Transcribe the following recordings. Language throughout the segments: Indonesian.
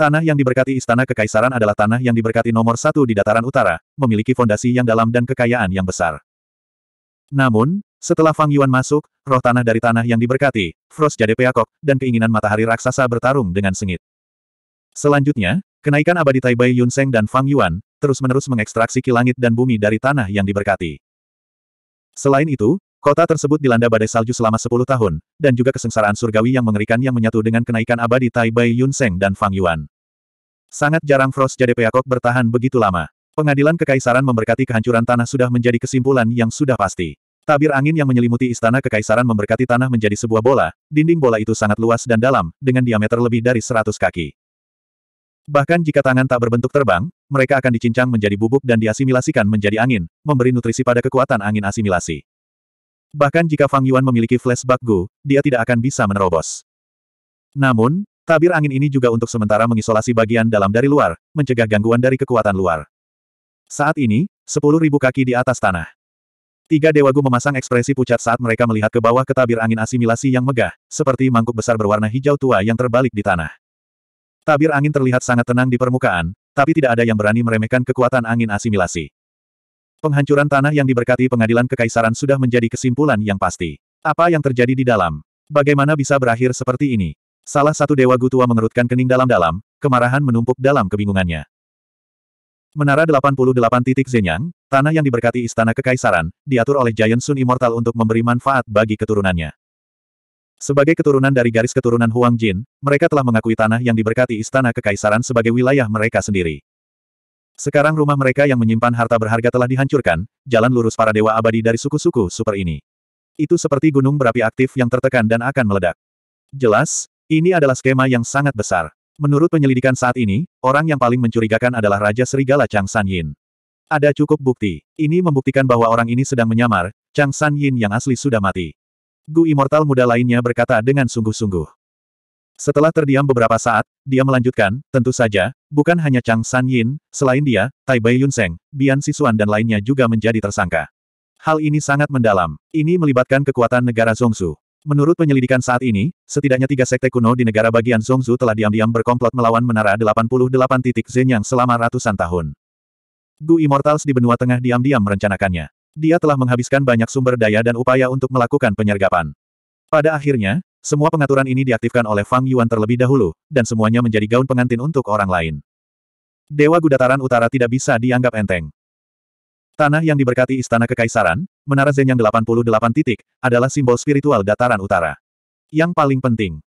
Tanah yang diberkati Istana Kekaisaran adalah tanah yang diberkati nomor satu di dataran utara, memiliki fondasi yang dalam dan kekayaan yang besar. Namun, setelah Fang Yuan masuk, roh tanah dari tanah yang diberkati, Frost Jade Peakok, dan keinginan matahari raksasa bertarung dengan sengit. Selanjutnya, kenaikan abadi Tai Bai Yunseng dan Fang Yuan, terus-menerus mengekstraksi ki langit dan bumi dari tanah yang diberkati. Selain itu, kota tersebut dilanda badai salju selama 10 tahun, dan juga kesengsaraan surgawi yang mengerikan yang menyatu dengan kenaikan abadi Tai Bai Yunseng dan Fang Yuan. Sangat jarang Frost Jade Peakok bertahan begitu lama. Pengadilan Kekaisaran memberkati kehancuran tanah sudah menjadi kesimpulan yang sudah pasti. Tabir angin yang menyelimuti istana kekaisaran memberkati tanah menjadi sebuah bola, dinding bola itu sangat luas dan dalam, dengan diameter lebih dari 100 kaki. Bahkan jika tangan tak berbentuk terbang, mereka akan dicincang menjadi bubuk dan diasimilasikan menjadi angin, memberi nutrisi pada kekuatan angin asimilasi. Bahkan jika Fang Yuan memiliki flash bug gu, dia tidak akan bisa menerobos. Namun, tabir angin ini juga untuk sementara mengisolasi bagian dalam dari luar, mencegah gangguan dari kekuatan luar. Saat ini, 10.000 kaki di atas tanah. Tiga Dewa Gu memasang ekspresi pucat saat mereka melihat ke bawah ke tabir angin asimilasi yang megah, seperti mangkuk besar berwarna hijau tua yang terbalik di tanah. Tabir angin terlihat sangat tenang di permukaan, tapi tidak ada yang berani meremehkan kekuatan angin asimilasi. Penghancuran tanah yang diberkati pengadilan kekaisaran sudah menjadi kesimpulan yang pasti. Apa yang terjadi di dalam? Bagaimana bisa berakhir seperti ini? Salah satu Dewa Gu tua mengerutkan kening dalam-dalam, kemarahan menumpuk dalam kebingungannya. Menara 88 titik Zenyang, tanah yang diberkati Istana Kekaisaran, diatur oleh Giant Sun Immortal untuk memberi manfaat bagi keturunannya. Sebagai keturunan dari garis keturunan Huang Jin, mereka telah mengakui tanah yang diberkati Istana Kekaisaran sebagai wilayah mereka sendiri. Sekarang rumah mereka yang menyimpan harta berharga telah dihancurkan, jalan lurus para dewa abadi dari suku-suku super ini. Itu seperti gunung berapi aktif yang tertekan dan akan meledak. Jelas, ini adalah skema yang sangat besar. Menurut penyelidikan saat ini, orang yang paling mencurigakan adalah Raja Serigala Chang San Yin. Ada cukup bukti. Ini membuktikan bahwa orang ini sedang menyamar, Chang San Yin yang asli sudah mati. Gu Immortal muda lainnya berkata dengan sungguh-sungguh. Setelah terdiam beberapa saat, dia melanjutkan, tentu saja, bukan hanya Chang San Yin, selain dia, Tai Bai Yunseng, Bian Sisuan dan lainnya juga menjadi tersangka. Hal ini sangat mendalam. Ini melibatkan kekuatan negara Zongsu. Menurut penyelidikan saat ini, setidaknya tiga sekte kuno di negara bagian Zhongzu telah diam-diam berkomplot melawan Menara 88 titik Zenyang selama ratusan tahun. Gu Immortals di benua tengah diam-diam merencanakannya. Dia telah menghabiskan banyak sumber daya dan upaya untuk melakukan penyergapan. Pada akhirnya, semua pengaturan ini diaktifkan oleh Fang Yuan terlebih dahulu, dan semuanya menjadi gaun pengantin untuk orang lain. Dewa Gudataran Utara tidak bisa dianggap enteng. Tanah yang diberkati Istana Kekaisaran, Menara Zen yang 88 titik, adalah simbol spiritual dataran utara. Yang paling penting,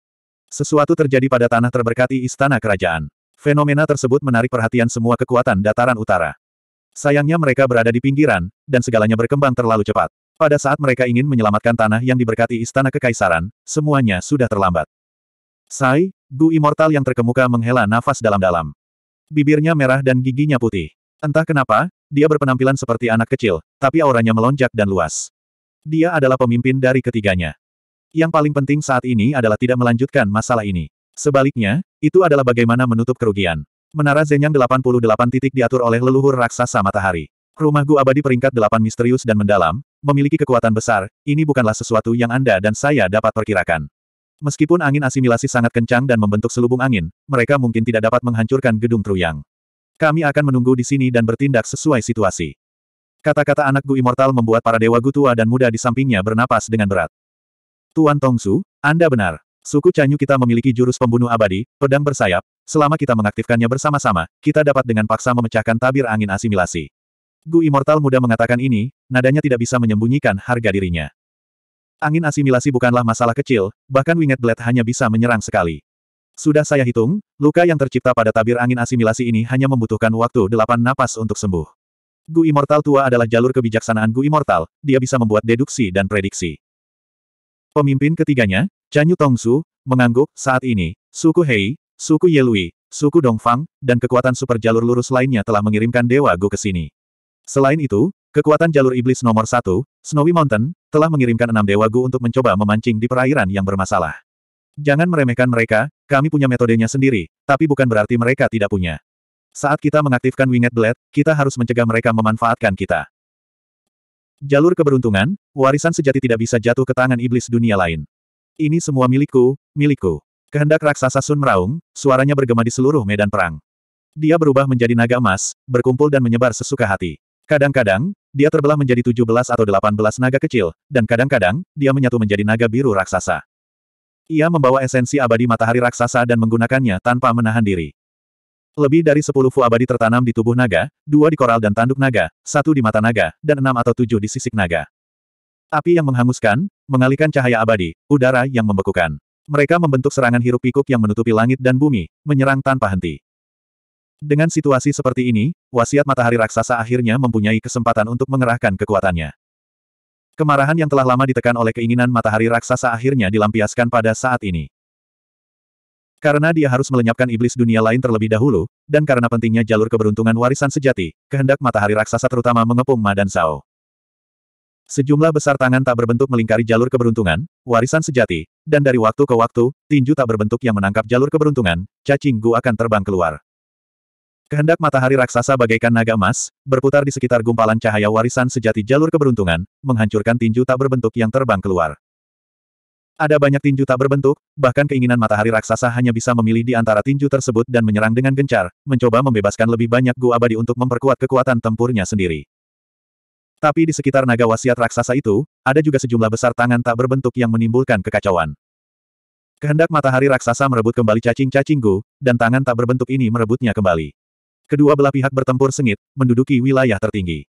sesuatu terjadi pada tanah terberkati Istana Kerajaan. Fenomena tersebut menarik perhatian semua kekuatan dataran utara. Sayangnya mereka berada di pinggiran, dan segalanya berkembang terlalu cepat. Pada saat mereka ingin menyelamatkan tanah yang diberkati Istana Kekaisaran, semuanya sudah terlambat. Sai, Gu Immortal yang terkemuka menghela nafas dalam-dalam. Bibirnya merah dan giginya putih. Entah kenapa, dia berpenampilan seperti anak kecil, tapi auranya melonjak dan luas. Dia adalah pemimpin dari ketiganya. Yang paling penting saat ini adalah tidak melanjutkan masalah ini. Sebaliknya, itu adalah bagaimana menutup kerugian. Menara Zenyang 88 titik diatur oleh leluhur raksasa matahari. Rumah Gu abadi peringkat 8 misterius dan mendalam, memiliki kekuatan besar, ini bukanlah sesuatu yang Anda dan saya dapat perkirakan. Meskipun angin asimilasi sangat kencang dan membentuk selubung angin, mereka mungkin tidak dapat menghancurkan gedung Truyang. Kami akan menunggu di sini dan bertindak sesuai situasi. Kata-kata anak Gu Immortal membuat para dewa Gu tua dan muda di sampingnya bernapas dengan berat. Tuan Tongsu, Anda benar. Suku Canyu kita memiliki jurus pembunuh abadi, pedang bersayap, selama kita mengaktifkannya bersama-sama, kita dapat dengan paksa memecahkan tabir angin asimilasi. Gu Immortal muda mengatakan ini, nadanya tidak bisa menyembunyikan harga dirinya. Angin asimilasi bukanlah masalah kecil, bahkan Winged Blade hanya bisa menyerang sekali. Sudah saya hitung, luka yang tercipta pada tabir angin asimilasi ini hanya membutuhkan waktu delapan napas untuk sembuh. Gu Immortal tua adalah jalur kebijaksanaan Gu Immortal, dia bisa membuat deduksi dan prediksi. Pemimpin ketiganya, Chanyu Tongsu, mengangguk, saat ini, suku Hei, suku Yelui, suku Dongfang, dan kekuatan super jalur lurus lainnya telah mengirimkan Dewa Gu ke sini. Selain itu, kekuatan jalur iblis nomor satu, Snowy Mountain, telah mengirimkan enam Dewa Gu untuk mencoba memancing di perairan yang bermasalah. Jangan meremehkan mereka, kami punya metodenya sendiri, tapi bukan berarti mereka tidak punya. Saat kita mengaktifkan Winged Blade, kita harus mencegah mereka memanfaatkan kita. Jalur keberuntungan, warisan sejati tidak bisa jatuh ke tangan iblis dunia lain. Ini semua milikku, milikku. Kehendak raksasa Sun meraung, suaranya bergema di seluruh medan perang. Dia berubah menjadi naga emas, berkumpul dan menyebar sesuka hati. Kadang-kadang, dia terbelah menjadi 17 atau 18 naga kecil, dan kadang-kadang, dia menyatu menjadi naga biru raksasa. Ia membawa esensi abadi matahari raksasa dan menggunakannya tanpa menahan diri. Lebih dari sepuluh fu abadi tertanam di tubuh naga, dua di koral dan tanduk naga, satu di mata naga, dan enam atau tujuh di sisik naga. Api yang menghanguskan, mengalihkan cahaya abadi, udara yang membekukan. Mereka membentuk serangan hiruk pikuk yang menutupi langit dan bumi, menyerang tanpa henti. Dengan situasi seperti ini, wasiat matahari raksasa akhirnya mempunyai kesempatan untuk mengerahkan kekuatannya. Kemarahan yang telah lama ditekan oleh keinginan matahari raksasa akhirnya dilampiaskan pada saat ini. Karena dia harus melenyapkan iblis dunia lain terlebih dahulu, dan karena pentingnya jalur keberuntungan warisan sejati, kehendak matahari raksasa terutama mengepung Ma dan Sao. Sejumlah besar tangan tak berbentuk melingkari jalur keberuntungan, warisan sejati, dan dari waktu ke waktu, tinju tak berbentuk yang menangkap jalur keberuntungan, cacing gu akan terbang keluar. Kehendak matahari raksasa bagaikan naga emas, berputar di sekitar gumpalan cahaya warisan sejati jalur keberuntungan, menghancurkan tinju tak berbentuk yang terbang keluar. Ada banyak tinju tak berbentuk, bahkan keinginan matahari raksasa hanya bisa memilih di antara tinju tersebut dan menyerang dengan gencar, mencoba membebaskan lebih banyak gu abadi untuk memperkuat kekuatan tempurnya sendiri. Tapi di sekitar naga wasiat raksasa itu, ada juga sejumlah besar tangan tak berbentuk yang menimbulkan kekacauan. Kehendak matahari raksasa merebut kembali cacing-cacing Gu, dan tangan tak berbentuk ini merebutnya kembali. Kedua belah pihak bertempur sengit, menduduki wilayah tertinggi.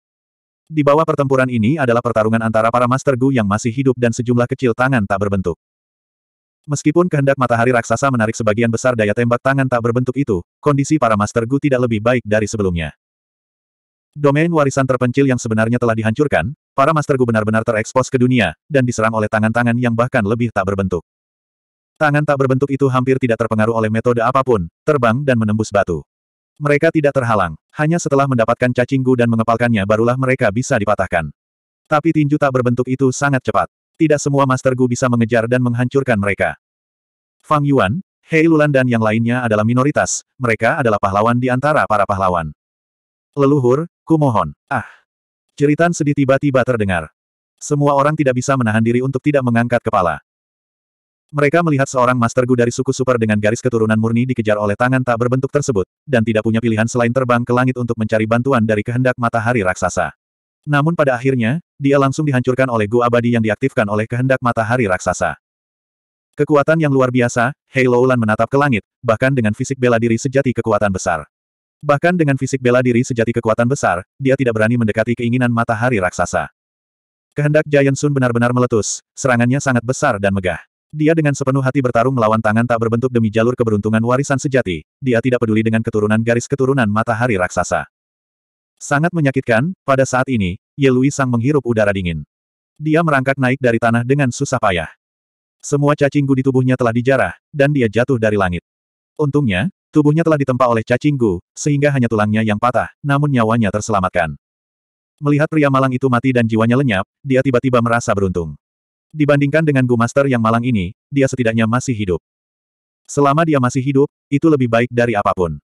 Di bawah pertempuran ini adalah pertarungan antara para Master Gu yang masih hidup dan sejumlah kecil tangan tak berbentuk. Meskipun kehendak matahari raksasa menarik sebagian besar daya tembak tangan tak berbentuk itu, kondisi para Master Gu tidak lebih baik dari sebelumnya. Domain warisan terpencil yang sebenarnya telah dihancurkan, para Master Gu benar-benar terekspos ke dunia, dan diserang oleh tangan-tangan yang bahkan lebih tak berbentuk. Tangan tak berbentuk itu hampir tidak terpengaruh oleh metode apa pun, terbang dan menembus batu. Mereka tidak terhalang, hanya setelah mendapatkan cacing gu dan mengepalkannya barulah mereka bisa dipatahkan. Tapi tinju tak berbentuk itu sangat cepat. Tidak semua Master Gu bisa mengejar dan menghancurkan mereka. Fang Yuan, Hei Lulan dan yang lainnya adalah minoritas, mereka adalah pahlawan di antara para pahlawan. Leluhur, kumohon. Ah. Ceritan sedih tiba-tiba terdengar. Semua orang tidak bisa menahan diri untuk tidak mengangkat kepala. Mereka melihat seorang Master Gu dari suku super dengan garis keturunan murni dikejar oleh tangan tak berbentuk tersebut, dan tidak punya pilihan selain terbang ke langit untuk mencari bantuan dari kehendak matahari raksasa. Namun pada akhirnya, dia langsung dihancurkan oleh Gu abadi yang diaktifkan oleh kehendak matahari raksasa. Kekuatan yang luar biasa, Hei Loulan menatap ke langit, bahkan dengan fisik bela diri sejati kekuatan besar. Bahkan dengan fisik bela diri sejati kekuatan besar, dia tidak berani mendekati keinginan matahari raksasa. Kehendak Giant Sun benar-benar meletus, serangannya sangat besar dan megah. Dia dengan sepenuh hati bertarung melawan tangan tak berbentuk demi jalur keberuntungan warisan sejati, dia tidak peduli dengan keturunan garis keturunan matahari raksasa. Sangat menyakitkan, pada saat ini, Ye Lui Sang menghirup udara dingin. Dia merangkak naik dari tanah dengan susah payah. Semua cacing gu di tubuhnya telah dijarah, dan dia jatuh dari langit. Untungnya, Tubuhnya telah ditempa oleh cacing gu, sehingga hanya tulangnya yang patah, namun nyawanya terselamatkan. Melihat pria malang itu mati dan jiwanya lenyap, dia tiba-tiba merasa beruntung. Dibandingkan dengan Gu Master yang malang ini, dia setidaknya masih hidup. Selama dia masih hidup, itu lebih baik dari apa pun.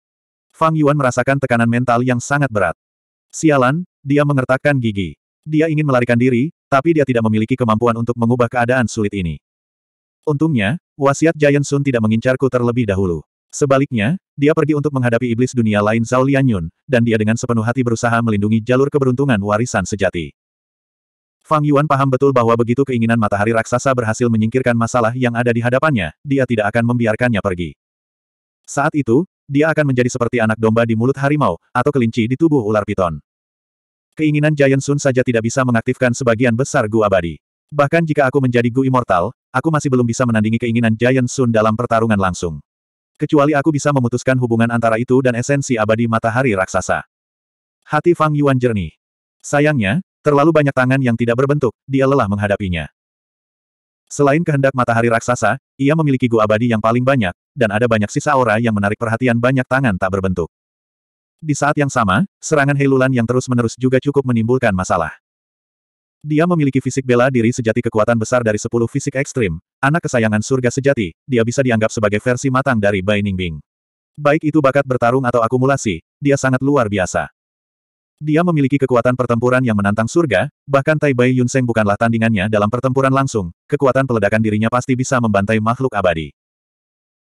Fang Yuan merasakan tekanan mental yang sangat berat. Sialan, dia mengertakkan gigi. Dia ingin melarikan diri, tapi dia tidak memiliki kemampuan untuk mengubah keadaan sulit ini. Untungnya, wasiat Giant Sun tidak mengincarku terlebih dahulu. Sebaliknya, dia pergi untuk menghadapi iblis dunia lain Zhao Lianyun, dan dia dengan sepenuh hati berusaha melindungi jalur keberuntungan warisan sejati. Fang Yuan paham betul bahwa begitu keinginan matahari raksasa berhasil menyingkirkan masalah yang ada di hadapannya, dia tidak akan membiarkannya pergi. Saat itu, dia akan menjadi seperti anak domba di mulut harimau, atau kelinci di tubuh ular piton. Keinginan Giant Sun saja tidak bisa mengaktifkan sebagian besar Gu abadi. Bahkan jika aku menjadi Gu immortal, aku masih belum bisa menandingi keinginan Giant Sun dalam pertarungan langsung. Kecuali aku bisa memutuskan hubungan antara itu dan esensi abadi matahari raksasa. Hati Fang Yuan jernih. Sayangnya, terlalu banyak tangan yang tidak berbentuk, dia lelah menghadapinya. Selain kehendak matahari raksasa, ia memiliki gu abadi yang paling banyak, dan ada banyak sisa aura yang menarik perhatian banyak tangan tak berbentuk. Di saat yang sama, serangan Heilulan yang terus-menerus juga cukup menimbulkan masalah. Dia memiliki fisik bela diri sejati kekuatan besar dari sepuluh fisik ekstrim, anak kesayangan surga sejati, dia bisa dianggap sebagai versi matang dari Bai Ningbing. Baik itu bakat bertarung atau akumulasi, dia sangat luar biasa. Dia memiliki kekuatan pertempuran yang menantang surga, bahkan Tai Bai Yunseng bukanlah tandingannya dalam pertempuran langsung, kekuatan peledakan dirinya pasti bisa membantai makhluk abadi.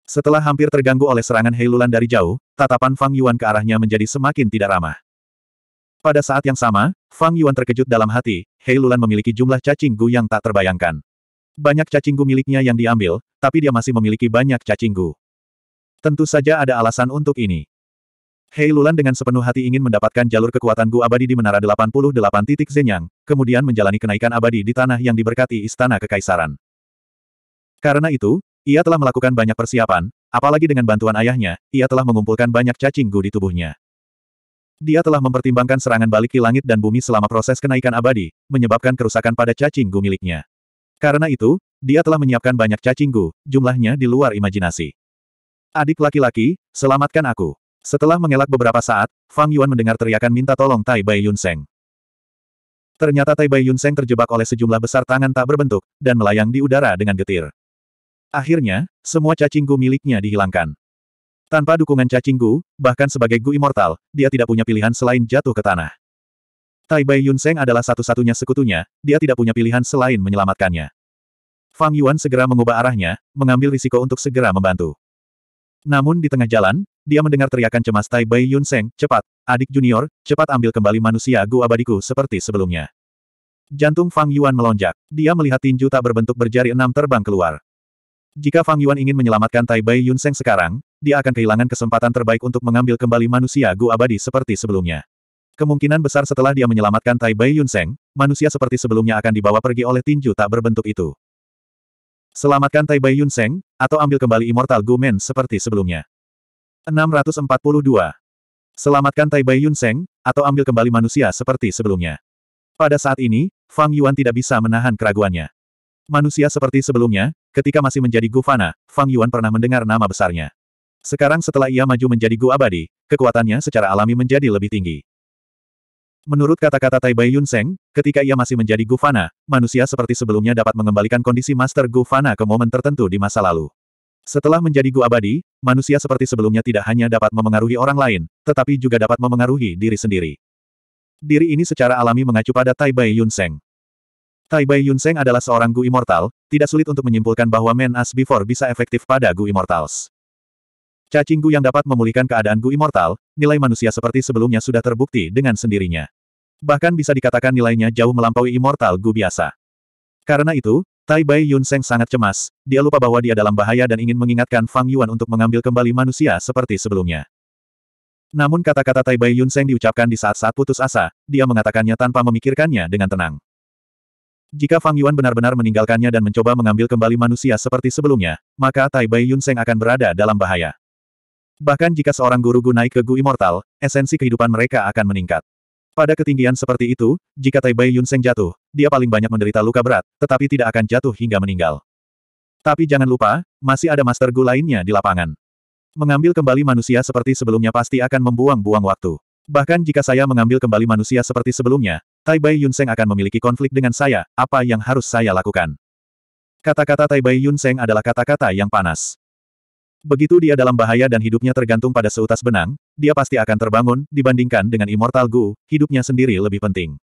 Setelah hampir terganggu oleh serangan Hei Lulan dari jauh, tatapan Fang Yuan ke arahnya menjadi semakin tidak ramah. Pada saat yang sama, Fang Yuan terkejut dalam hati, Hei Lulan memiliki jumlah cacing gu yang tak terbayangkan. Banyak cacing gu miliknya yang diambil, tapi dia masih memiliki banyak cacing gu. Tentu saja ada alasan untuk ini. Hei Lulan dengan sepenuh hati ingin mendapatkan jalur kekuatan Gu abadi di Menara 88 titik Zenyang, kemudian menjalani kenaikan abadi di tanah yang diberkati Istana Kekaisaran. Karena itu, ia telah melakukan banyak persiapan, apalagi dengan bantuan ayahnya, ia telah mengumpulkan banyak cacing Gu di tubuhnya. Dia telah mempertimbangkan serangan balik ke langit dan bumi selama proses kenaikan abadi, menyebabkan kerusakan pada cacing Gu miliknya. Karena itu, dia telah menyiapkan banyak cacing Gu, jumlahnya di luar imajinasi. Adik laki-laki, selamatkan aku. Setelah mengelak beberapa saat, Fang Yuan mendengar teriakan minta tolong Tai Bai Yunseng. Ternyata Tai Bai Yunseng terjebak oleh sejumlah besar tangan tak berbentuk, dan melayang di udara dengan getir. Akhirnya, semua cacing gu miliknya dihilangkan. Tanpa dukungan cacing gu, bahkan sebagai gu immortal, dia tidak punya pilihan selain jatuh ke tanah. Tai Bai Yunseng adalah satu-satunya sekutunya, dia tidak punya pilihan selain menyelamatkannya. Fang Yuan segera mengubah arahnya, mengambil risiko untuk segera membantu. Namun di tengah jalan, dia mendengar teriakan cemas Tai Bai Yun Seng, cepat, adik junior, cepat ambil kembali manusia gu abadiku seperti sebelumnya. Jantung Fang Yuan melonjak. Dia melihat tinju tak berbentuk berjari enam terbang keluar. Jika Fang Yuan ingin menyelamatkan Tai Bai Yun Seng sekarang, dia akan kehilangan kesempatan terbaik untuk mengambil kembali manusia gu abadi seperti sebelumnya. Kemungkinan besar setelah dia menyelamatkan Tai Bai Yun Seng, manusia seperti sebelumnya akan dibawa pergi oleh tinju tak berbentuk itu. Selamatkan Tai Bai Yun Seng, atau ambil kembali Immortal Gu Men seperti sebelumnya. 642. Selamatkan Tai Bai Yun Seng, atau ambil kembali manusia seperti sebelumnya. Pada saat ini, Fang Yuan tidak bisa menahan keraguannya. Manusia seperti sebelumnya, ketika masih menjadi Gu Fana, Fang Yuan pernah mendengar nama besarnya. Sekarang setelah ia maju menjadi Gu Abadi, kekuatannya secara alami menjadi lebih tinggi. Menurut kata-kata Tai Bai Yun Seng, ketika ia masih menjadi Gufana, manusia seperti sebelumnya dapat mengembalikan kondisi Master Gufana ke momen tertentu di masa lalu. Setelah menjadi Gu abadi, manusia seperti sebelumnya tidak hanya dapat memengaruhi orang lain, tetapi juga dapat memengaruhi diri sendiri. Diri ini secara alami mengacu pada Tai Bai Yun Seng. Tai Bai Yun Seng adalah seorang Gu Immortal, tidak sulit untuk menyimpulkan bahwa Man As Before bisa efektif pada Gu Immortals. Cacing Gu yang dapat memulihkan keadaan Gu Immortal, nilai manusia seperti sebelumnya sudah terbukti dengan sendirinya. Bahkan bisa dikatakan nilainya jauh melampaui Immortal Gu biasa. Karena itu, Tai Bai Yun Seng sangat cemas, dia lupa bahwa dia dalam bahaya dan ingin mengingatkan Fang Yuan untuk mengambil kembali manusia seperti sebelumnya. Namun kata-kata Tai Bai Yun Seng diucapkan di saat-saat putus asa, dia mengatakannya tanpa memikirkannya dengan tenang. Jika Fang Yuan benar-benar meninggalkannya dan mencoba mengambil kembali manusia seperti sebelumnya, maka Tai Bai Yun Seng akan berada dalam bahaya. Bahkan jika seorang guru-gu naik ke Gu Immortal, esensi kehidupan mereka akan meningkat. Pada ketinggian seperti itu, jika Tai Bai Yun Seng jatuh, dia paling banyak menderita luka berat, tetapi tidak akan jatuh hingga meninggal. Tapi jangan lupa, masih ada Master Gu lainnya di lapangan. Mengambil kembali manusia seperti sebelumnya pasti akan membuang-buang waktu. Bahkan jika saya mengambil kembali manusia seperti sebelumnya, Tai Bai Yun Seng akan memiliki konflik dengan saya, apa yang harus saya lakukan? Kata-kata Tai Bai Yun Seng adalah kata-kata yang panas. Begitu dia dalam bahaya dan hidupnya tergantung pada seutas benang, dia pasti akan terbangun, dibandingkan dengan Immortal Gu, hidupnya sendiri lebih penting.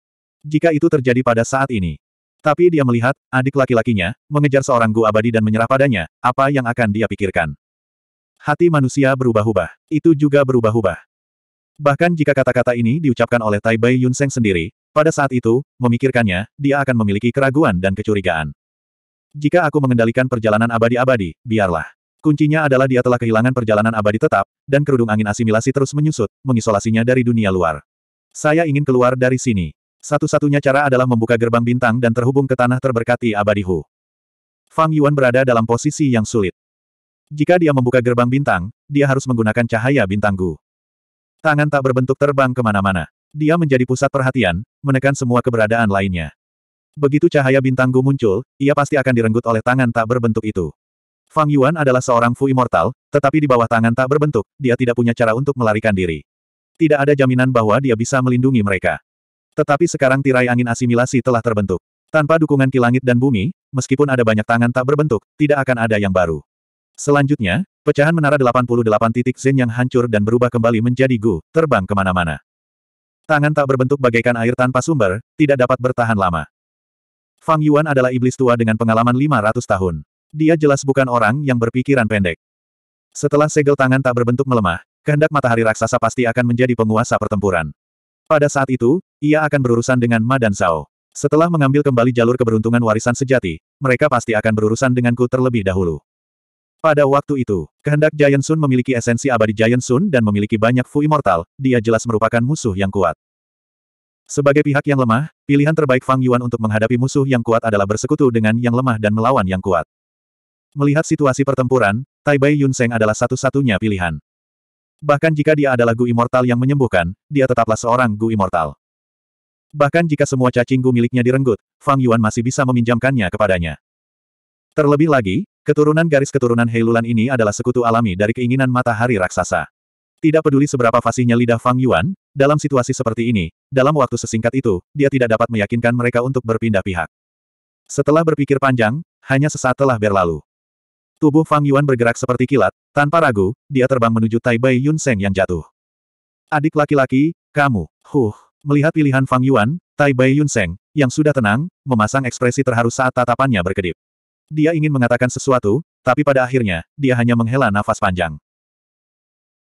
Jika itu terjadi pada saat ini. Tapi dia melihat, adik laki-lakinya, mengejar seorang Gu abadi dan menyerah padanya, apa yang akan dia pikirkan. Hati manusia berubah-ubah. Itu juga berubah-ubah. Bahkan jika kata-kata ini diucapkan oleh Tai Bai Yun Seng sendiri, pada saat itu, memikirkannya, dia akan memiliki keraguan dan kecurigaan. Jika aku mengendalikan perjalanan abadi-abadi, biarlah. Kuncinya adalah dia telah kehilangan perjalanan abadi tetap, dan kerudung angin asimilasi terus menyusut, mengisolasinya dari dunia luar. Saya ingin keluar dari sini. Satu-satunya cara adalah membuka gerbang bintang dan terhubung ke tanah terberkati abadi Hu. Fang Yuan berada dalam posisi yang sulit. Jika dia membuka gerbang bintang, dia harus menggunakan cahaya bintang Gu. Tangan tak berbentuk terbang ke mana-mana. Dia menjadi pusat perhatian, menekan semua keberadaan lainnya. Begitu cahaya bintang Gu muncul, ia pasti akan direnggut oleh tangan tak berbentuk itu. Fang Yuan adalah seorang Fu Immortal, tetapi di bawah tangan tak berbentuk, dia tidak punya cara untuk melarikan diri. Tidak ada jaminan bahwa dia bisa melindungi mereka. Tetapi sekarang tirai angin asimilasi telah terbentuk. Tanpa dukungan ki langit dan bumi, meskipun ada banyak tangan tak berbentuk, tidak akan ada yang baru. Selanjutnya, pecahan menara 88 titik Zen yang hancur dan berubah kembali menjadi Gu, terbang ke mana-mana. Tangan tak berbentuk bagaikan air tanpa sumber, tidak dapat bertahan lama. Fang Yuan adalah iblis tua dengan pengalaman 500 tahun. Dia jelas bukan orang yang berpikiran pendek. Setelah segel tangan tak berbentuk melemah, kehendak matahari raksasa pasti akan menjadi penguasa pertempuran. Pada saat itu, ia akan berurusan dengan Ma dan Zhao. Setelah mengambil kembali jalur keberuntungan warisan sejati, mereka pasti akan berurusan denganku terlebih dahulu. Pada waktu itu, kehendak Giant Sun memiliki esensi abadi Giant Sun dan memiliki banyak Fu Immortal, dia jelas merupakan musuh yang kuat. Sebagai pihak yang lemah, pilihan terbaik Fang Yuan untuk menghadapi musuh yang kuat adalah bersekutu dengan yang lemah dan melawan yang kuat. Melihat situasi pertempuran, Tai Bai Yun Seng adalah satu-satunya pilihan. Bahkan jika dia adalah Gu Immortal yang menyembuhkan, dia tetaplah seorang Gu Immortal. Bahkan jika semua cacing Gu miliknya direnggut, Fang Yuan masih bisa meminjamkannya kepadanya. Terlebih lagi, keturunan garis keturunan Heilulan ini adalah sekutu alami dari keinginan matahari raksasa. Tidak peduli seberapa fasihnya lidah Fang Yuan, dalam situasi seperti ini, dalam waktu sesingkat itu, dia tidak dapat meyakinkan mereka untuk berpindah pihak. Setelah berpikir panjang, hanya sesaat telah berlalu. Tubuh Fang Yuan bergerak seperti kilat, tanpa ragu, dia terbang menuju Tai Bai Yun Seng yang jatuh. Adik laki-laki, kamu, huh, melihat pilihan Fang Yuan, Tai Bai Yun Seng, yang sudah tenang, memasang ekspresi terharu saat tatapannya berkedip. Dia ingin mengatakan sesuatu, tapi pada akhirnya, dia hanya menghela nafas panjang.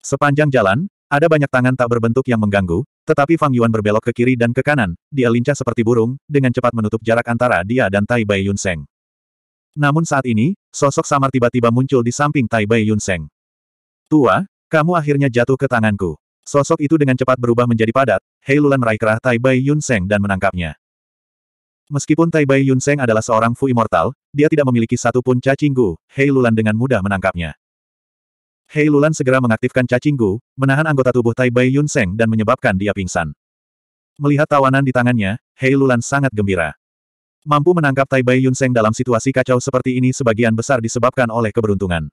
Sepanjang jalan, ada banyak tangan tak berbentuk yang mengganggu, tetapi Fang Yuan berbelok ke kiri dan ke kanan, dia lincah seperti burung, dengan cepat menutup jarak antara dia dan Tai Bai Yun Seng. Namun saat ini, sosok samar tiba-tiba muncul di samping Tai Bai Yun Seng. Tua, kamu akhirnya jatuh ke tanganku. Sosok itu dengan cepat berubah menjadi padat, Hei Lulan meraih kerah Tai Bai Yun Seng dan menangkapnya. Meskipun Tai Bai Yun Seng adalah seorang Fu Immortal, dia tidak memiliki satu pun cacing gu, Hei Lulan dengan mudah menangkapnya. Hei Lulan segera mengaktifkan cacing gu, menahan anggota tubuh Tai Bai Yun Seng dan menyebabkan dia pingsan. Melihat tawanan di tangannya, Hei Lulan sangat gembira. Mampu menangkap Tai Bai Yun Seng dalam situasi kacau seperti ini sebagian besar disebabkan oleh keberuntungan.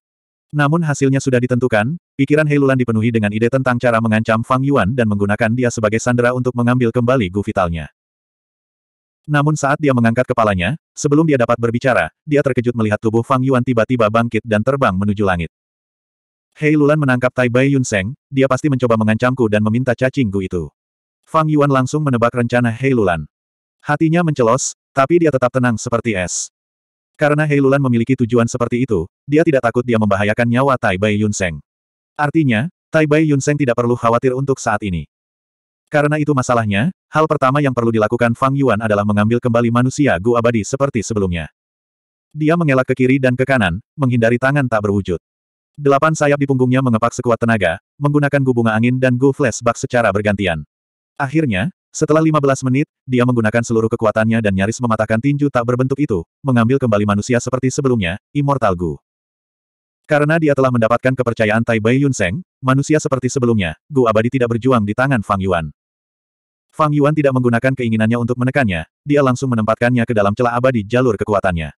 Namun hasilnya sudah ditentukan, pikiran Hei Lulan dipenuhi dengan ide tentang cara mengancam Fang Yuan dan menggunakan dia sebagai sandera untuk mengambil kembali gu vitalnya. Namun saat dia mengangkat kepalanya, sebelum dia dapat berbicara, dia terkejut melihat tubuh Fang Yuan tiba-tiba bangkit dan terbang menuju langit. Hei Lulan menangkap Tai Bai Yun Seng, dia pasti mencoba mengancamku dan meminta cacing gu itu. Fang Yuan langsung menebak rencana Hei Lulan. Hatinya mencelos, tapi dia tetap tenang seperti es. Karena Hei Lulan memiliki tujuan seperti itu, dia tidak takut dia membahayakan nyawa Tai Bai Yun Seng. Artinya, Tai Bai Yun Seng tidak perlu khawatir untuk saat ini. Karena itu masalahnya, hal pertama yang perlu dilakukan Fang Yuan adalah mengambil kembali manusia Gu abadi seperti sebelumnya. Dia mengelak ke kiri dan ke kanan, menghindari tangan tak berwujud. Delapan sayap di punggungnya mengepak sekuat tenaga, menggunakan gu bunga angin dan gu flashback secara bergantian. Akhirnya, setelah 15 menit, dia menggunakan seluruh kekuatannya dan nyaris mematahkan tinju tak berbentuk itu, mengambil kembali manusia seperti sebelumnya, Immortal Gu. Karena dia telah mendapatkan kepercayaan Tai Bai Yun Seng, manusia seperti sebelumnya, Gu abadi tidak berjuang di tangan Fang Yuan. Fang Yuan tidak menggunakan keinginannya untuk menekannya, dia langsung menempatkannya ke dalam celah abadi jalur kekuatannya.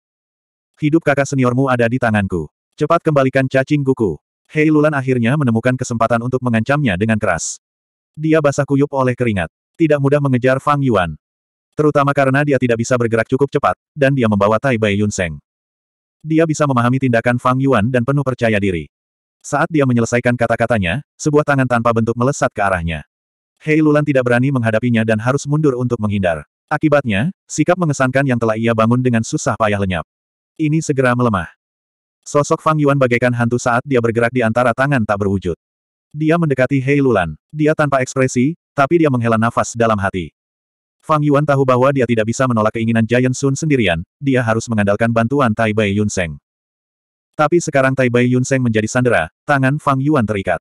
Hidup kakak seniormu ada di tanganku. Cepat kembalikan cacing guku. Hei Lulan akhirnya menemukan kesempatan untuk mengancamnya dengan keras. Dia basah kuyup oleh keringat. Tidak mudah mengejar Fang Yuan. Terutama karena dia tidak bisa bergerak cukup cepat, dan dia membawa Tai Bai Yun Seng. Dia bisa memahami tindakan Fang Yuan dan penuh percaya diri. Saat dia menyelesaikan kata-katanya, sebuah tangan tanpa bentuk melesat ke arahnya. Hei Lulan tidak berani menghadapinya dan harus mundur untuk menghindar. Akibatnya, sikap mengesankan yang telah ia bangun dengan susah payah lenyap. Ini segera melemah. Sosok Fang Yuan bagaikan hantu saat dia bergerak di antara tangan tak berwujud. Dia mendekati Hei Lulan. Dia tanpa ekspresi, tapi dia menghela nafas dalam hati. Fang Yuan tahu bahwa dia tidak bisa menolak keinginan Giant Sun sendirian, dia harus mengandalkan bantuan Tai Bai Yun Seng. Tapi sekarang Tai Bai Yun Seng menjadi sandera, tangan Fang Yuan terikat.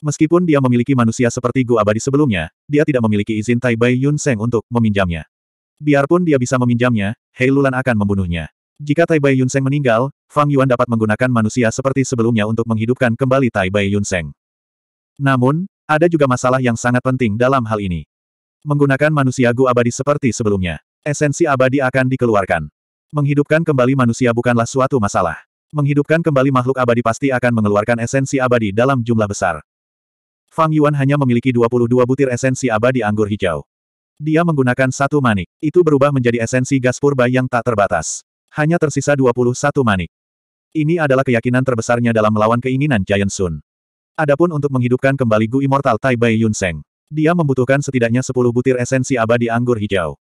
Meskipun dia memiliki manusia seperti Gu abadi sebelumnya, dia tidak memiliki izin Tai Bai Yun Seng untuk meminjamnya. Biarpun dia bisa meminjamnya, Hei Lulan akan membunuhnya. Jika Tai Bai Yun Seng meninggal, Fang Yuan dapat menggunakan manusia seperti sebelumnya untuk menghidupkan kembali Tai Bai Yun Seng. Namun, ada juga masalah yang sangat penting dalam hal ini. Menggunakan manusia Gu abadi seperti sebelumnya. Esensi abadi akan dikeluarkan. Menghidupkan kembali manusia bukanlah suatu masalah. Menghidupkan kembali makhluk abadi pasti akan mengeluarkan esensi abadi dalam jumlah besar. Fang Yuan hanya memiliki 22 butir esensi abadi anggur hijau. Dia menggunakan satu manik. Itu berubah menjadi esensi gas purba yang tak terbatas. Hanya tersisa 21 manik. Ini adalah keyakinan terbesarnya dalam melawan keinginan Giant Sun. Adapun untuk menghidupkan kembali Gu Immortal Tai Bai Yun Seng, dia membutuhkan setidaknya 10 butir esensi abadi anggur hijau.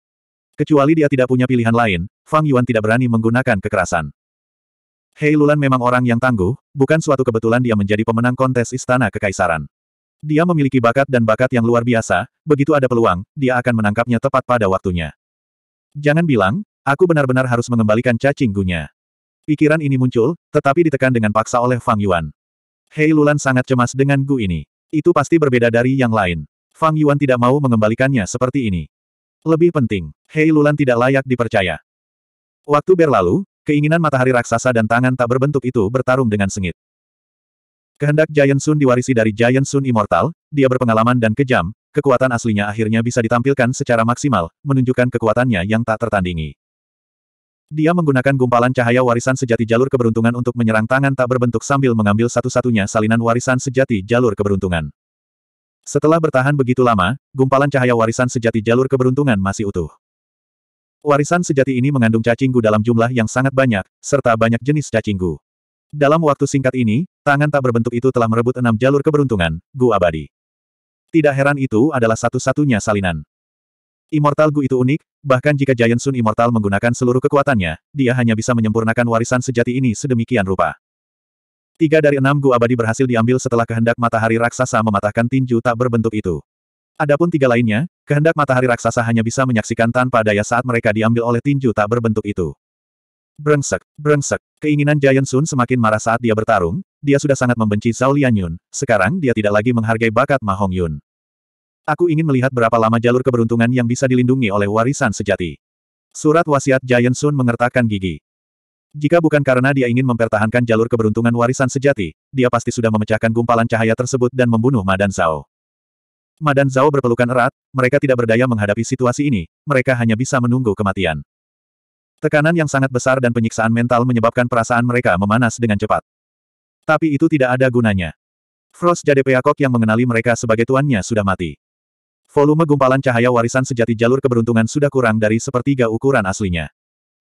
Kecuali dia tidak punya pilihan lain, Fang Yuan tidak berani menggunakan kekerasan. Hei Lulan memang orang yang tangguh, bukan suatu kebetulan dia menjadi pemenang kontes Istana Kekaisaran. Dia memiliki bakat dan bakat yang luar biasa, begitu ada peluang, dia akan menangkapnya tepat pada waktunya. Jangan bilang, aku benar-benar harus mengembalikan cacing gunya. Pikiran ini muncul, tetapi ditekan dengan paksa oleh Fang Yuan. Hei Lulan sangat cemas dengan gu ini. Itu pasti berbeda dari yang lain. Fang Yuan tidak mau mengembalikannya seperti ini. Lebih penting, Hei Lulan tidak layak dipercaya. Waktu berlalu, keinginan matahari raksasa dan tangan tak berbentuk itu bertarung dengan sengit. Kehendak Giant Sun diwarisi dari Giant Sun Immortal, dia berpengalaman dan kejam, kekuatan aslinya akhirnya bisa ditampilkan secara maksimal, menunjukkan kekuatannya yang tak tertandingi. Dia menggunakan gumpalan cahaya warisan sejati jalur keberuntungan untuk menyerang tangan tak berbentuk sambil mengambil satu-satunya salinan warisan sejati jalur keberuntungan. Setelah bertahan begitu lama, gumpalan cahaya warisan sejati jalur keberuntungan masih utuh. Warisan sejati ini mengandung cacinggu dalam jumlah yang sangat banyak, serta banyak jenis cacinggu. Dalam waktu singkat ini, tangan tak berbentuk itu telah merebut enam jalur keberuntungan, gu abadi. Tidak heran itu adalah satu-satunya salinan. Immortal Gu itu unik, bahkan jika Giant Sun Immortal menggunakan seluruh kekuatannya, dia hanya bisa menyempurnakan warisan sejati ini sedemikian rupa. Tiga dari enam gu abadi berhasil diambil setelah kehendak matahari raksasa mematahkan tinju tak berbentuk itu. Adapun tiga lainnya, kehendak matahari raksasa hanya bisa menyaksikan tanpa daya saat mereka diambil oleh tinju tak berbentuk itu. Brengsek, brengsek. Keinginan Giant Sun semakin marah saat dia bertarung, dia sudah sangat membenci Zhao Lianyun, sekarang dia tidak lagi menghargai bakat Ma Hong Yun. Aku ingin melihat berapa lama jalur keberuntungan yang bisa dilindungi oleh warisan sejati. Surat wasiat Giant Sun mengertakkan gigi. Jika bukan karena dia ingin mempertahankan jalur keberuntungan warisan sejati, dia pasti sudah memecahkan gumpalan cahaya tersebut dan membunuh Madan Zhao. Madan Zhao berpelukan erat, mereka tidak berdaya menghadapi situasi ini, mereka hanya bisa menunggu kematian. Tekanan yang sangat besar dan penyiksaan mental menyebabkan perasaan mereka memanas dengan cepat. Tapi itu tidak ada gunanya. Frost Jade Peakok yang mengenali mereka sebagai tuannya sudah mati. Volume gumpalan cahaya warisan sejati jalur keberuntungan sudah kurang dari sepertiga ukuran aslinya.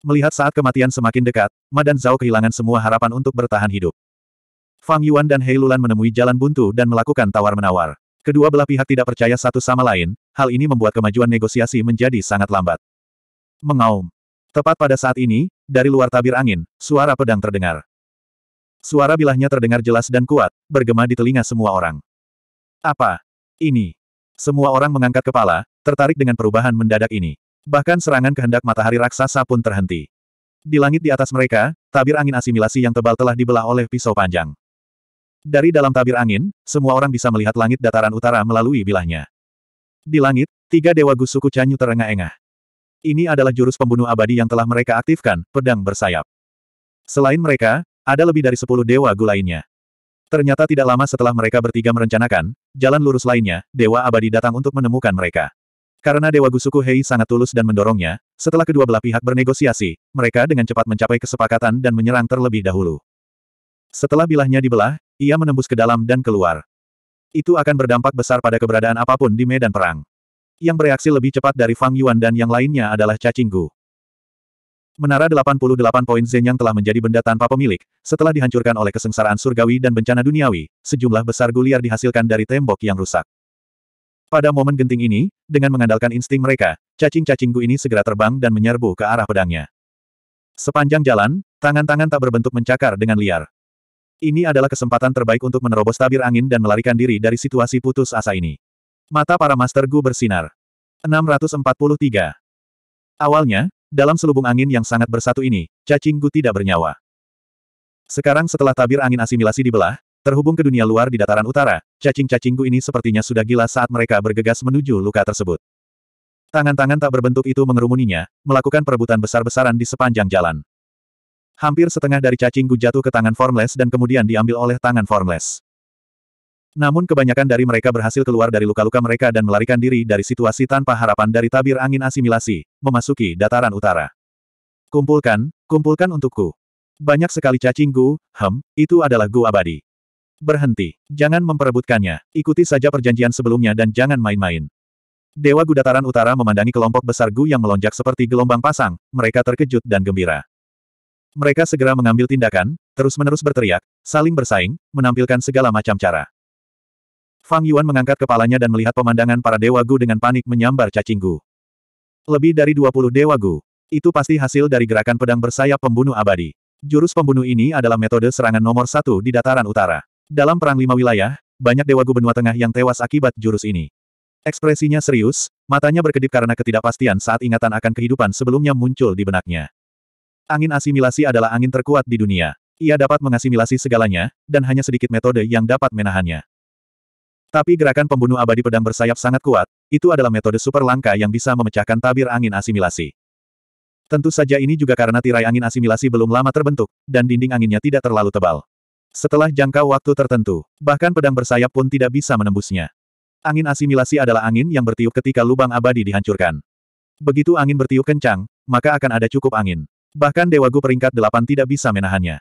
Melihat saat kematian semakin dekat, Ma dan Zhao kehilangan semua harapan untuk bertahan hidup. Fang Yuan dan Hei Lulan menemui jalan buntu dan melakukan tawar-menawar. Kedua belah pihak tidak percaya satu sama lain, hal ini membuat kemajuan negosiasi menjadi sangat lambat. Mengaum. Tepat pada saat ini, dari luar tabir angin, suara pedang terdengar. Suara bilahnya terdengar jelas dan kuat, bergema di telinga semua orang. Apa? Ini. Semua orang mengangkat kepala, tertarik dengan perubahan mendadak ini. Bahkan serangan kehendak matahari raksasa pun terhenti. Di langit di atas mereka, tabir angin asimilasi yang tebal telah dibelah oleh pisau panjang. Dari dalam tabir angin, semua orang bisa melihat langit dataran utara melalui bilahnya. Di langit, tiga dewa gus suku Canyu terengah-engah. Ini adalah jurus pembunuh abadi yang telah mereka aktifkan, pedang bersayap. Selain mereka, ada lebih dari sepuluh dewa gu lainnya. Ternyata tidak lama setelah mereka bertiga merencanakan, jalan lurus lainnya, dewa abadi datang untuk menemukan mereka. Karena Dewa Gusuku Hei sangat tulus dan mendorongnya, setelah kedua belah pihak bernegosiasi, mereka dengan cepat mencapai kesepakatan dan menyerang terlebih dahulu. Setelah bilahnya dibelah, ia menembus ke dalam dan keluar. Itu akan berdampak besar pada keberadaan apa pun di medan perang. Yang bereaksi lebih cepat dari Fang Yuan dan yang lainnya adalah Cacing Gu. Menara 88 poin Zen yang telah menjadi benda tanpa pemilik, setelah dihancurkan oleh kesengsaraan surgawi dan bencana duniawi, sejumlah besar guliar dihasilkan dari tembok yang rusak. Pada momen genting ini, dengan mengandalkan insting mereka, cacing-cacing gu ini segera terbang dan menyerbu ke arah pedangnya. Sepanjang jalan, tangan-tangan tak berbentuk mencakar dengan liar. Ini adalah kesempatan terbaik untuk menerobos tabir angin dan melarikan diri dari situasi putus asa ini. Mata para Master Gu bersinar. 643. Awalnya, dalam selubung angin yang sangat bersatu ini, cacing gu tidak bernyawa. Sekarang setelah tabir angin asimilasi dibelah, Terhubung ke dunia luar di dataran utara, cacing-cacingku ini sepertinya sudah gila saat mereka bergegas menuju luka tersebut. Tangan-tangan tak berbentuk itu mengerumuninya, melakukan perebutan besar-besaran di sepanjang jalan. Hampir setengah dari cacing gu jatuh ke tangan Formless dan kemudian diambil oleh tangan Formless. Namun kebanyakan dari mereka berhasil keluar dari luka-luka mereka dan melarikan diri dari situasi tanpa harapan dari tabir angin asimilasi, memasuki dataran utara. Kumpulkan, kumpulkan untukku. Banyak sekali cacing gu, hem, itu adalah gu abadi. Berhenti. Jangan memperebutkannya. Ikuti saja perjanjian sebelumnya dan jangan main-main. Dewa Gudataran Utara memandangi kelompok besar Gu yang melonjak seperti gelombang pasang, mereka terkejut dan gembira. Mereka segera mengambil tindakan, terus-menerus berteriak, saling bersaing, menampilkan segala macam cara. Fang Yuan mengangkat kepalanya dan melihat pemandangan para Dewa Gu dengan panik menyambar cacing Gu. Lebih dari 20 Dewa Gu. Itu pasti hasil dari gerakan pedang bersayap pembunuh abadi. Jurus pembunuh ini adalah metode serangan nomor satu di dataran utara. Dalam Perang Lima Wilayah, banyak dewa benua tengah yang tewas akibat jurus ini. Ekspresinya serius, matanya berkedip karena ketidakpastian saat ingatan akan kehidupan sebelumnya muncul di benaknya. Angin asimilasi adalah angin terkuat di dunia. Ia dapat mengasimilasi segalanya, dan hanya sedikit metode yang dapat menahannya. Tapi gerakan pembunuh abadi pedang bersayap sangat kuat, itu adalah metode super langka yang bisa memecahkan tabir angin asimilasi. Tentu saja ini juga karena tirai angin asimilasi belum lama terbentuk, dan dinding anginnya tidak terlalu tebal. Setelah jangka waktu tertentu, bahkan pedang bersayap pun tidak bisa menembusnya. Angin asimilasi adalah angin yang bertiup ketika lubang abadi dihancurkan. Begitu angin bertiup kencang, maka akan ada cukup angin. Bahkan Dewa Gu peringkat 8 tidak bisa menahannya.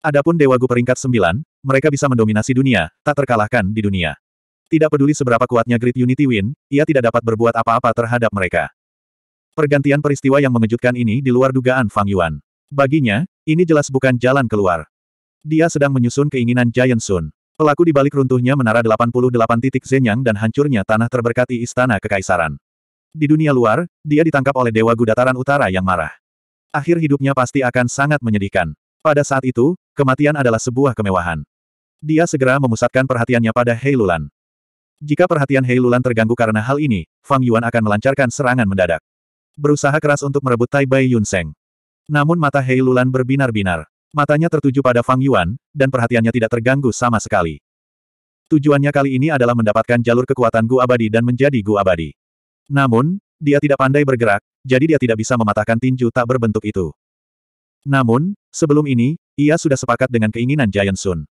Adapun Dewa Gu peringkat 9, mereka bisa mendominasi dunia, tak terkalahkan di dunia. Tidak peduli seberapa kuatnya Great Unity Win, ia tidak dapat berbuat apa-apa terhadap mereka. Pergantian peristiwa yang mengejutkan ini di luar dugaan Fang Yuan. Baginya, ini jelas bukan jalan keluar. Dia sedang menyusun keinginan Giant Sun. Pelaku di balik runtuhnya menara 88 titik Zenyang dan hancurnya tanah terberkati Istana Kekaisaran. Di dunia luar, dia ditangkap oleh Dewa Gudataran Utara yang marah. Akhir hidupnya pasti akan sangat menyedihkan. Pada saat itu, kematian adalah sebuah kemewahan. Dia segera memusatkan perhatiannya pada Hei Lulan. Jika perhatian Hei Lulan terganggu karena hal ini, Fang Yuan akan melancarkan serangan mendadak. Berusaha keras untuk merebut Tai Bai Yun Seng. Namun mata Hei Lulan berbinar-binar. Matanya tertuju pada Fang Yuan, dan perhatiannya tidak terganggu sama sekali. Tujuannya kali ini adalah mendapatkan jalur kekuatan Gu Abadi dan menjadi Gu Abadi. Namun, dia tidak pandai bergerak, jadi dia tidak bisa mematahkan tinju tak berbentuk itu. Namun, sebelum ini, ia sudah sepakat dengan keinginan Giant Sun.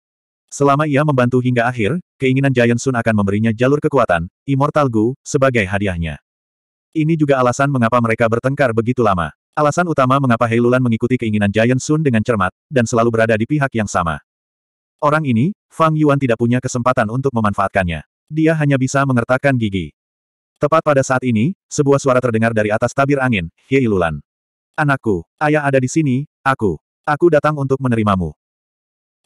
Selama ia membantu hingga akhir, keinginan Giant Sun akan memberinya jalur kekuatan, Immortal Gu, sebagai hadiahnya. Ini juga alasan mengapa mereka bertengkar begitu lama. Alasan utama mengapa Heilulan mengikuti keinginan Giant Sun dengan cermat, dan selalu berada di pihak yang sama. Orang ini, Fang Yuan tidak punya kesempatan untuk memanfaatkannya. Dia hanya bisa mengertakkan gigi. Tepat pada saat ini, sebuah suara terdengar dari atas tabir angin, Heilulan. Anakku, ayah ada di sini, aku. Aku datang untuk menerimamu.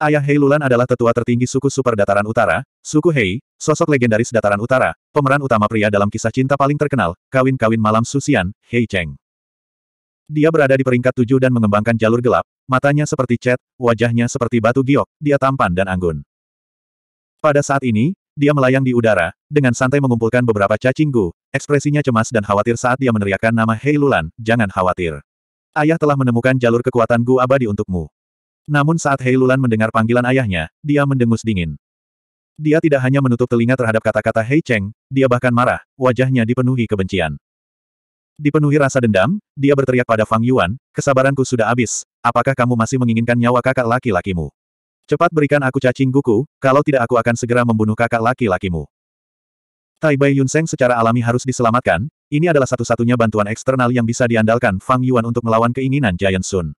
Ayah Hei Lulan adalah tetua tertinggi suku Super Dataran Utara, suku Hei, sosok legendaris Dataran Utara, pemeran utama pria dalam kisah cinta paling terkenal, kawin-kawin malam Susian, Hei Cheng. Dia berada di peringkat tujuh dan mengembangkan jalur gelap, matanya seperti cat, wajahnya seperti batu giok, dia tampan dan anggun. Pada saat ini, dia melayang di udara, dengan santai mengumpulkan beberapa cacing gu, ekspresinya cemas dan khawatir saat dia meneriakkan nama Hei Lulan, jangan khawatir. Ayah telah menemukan jalur kekuatan gu abadi untukmu. Namun saat Hei Lulan mendengar panggilan ayahnya, dia mendengus dingin. Dia tidak hanya menutup telinga terhadap kata-kata Hei Cheng, dia bahkan marah, wajahnya dipenuhi kebencian. Dipenuhi rasa dendam, dia berteriak pada Fang Yuan, kesabaranku sudah habis, apakah kamu masih menginginkan nyawa kakak laki-lakimu? Cepat berikan aku cacing guku, kalau tidak aku akan segera membunuh kakak laki-lakimu. Tai Bai Yunseng secara alami harus diselamatkan, ini adalah satu-satunya bantuan eksternal yang bisa diandalkan Fang Yuan untuk melawan keinginan Giant Sun.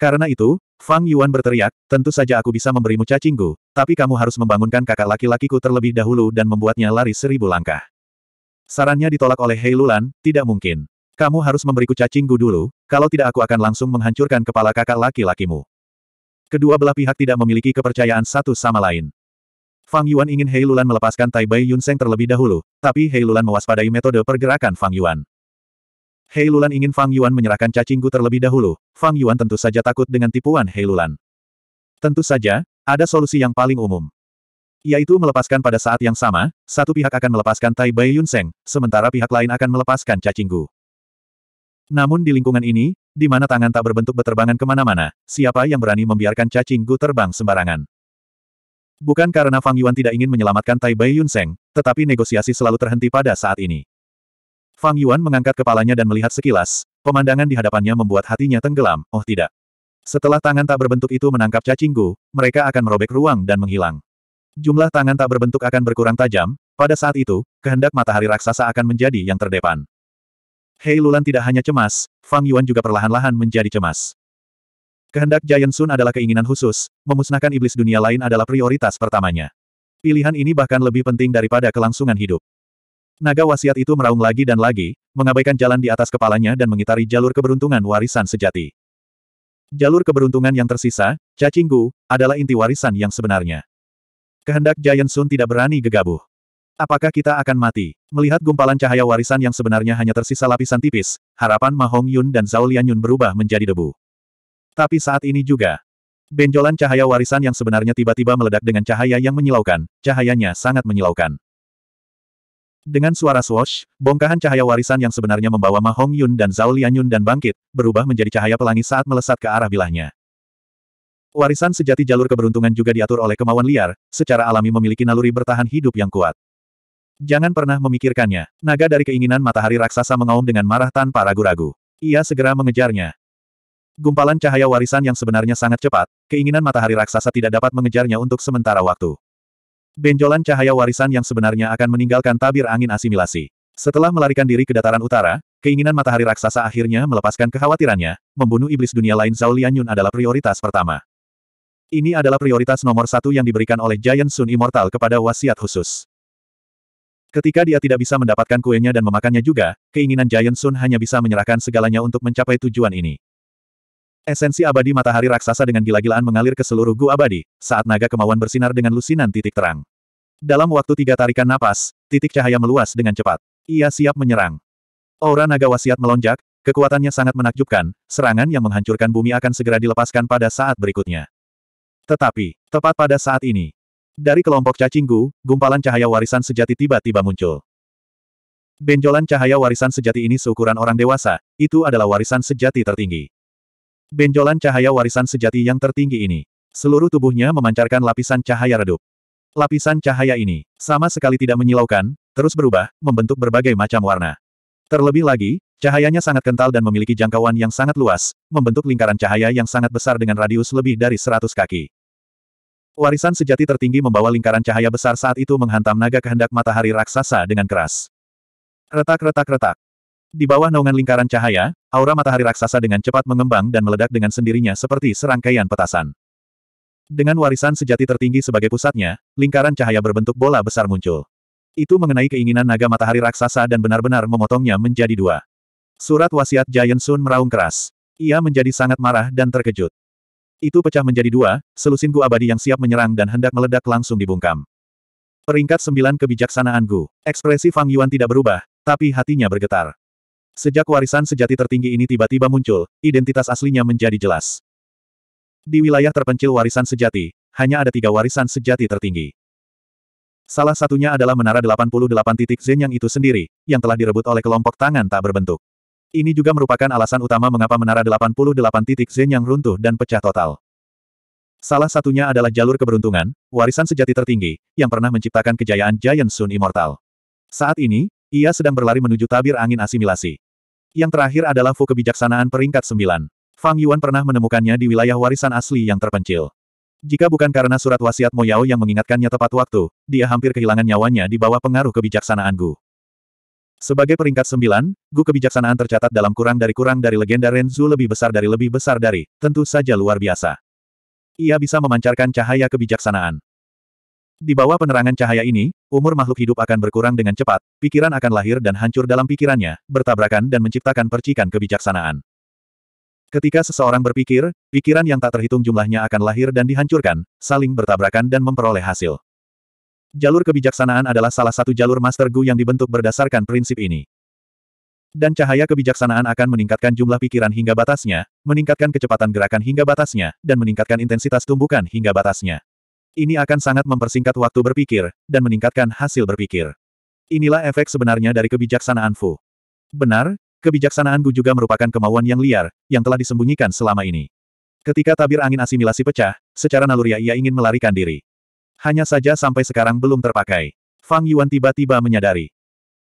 Karena itu, Fang Yuan berteriak, tentu saja aku bisa memberimu cacingku, tapi kamu harus membangunkan kakak laki-lakiku terlebih dahulu dan membuatnya lari seribu langkah. Sarannya ditolak oleh Hei Lulan, tidak mungkin. Kamu harus memberiku cacingku dulu, kalau tidak aku akan langsung menghancurkan kepala kakak laki-lakimu. Kedua belah pihak tidak memiliki kepercayaan satu sama lain. Fang Yuan ingin Hei Lulan melepaskan Tai Bai Yun Seng terlebih dahulu, tapi Hei Lulan mewaspadai metode pergerakan Fang Yuan. Hei Lulan ingin Fang Yuan menyerahkan cacinggu terlebih dahulu. Fang Yuan tentu saja takut dengan tipuan Hei Lulan. Tentu saja, ada solusi yang paling umum. Yaitu melepaskan pada saat yang sama, satu pihak akan melepaskan Tai Bai Yun Seng, sementara pihak lain akan melepaskan cacinggu. Namun di lingkungan ini, di mana tangan tak berbentuk beterbangan ke mana-mana, siapa yang berani membiarkan cacinggu terbang sembarangan? Bukan karena Fang Yuan tidak ingin menyelamatkan Tai Bai Yun Seng, tetapi negosiasi selalu terhenti pada saat ini. Fang Yuan mengangkat kepalanya dan melihat sekilas, pemandangan di hadapannya membuat hatinya tenggelam, oh tidak. Setelah tangan tak berbentuk itu menangkap cacinggu, mereka akan merobek ruang dan menghilang. Jumlah tangan tak berbentuk akan berkurang tajam, pada saat itu, kehendak matahari raksasa akan menjadi yang terdepan. Hei Lulan tidak hanya cemas, Fang Yuan juga perlahan-lahan menjadi cemas. Kehendak Giant Sun adalah keinginan khusus, memusnahkan iblis dunia lain adalah prioritas pertamanya. Pilihan ini bahkan lebih penting daripada kelangsungan hidup. Naga wasiat itu meraung lagi dan lagi, mengabaikan jalan di atas kepalanya dan mengitari jalur keberuntungan warisan sejati. Jalur keberuntungan yang tersisa, cacing gu, adalah inti warisan yang sebenarnya. Kehendak Giant Sun tidak berani gegabah. Apakah kita akan mati? Melihat gumpalan cahaya warisan yang sebenarnya hanya tersisa lapisan tipis, harapan Ma Hong Yun dan Zhao Lianyun berubah menjadi debu. Tapi saat ini juga, benjolan cahaya warisan yang sebenarnya tiba-tiba meledak dengan cahaya yang menyilaukan, cahayanya sangat menyilaukan. Dengan suara swoosh, bongkahan cahaya warisan yang sebenarnya membawa Ma Hong Yun dan Zhao Lianyun dan bangkit, berubah menjadi cahaya pelangi saat melesat ke arah bilahnya. Warisan sejati jalur keberuntungan juga diatur oleh kemauan liar, secara alami memiliki naluri bertahan hidup yang kuat. Jangan pernah memikirkannya. Naga dari keinginan matahari raksasa mengaum dengan marah tanpa ragu-ragu. Ia segera mengejarnya. Gumpalan cahaya warisan yang sebenarnya sangat cepat, keinginan matahari raksasa tidak dapat mengejarnya untuk sementara waktu. Benjolan cahaya warisan yang sebenarnya akan meninggalkan tabir angin asimilasi. Setelah melarikan diri ke dataran utara, keinginan matahari raksasa akhirnya melepaskan kekhawatirannya, membunuh iblis dunia lain Zhao Lianyun adalah prioritas pertama. Ini adalah prioritas nomor satu yang diberikan oleh Giant Sun Immortal kepada wasiat khusus. Ketika dia tidak bisa mendapatkan kuenya dan memakannya juga, keinginan Giant Sun hanya bisa menyerahkan segalanya untuk mencapai tujuan ini. Esensi abadi matahari raksasa dengan gila-gilaan mengalir ke seluruh gu abadi, saat naga kemauan bersinar dengan lusinan titik terang. Dalam waktu tiga tarikan napas, titik cahaya meluas dengan cepat. Ia siap menyerang. Aura naga wasiat melonjak, kekuatannya sangat menakjubkan, serangan yang menghancurkan bumi akan segera dilepaskan pada saat berikutnya. Tetapi, tepat pada saat ini, dari kelompok cacinggu, gumpalan cahaya warisan sejati tiba-tiba muncul. Benjolan cahaya warisan sejati ini seukuran orang dewasa, itu adalah warisan sejati tertinggi. Benjolan cahaya warisan sejati yang tertinggi ini. Seluruh tubuhnya memancarkan lapisan cahaya redup. Lapisan cahaya ini, sama sekali tidak menyilaukan, terus berubah, membentuk berbagai macam warna. Terlebih lagi, cahayanya sangat kental dan memiliki jangkauan yang sangat luas, membentuk lingkaran cahaya yang sangat besar dengan radius lebih dari 100 kaki. Warisan sejati tertinggi membawa lingkaran cahaya besar saat itu menghantam naga kehendak matahari raksasa dengan keras. Retak-retak-retak. Di bawah naungan lingkaran cahaya, aura matahari raksasa dengan cepat mengembang dan meledak dengan sendirinya seperti serangkaian petasan. Dengan warisan sejati tertinggi sebagai pusatnya, lingkaran cahaya berbentuk bola besar muncul. Itu mengenai keinginan naga matahari raksasa dan benar-benar memotongnya menjadi dua. Surat wasiat Giant Sun meraung keras. Ia menjadi sangat marah dan terkejut. Itu pecah menjadi dua, selusin Gu abadi yang siap menyerang dan hendak meledak langsung dibungkam. Peringkat sembilan kebijaksanaan Gu. Ekspresi Fang Yuan tidak berubah, tapi hatinya bergetar. Sejak warisan sejati tertinggi ini tiba-tiba muncul, identitas aslinya menjadi jelas. Di wilayah terpencil warisan sejati, hanya ada tiga warisan sejati tertinggi. Salah satunya adalah Menara 88 titik Zen yang itu sendiri, yang telah direbut oleh kelompok tangan tak berbentuk. Ini juga merupakan alasan utama mengapa menara 88 titik Zen yang runtuh dan pecah total. Salah satunya adalah jalur keberuntungan, warisan sejati tertinggi, yang pernah menciptakan kejayaan Giant Sun Immortal. Saat ini, ia sedang berlari menuju tabir angin asimilasi. Yang terakhir adalah Fu kebijaksanaan peringkat 9. Fang Yuan pernah menemukannya di wilayah warisan asli yang terpencil. Jika bukan karena surat wasiat Mo Yao yang mengingatkannya tepat waktu, dia hampir kehilangan nyawanya di bawah pengaruh kebijaksanaan Gu. Sebagai peringkat sembilan, Gu kebijaksanaan tercatat dalam kurang dari kurang dari legenda Renzu lebih besar dari lebih besar dari, tentu saja luar biasa. Ia bisa memancarkan cahaya kebijaksanaan. Di bawah penerangan cahaya ini, umur makhluk hidup akan berkurang dengan cepat, pikiran akan lahir dan hancur dalam pikirannya, bertabrakan dan menciptakan percikan kebijaksanaan. Ketika seseorang berpikir, pikiran yang tak terhitung jumlahnya akan lahir dan dihancurkan, saling bertabrakan dan memperoleh hasil. Jalur kebijaksanaan adalah salah satu jalur Master Gu yang dibentuk berdasarkan prinsip ini. Dan cahaya kebijaksanaan akan meningkatkan jumlah pikiran hingga batasnya, meningkatkan kecepatan gerakan hingga batasnya, dan meningkatkan intensitas tumbukan hingga batasnya. Ini akan sangat mempersingkat waktu berpikir, dan meningkatkan hasil berpikir. Inilah efek sebenarnya dari kebijaksanaan Fu. Benar, kebijaksanaan Gu juga merupakan kemauan yang liar, yang telah disembunyikan selama ini. Ketika tabir angin asimilasi pecah, secara naluriah ia ingin melarikan diri. Hanya saja sampai sekarang belum terpakai. Fang Yuan tiba-tiba menyadari.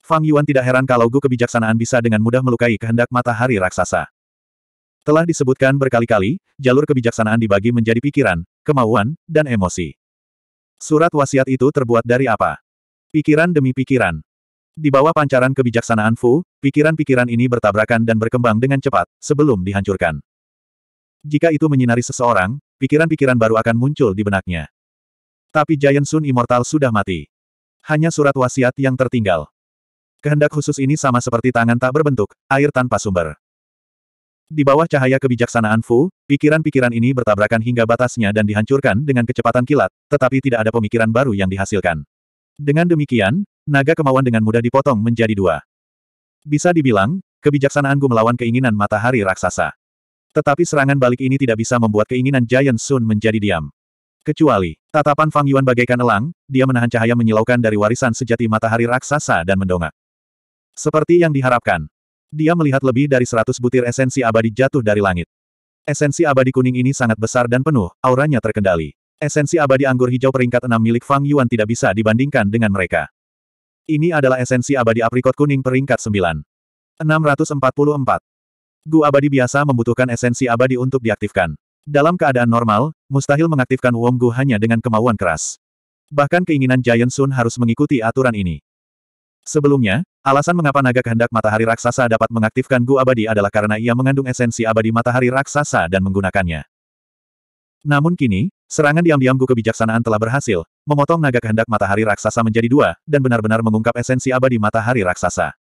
Fang Yuan tidak heran kalau Gu kebijaksanaan bisa dengan mudah melukai kehendak matahari raksasa. Telah disebutkan berkali-kali, jalur kebijaksanaan dibagi menjadi pikiran, kemauan, dan emosi. Surat wasiat itu terbuat dari apa? Pikiran demi pikiran. Di bawah pancaran kebijaksanaan Fu, pikiran-pikiran ini bertabrakan dan berkembang dengan cepat, sebelum dihancurkan. Jika itu menyinari seseorang, pikiran-pikiran baru akan muncul di benaknya. Tapi Giant Sun Immortal sudah mati. Hanya surat wasiat yang tertinggal. Kehendak khusus ini sama seperti tangan tak berbentuk, air tanpa sumber. Di bawah cahaya kebijaksanaan Fu, pikiran-pikiran ini bertabrakan hingga batasnya dan dihancurkan dengan kecepatan kilat, tetapi tidak ada pemikiran baru yang dihasilkan. Dengan demikian, naga kemauan dengan mudah dipotong menjadi dua. Bisa dibilang, kebijaksanaan Gu melawan keinginan matahari raksasa. Tetapi serangan balik ini tidak bisa membuat keinginan Giant Sun menjadi diam. Kecuali, tatapan Fang Yuan bagaikan elang, dia menahan cahaya menyilaukan dari warisan sejati matahari raksasa dan mendongak. Seperti yang diharapkan. Dia melihat lebih dari seratus butir esensi abadi jatuh dari langit. Esensi abadi kuning ini sangat besar dan penuh, auranya terkendali. Esensi abadi anggur hijau peringkat 6 milik Fang Yuan tidak bisa dibandingkan dengan mereka. Ini adalah esensi abadi aprikot kuning peringkat 9. 644. Gu abadi biasa membutuhkan esensi abadi untuk diaktifkan. Dalam keadaan normal, mustahil mengaktifkan Wong Gu hanya dengan kemauan keras. Bahkan keinginan Giant Sun harus mengikuti aturan ini. Sebelumnya, alasan mengapa naga kehendak matahari raksasa dapat mengaktifkan Gu abadi adalah karena ia mengandung esensi abadi matahari raksasa dan menggunakannya. Namun kini, serangan diam-diam Gu kebijaksanaan telah berhasil, memotong naga kehendak matahari raksasa menjadi dua, dan benar-benar mengungkap esensi abadi matahari raksasa.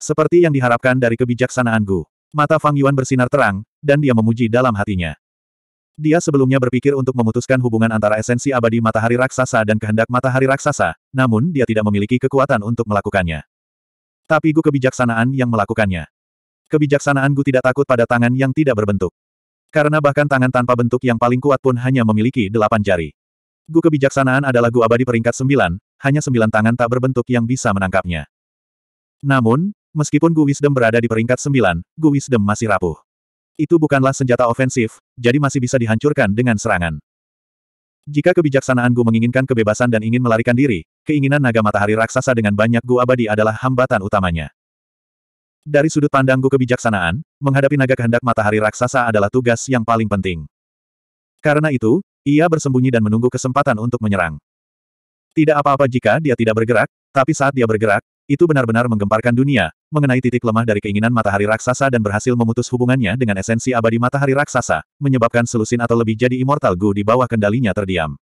Seperti yang diharapkan dari kebijaksanaan Gu. Mata Fang Yuan bersinar terang, dan dia memuji dalam hatinya. Dia sebelumnya berpikir untuk memutuskan hubungan antara esensi abadi matahari raksasa dan kehendak matahari raksasa, namun dia tidak memiliki kekuatan untuk melakukannya. Tapi Gu kebijaksanaan yang melakukannya. Kebijaksanaan Gu tidak takut pada tangan yang tidak berbentuk. Karena bahkan tangan tanpa bentuk yang paling kuat pun hanya memiliki delapan jari. Gu kebijaksanaan adalah Gu abadi peringkat sembilan, hanya sembilan tangan tak berbentuk yang bisa menangkapnya. Namun, Meskipun Gu Wisdom berada di peringkat 9, Gu Wisdom masih rapuh. Itu bukanlah senjata ofensif, jadi masih bisa dihancurkan dengan serangan. Jika kebijaksanaan Gu menginginkan kebebasan dan ingin melarikan diri, keinginan naga matahari raksasa dengan banyak Gu abadi adalah hambatan utamanya. Dari sudut pandang Gu kebijaksanaan, menghadapi naga kehendak matahari raksasa adalah tugas yang paling penting. Karena itu, ia bersembunyi dan menunggu kesempatan untuk menyerang. Tidak apa-apa jika dia tidak bergerak, tapi saat dia bergerak, itu benar-benar menggemparkan dunia, mengenai titik lemah dari keinginan matahari raksasa dan berhasil memutus hubungannya dengan esensi abadi matahari raksasa, menyebabkan selusin atau lebih jadi immortal Gu di bawah kendalinya terdiam.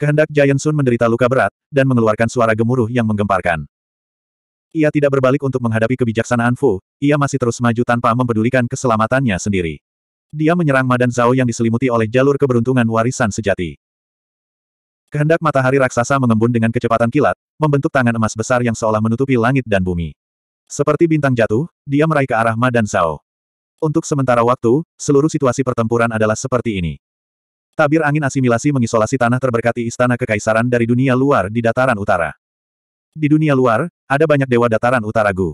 Kehendak Giant Sun menderita luka berat, dan mengeluarkan suara gemuruh yang menggemparkan. Ia tidak berbalik untuk menghadapi kebijaksanaan Fu, ia masih terus maju tanpa mempedulikan keselamatannya sendiri. Dia menyerang Madan Zhao yang diselimuti oleh jalur keberuntungan warisan sejati. Kehendak matahari raksasa mengembun dengan kecepatan kilat, membentuk tangan emas besar yang seolah menutupi langit dan bumi. Seperti bintang jatuh, dia meraih ke arah Ma dan Zhao. Untuk sementara waktu, seluruh situasi pertempuran adalah seperti ini. Tabir angin asimilasi mengisolasi tanah terberkati istana kekaisaran dari dunia luar di dataran utara. Di dunia luar, ada banyak dewa dataran utara Gu.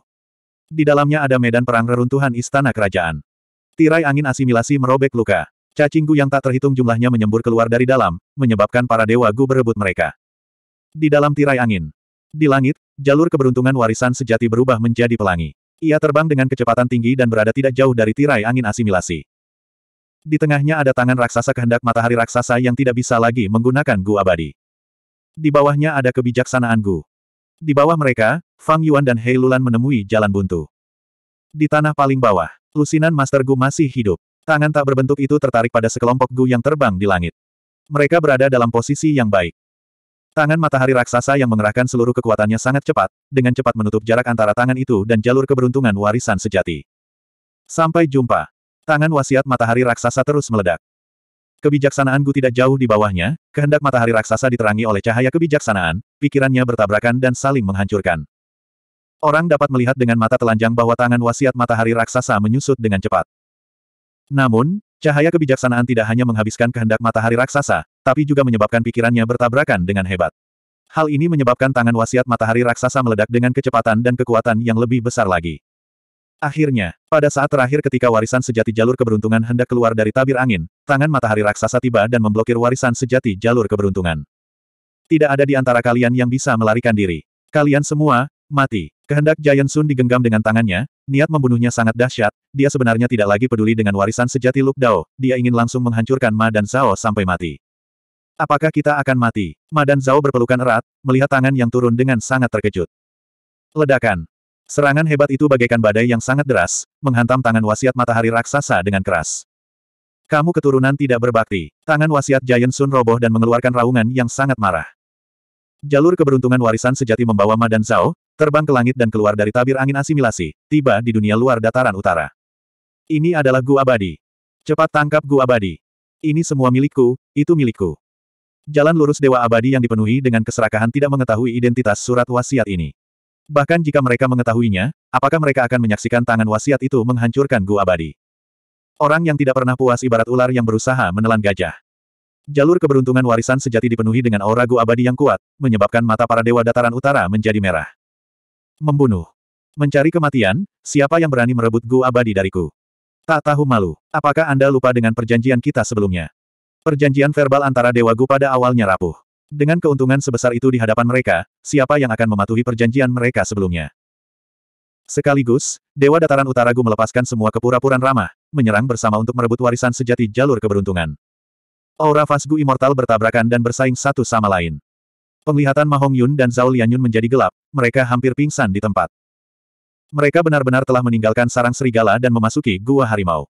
Di dalamnya ada medan perang reruntuhan istana kerajaan. Tirai angin asimilasi merobek luka. Cacing Gu yang tak terhitung jumlahnya menyembur keluar dari dalam, menyebabkan para dewa Gu berebut mereka. Di dalam tirai angin. Di langit, jalur keberuntungan warisan sejati berubah menjadi pelangi. Ia terbang dengan kecepatan tinggi dan berada tidak jauh dari tirai angin asimilasi. Di tengahnya ada tangan raksasa kehendak matahari raksasa yang tidak bisa lagi menggunakan Gu abadi. Di bawahnya ada kebijaksanaan Gu. Di bawah mereka, Fang Yuan dan Hei Lulan menemui jalan buntu. Di tanah paling bawah, lusinan Master Gu masih hidup. Tangan tak berbentuk itu tertarik pada sekelompok gu yang terbang di langit. Mereka berada dalam posisi yang baik. Tangan matahari raksasa yang mengerahkan seluruh kekuatannya sangat cepat, dengan cepat menutup jarak antara tangan itu dan jalur keberuntungan warisan sejati. Sampai jumpa. Tangan wasiat matahari raksasa terus meledak. Kebijaksanaan Gu tidak jauh di bawahnya, kehendak matahari raksasa diterangi oleh cahaya kebijaksanaan, pikirannya bertabrakan dan saling menghancurkan. Orang dapat melihat dengan mata telanjang bahwa tangan wasiat matahari raksasa menyusut dengan cepat. Namun, cahaya kebijaksanaan tidak hanya menghabiskan kehendak matahari raksasa, tapi juga menyebabkan pikirannya bertabrakan dengan hebat. Hal ini menyebabkan tangan wasiat matahari raksasa meledak dengan kecepatan dan kekuatan yang lebih besar lagi. Akhirnya, pada saat terakhir ketika warisan sejati jalur keberuntungan hendak keluar dari tabir angin, tangan matahari raksasa tiba dan memblokir warisan sejati jalur keberuntungan. Tidak ada di antara kalian yang bisa melarikan diri. Kalian semua, mati. Kehendak Giant Sun digenggam dengan tangannya, niat membunuhnya sangat dahsyat, dia sebenarnya tidak lagi peduli dengan warisan sejati Luk Dao, dia ingin langsung menghancurkan Ma dan Zhao sampai mati. Apakah kita akan mati? Ma dan Zhao berpelukan erat, melihat tangan yang turun dengan sangat terkejut. Ledakan. Serangan hebat itu bagaikan badai yang sangat deras, menghantam tangan wasiat matahari raksasa dengan keras. Kamu keturunan tidak berbakti. Tangan wasiat Giant Sun roboh dan mengeluarkan raungan yang sangat marah. Jalur keberuntungan warisan sejati membawa Ma dan Zhao, terbang ke langit dan keluar dari tabir angin asimilasi, tiba di dunia luar dataran utara. Ini adalah Gu Abadi. Cepat tangkap Gu Abadi. Ini semua milikku, itu milikku. Jalan lurus Dewa Abadi yang dipenuhi dengan keserakahan tidak mengetahui identitas surat wasiat ini. Bahkan jika mereka mengetahuinya, apakah mereka akan menyaksikan tangan wasiat itu menghancurkan Gu Abadi? Orang yang tidak pernah puas ibarat ular yang berusaha menelan gajah. Jalur keberuntungan warisan sejati dipenuhi dengan aura gu abadi yang kuat, menyebabkan mata para dewa dataran utara menjadi merah. Membunuh. Mencari kematian, siapa yang berani merebut gu abadi dariku? Tak tahu malu. Apakah Anda lupa dengan perjanjian kita sebelumnya? Perjanjian verbal antara Dewa Gu pada awalnya rapuh. Dengan keuntungan sebesar itu di hadapan mereka, siapa yang akan mematuhi perjanjian mereka sebelumnya? Sekaligus, Dewa Dataran Utara Gu melepaskan semua kepura-puran ramah, menyerang bersama untuk merebut warisan sejati jalur keberuntungan. Aura Fasgu Immortal bertabrakan dan bersaing satu sama lain. Penglihatan Ma Hongyun dan Zhao Lianyun menjadi gelap, mereka hampir pingsan di tempat. Mereka benar-benar telah meninggalkan sarang serigala dan memasuki gua harimau.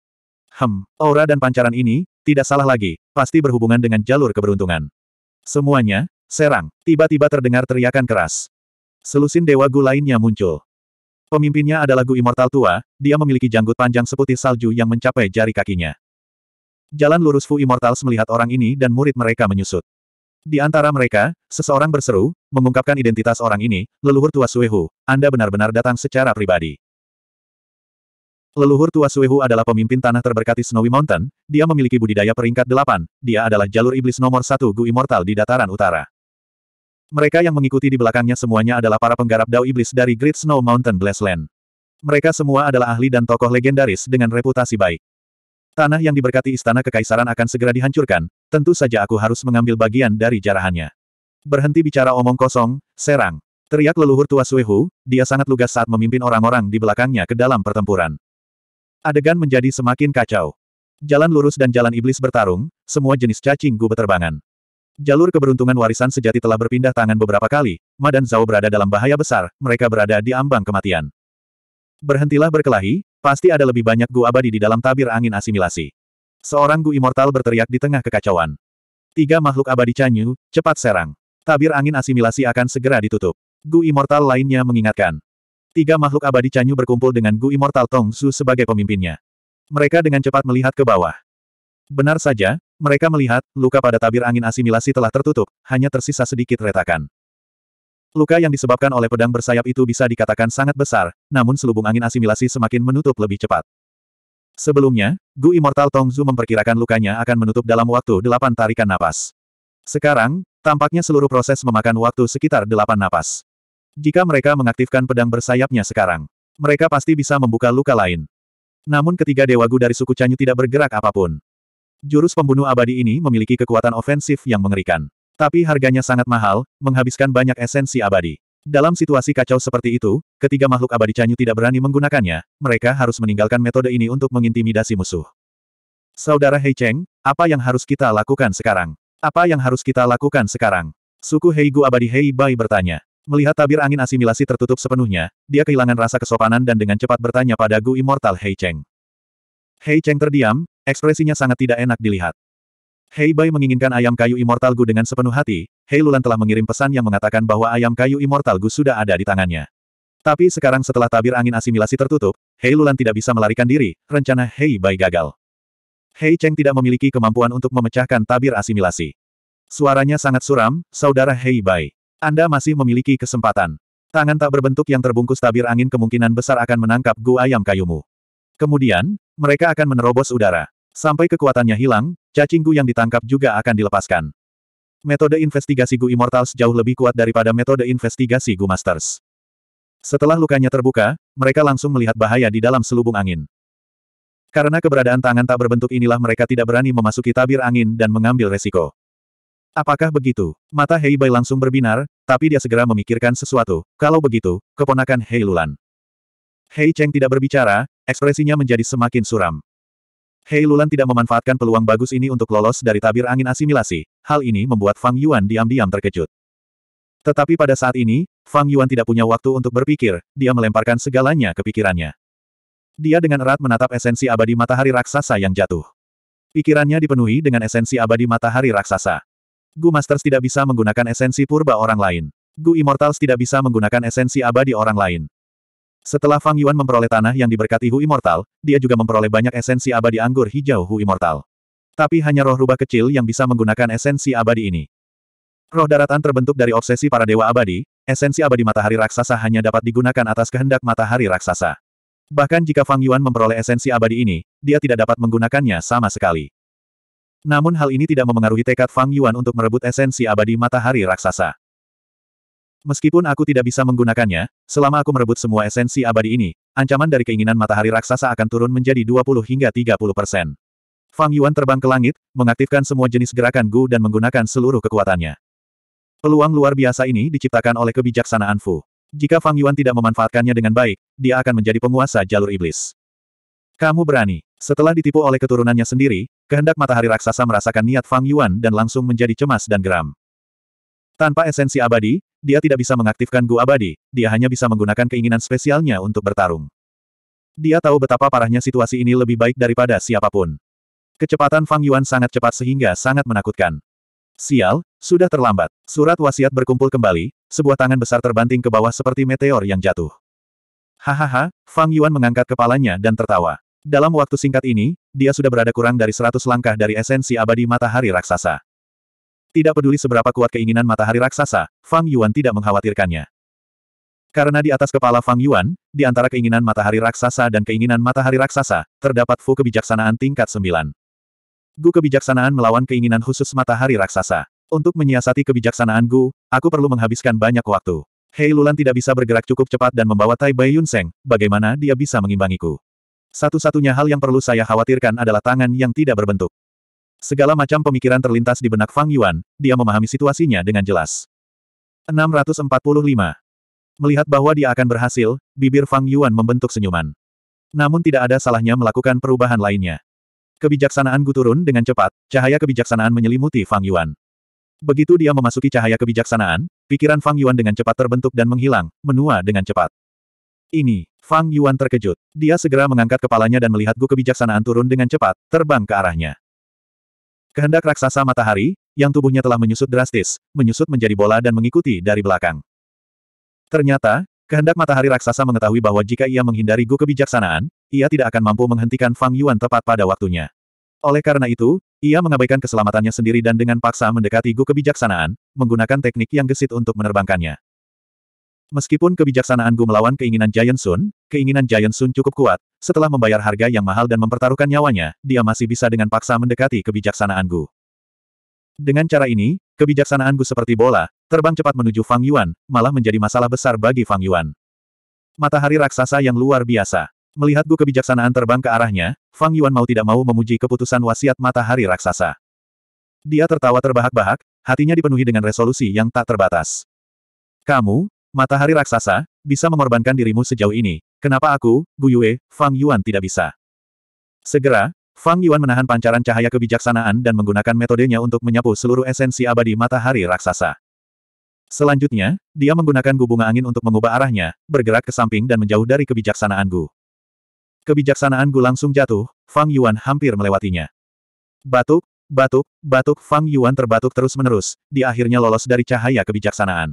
Hem, aura dan pancaran ini, tidak salah lagi, pasti berhubungan dengan jalur keberuntungan. Semuanya, serang. Tiba-tiba terdengar teriakan keras. Selusin dewa gu lainnya muncul. Pemimpinnya adalah Gu Immortal tua, dia memiliki janggut panjang seputih salju yang mencapai jari kakinya. Jalan lurus Fu Immortals melihat orang ini dan murid mereka menyusut. Di antara mereka, seseorang berseru, mengungkapkan identitas orang ini, leluhur tua Suehu, Anda benar-benar datang secara pribadi. Leluhur tua Suehu adalah pemimpin tanah terberkati Snowy Mountain, dia memiliki budidaya peringkat delapan, dia adalah jalur iblis nomor satu Gu Immortal di dataran utara. Mereka yang mengikuti di belakangnya semuanya adalah para penggarap Dao Iblis dari Great Snow Mountain Blessland. Mereka semua adalah ahli dan tokoh legendaris dengan reputasi baik. Tanah yang diberkati Istana Kekaisaran akan segera dihancurkan, tentu saja aku harus mengambil bagian dari jarahannya. Berhenti bicara omong kosong, serang. Teriak leluhur tua Suehu, dia sangat lugas saat memimpin orang-orang di belakangnya ke dalam pertempuran. Adegan menjadi semakin kacau. Jalan lurus dan jalan iblis bertarung, semua jenis cacing gu beterbangan. Jalur keberuntungan warisan sejati telah berpindah tangan beberapa kali, Ma dan Zhao berada dalam bahaya besar, mereka berada di ambang kematian. Berhentilah berkelahi, pasti ada lebih banyak gu abadi di dalam tabir angin asimilasi. Seorang gu immortal berteriak di tengah kekacauan. Tiga makhluk abadi Canyu, cepat serang. Tabir angin asimilasi akan segera ditutup. Gu immortal lainnya mengingatkan. Tiga makhluk abadi Canyu berkumpul dengan gu immortal Tong Su sebagai pemimpinnya. Mereka dengan cepat melihat ke bawah. Benar saja, mereka melihat, luka pada tabir angin asimilasi telah tertutup, hanya tersisa sedikit retakan. Luka yang disebabkan oleh pedang bersayap itu bisa dikatakan sangat besar, namun selubung angin asimilasi semakin menutup lebih cepat. Sebelumnya, Gu Immortal Tongzu memperkirakan lukanya akan menutup dalam waktu delapan tarikan napas. Sekarang, tampaknya seluruh proses memakan waktu sekitar delapan napas. Jika mereka mengaktifkan pedang bersayapnya sekarang, mereka pasti bisa membuka luka lain. Namun ketiga Dewa Gu dari suku Canyu tidak bergerak apa pun. Jurus pembunuh abadi ini memiliki kekuatan ofensif yang mengerikan. Tapi harganya sangat mahal, menghabiskan banyak esensi abadi. Dalam situasi kacau seperti itu, ketiga makhluk abadi Canyu tidak berani menggunakannya, mereka harus meninggalkan metode ini untuk mengintimidasi musuh. Saudara Hei Cheng, apa yang harus kita lakukan sekarang? Apa yang harus kita lakukan sekarang? Suku Hei Gu abadi Hei Bai bertanya. Melihat tabir angin asimilasi tertutup sepenuhnya, dia kehilangan rasa kesopanan dan dengan cepat bertanya pada Gu Immortal Hei Cheng. Hei Cheng terdiam, Ekspresinya sangat tidak enak dilihat. Hei Bai menginginkan ayam kayu immortal Gu dengan sepenuh hati, Hei Lulan telah mengirim pesan yang mengatakan bahwa ayam kayu immortal Gu sudah ada di tangannya. Tapi sekarang setelah tabir angin asimilasi tertutup, Hei Lulan tidak bisa melarikan diri, rencana Hei Bai gagal. Hei Cheng tidak memiliki kemampuan untuk memecahkan tabir asimilasi. Suaranya sangat suram, saudara Hei Bai. Anda masih memiliki kesempatan. Tangan tak berbentuk yang terbungkus tabir angin kemungkinan besar akan menangkap Gu ayam kayumu. Kemudian, mereka akan menerobos udara. Sampai kekuatannya hilang, cacing Gu yang ditangkap juga akan dilepaskan. Metode investigasi Gu Immortals jauh lebih kuat daripada metode investigasi Gu Masters. Setelah lukanya terbuka, mereka langsung melihat bahaya di dalam selubung angin. Karena keberadaan tangan tak berbentuk inilah mereka tidak berani memasuki tabir angin dan mengambil resiko. Apakah begitu? Mata Hei Bai langsung berbinar, tapi dia segera memikirkan sesuatu. Kalau begitu, keponakan Hei Lulan. Hei Cheng tidak berbicara, ekspresinya menjadi semakin suram. Hei Lulan tidak memanfaatkan peluang bagus ini untuk lolos dari tabir angin asimilasi. Hal ini membuat Fang Yuan diam-diam terkejut. Tetapi pada saat ini, Fang Yuan tidak punya waktu untuk berpikir, dia melemparkan segalanya ke pikirannya. Dia dengan erat menatap esensi abadi matahari raksasa yang jatuh. Pikirannya dipenuhi dengan esensi abadi matahari raksasa. Gu Masters tidak bisa menggunakan esensi purba orang lain. Gu Immortals tidak bisa menggunakan esensi abadi orang lain. Setelah Fang Yuan memperoleh tanah yang diberkati Hu Immortal, dia juga memperoleh banyak esensi abadi anggur hijau Hu Immortal. Tapi hanya roh rubah kecil yang bisa menggunakan esensi abadi ini. Roh daratan terbentuk dari obsesi para dewa abadi, esensi abadi matahari raksasa hanya dapat digunakan atas kehendak matahari raksasa. Bahkan jika Fang Yuan memperoleh esensi abadi ini, dia tidak dapat menggunakannya sama sekali. Namun hal ini tidak memengaruhi tekad Fang Yuan untuk merebut esensi abadi matahari raksasa. Meskipun aku tidak bisa menggunakannya, selama aku merebut semua esensi abadi ini, ancaman dari keinginan matahari raksasa akan turun menjadi 20 hingga 30 persen. Fang Yuan terbang ke langit, mengaktifkan semua jenis gerakan Gu dan menggunakan seluruh kekuatannya. Peluang luar biasa ini diciptakan oleh kebijaksanaan Fu. Jika Fang Yuan tidak memanfaatkannya dengan baik, dia akan menjadi penguasa jalur iblis. Kamu berani. Setelah ditipu oleh keturunannya sendiri, kehendak matahari raksasa merasakan niat Fang Yuan dan langsung menjadi cemas dan geram. Tanpa esensi abadi, dia tidak bisa mengaktifkan Gu abadi, dia hanya bisa menggunakan keinginan spesialnya untuk bertarung. Dia tahu betapa parahnya situasi ini lebih baik daripada siapa pun. Kecepatan Fang Yuan sangat cepat sehingga sangat menakutkan. Sial, sudah terlambat. Surat wasiat berkumpul kembali, sebuah tangan besar terbanting ke bawah seperti meteor yang jatuh. Hahaha, Fang Yuan mengangkat kepalanya dan tertawa. Dalam waktu singkat ini, dia sudah berada kurang dari seratus langkah dari esensi abadi matahari raksasa. Tidak peduli seberapa kuat keinginan matahari raksasa, Fang Yuan tidak mengkhawatirkannya. Karena di atas kepala Fang Yuan, di antara keinginan matahari raksasa dan keinginan matahari raksasa, terdapat fu kebijaksanaan tingkat sembilan. Gu kebijaksanaan melawan keinginan khusus matahari raksasa. Untuk menyiasati kebijaksanaan Gu, aku perlu menghabiskan banyak waktu. Hei Lulan tidak bisa bergerak cukup cepat dan membawa Tai Bai Yun Seng, bagaimana dia bisa mengimbangiku? Satu-satunya hal yang perlu saya khawatirkan adalah tangan yang tidak berbentuk. Segala macam pemikiran terlintas di benak Fang Yuan, dia memahami situasinya dengan jelas. 645. Melihat bahwa dia akan berhasil, bibir Fang Yuan membentuk senyuman. Namun tidak ada salahnya melakukan perubahan lainnya. Kebijaksanaan Gu turun dengan cepat, cahaya kebijaksanaan menyelimuti Fang Yuan. Begitu dia memasuki cahaya kebijaksanaan, pikiran Fang Yuan dengan cepat terbentuk dan menghilang, menua dengan cepat. Ini, Fang Yuan terkejut. Dia segera mengangkat kepalanya dan melihat Gu kebijaksanaan turun dengan cepat, terbang ke arahnya. Kehendak raksasa matahari, yang tubuhnya telah menyusut drastis, menyusut menjadi bola dan mengikuti dari belakang. Ternyata, kehendak matahari raksasa mengetahui bahwa jika ia menghindari Gu kebijaksanaan, ia tidak akan mampu menghentikan Fang Yuan tepat pada waktunya. Oleh karena itu, ia mengabaikan keselamatannya sendiri dan dengan paksa mendekati Gu kebijaksanaan, menggunakan teknik yang gesit untuk menerbangkannya. Meskipun kebijaksanaan Gu melawan keinginan Giant Sun, keinginan Giant Sun cukup kuat, setelah membayar harga yang mahal dan mempertaruhkan nyawanya, dia masih bisa dengan paksa mendekati kebijaksanaan Gu. Dengan cara ini, kebijaksanaan Gu seperti bola, terbang cepat menuju Fang Yuan, malah menjadi masalah besar bagi Fang Yuan. Matahari raksasa yang luar biasa. Melihat Gu kebijaksanaan terbang ke arahnya, Fang Yuan mau tidak mau memuji keputusan wasiat matahari raksasa. Dia tertawa terbahak-bahak, hatinya dipenuhi dengan resolusi yang tak terbatas. Kamu, matahari raksasa, bisa mengorbankan dirimu sejauh ini, kenapa aku, Gu Yue, Fang Yuan tidak bisa? Segera, Fang Yuan menahan pancaran cahaya kebijaksanaan dan menggunakan metodenya untuk menyapu seluruh esensi abadi matahari raksasa. Selanjutnya, dia menggunakan gu bunga angin untuk mengubah arahnya, bergerak ke samping dan menjauh dari kebijaksanaan Gu. Kebijaksanaan Gu langsung jatuh, Fang Yuan hampir melewatinya. Batuk, batuk, batuk, Fang Yuan terbatuk terus-menerus, dia akhirnya lolos dari cahaya kebijaksanaan.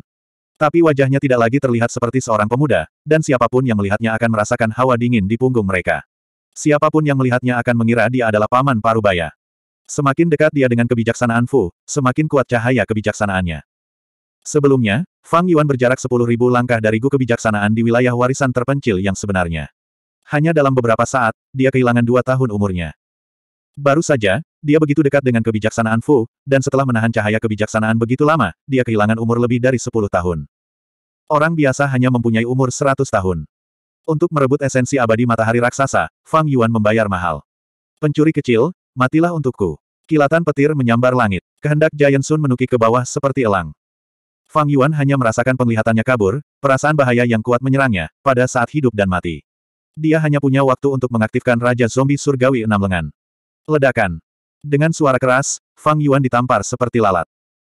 Tapi wajahnya tidak lagi terlihat seperti seorang pemuda, dan siapa pun yang melihatnya akan merasakan hawa dingin di punggung mereka. Siapa pun yang melihatnya akan mengira dia adalah paman parubaya. Semakin dekat dia dengan kebijaksanaan Fu, semakin kuat cahaya kebijaksanaannya. Sebelumnya, Fang Yuan berjarak 10.000 langkah dari Gu kebijaksanaan di wilayah warisan terpencil yang sebenarnya. Hanya dalam beberapa saat, dia kehilangan dua tahun umurnya. Baru saja, dia begitu dekat dengan kebijaksanaan Fu, dan setelah menahan cahaya kebijaksanaan begitu lama, dia kehilangan umur lebih dari sepuluh tahun. Orang biasa hanya mempunyai umur seratus tahun. Untuk merebut esensi abadi matahari raksasa, Fang Yuan membayar mahal. Pencuri kecil, matilah untukku. Kilatan petir menyambar langit. Kehendak Giant Sun menukik ke bawah seperti elang. Fang Yuan hanya merasakan penglihatannya kabur, perasaan bahaya yang kuat menyerangnya, pada saat hidup dan mati. Dia hanya punya waktu untuk mengaktifkan Raja Zombie Surgawi enam lengan. Ledakan. Dengan suara keras, Fang Yuan ditampar seperti lalat.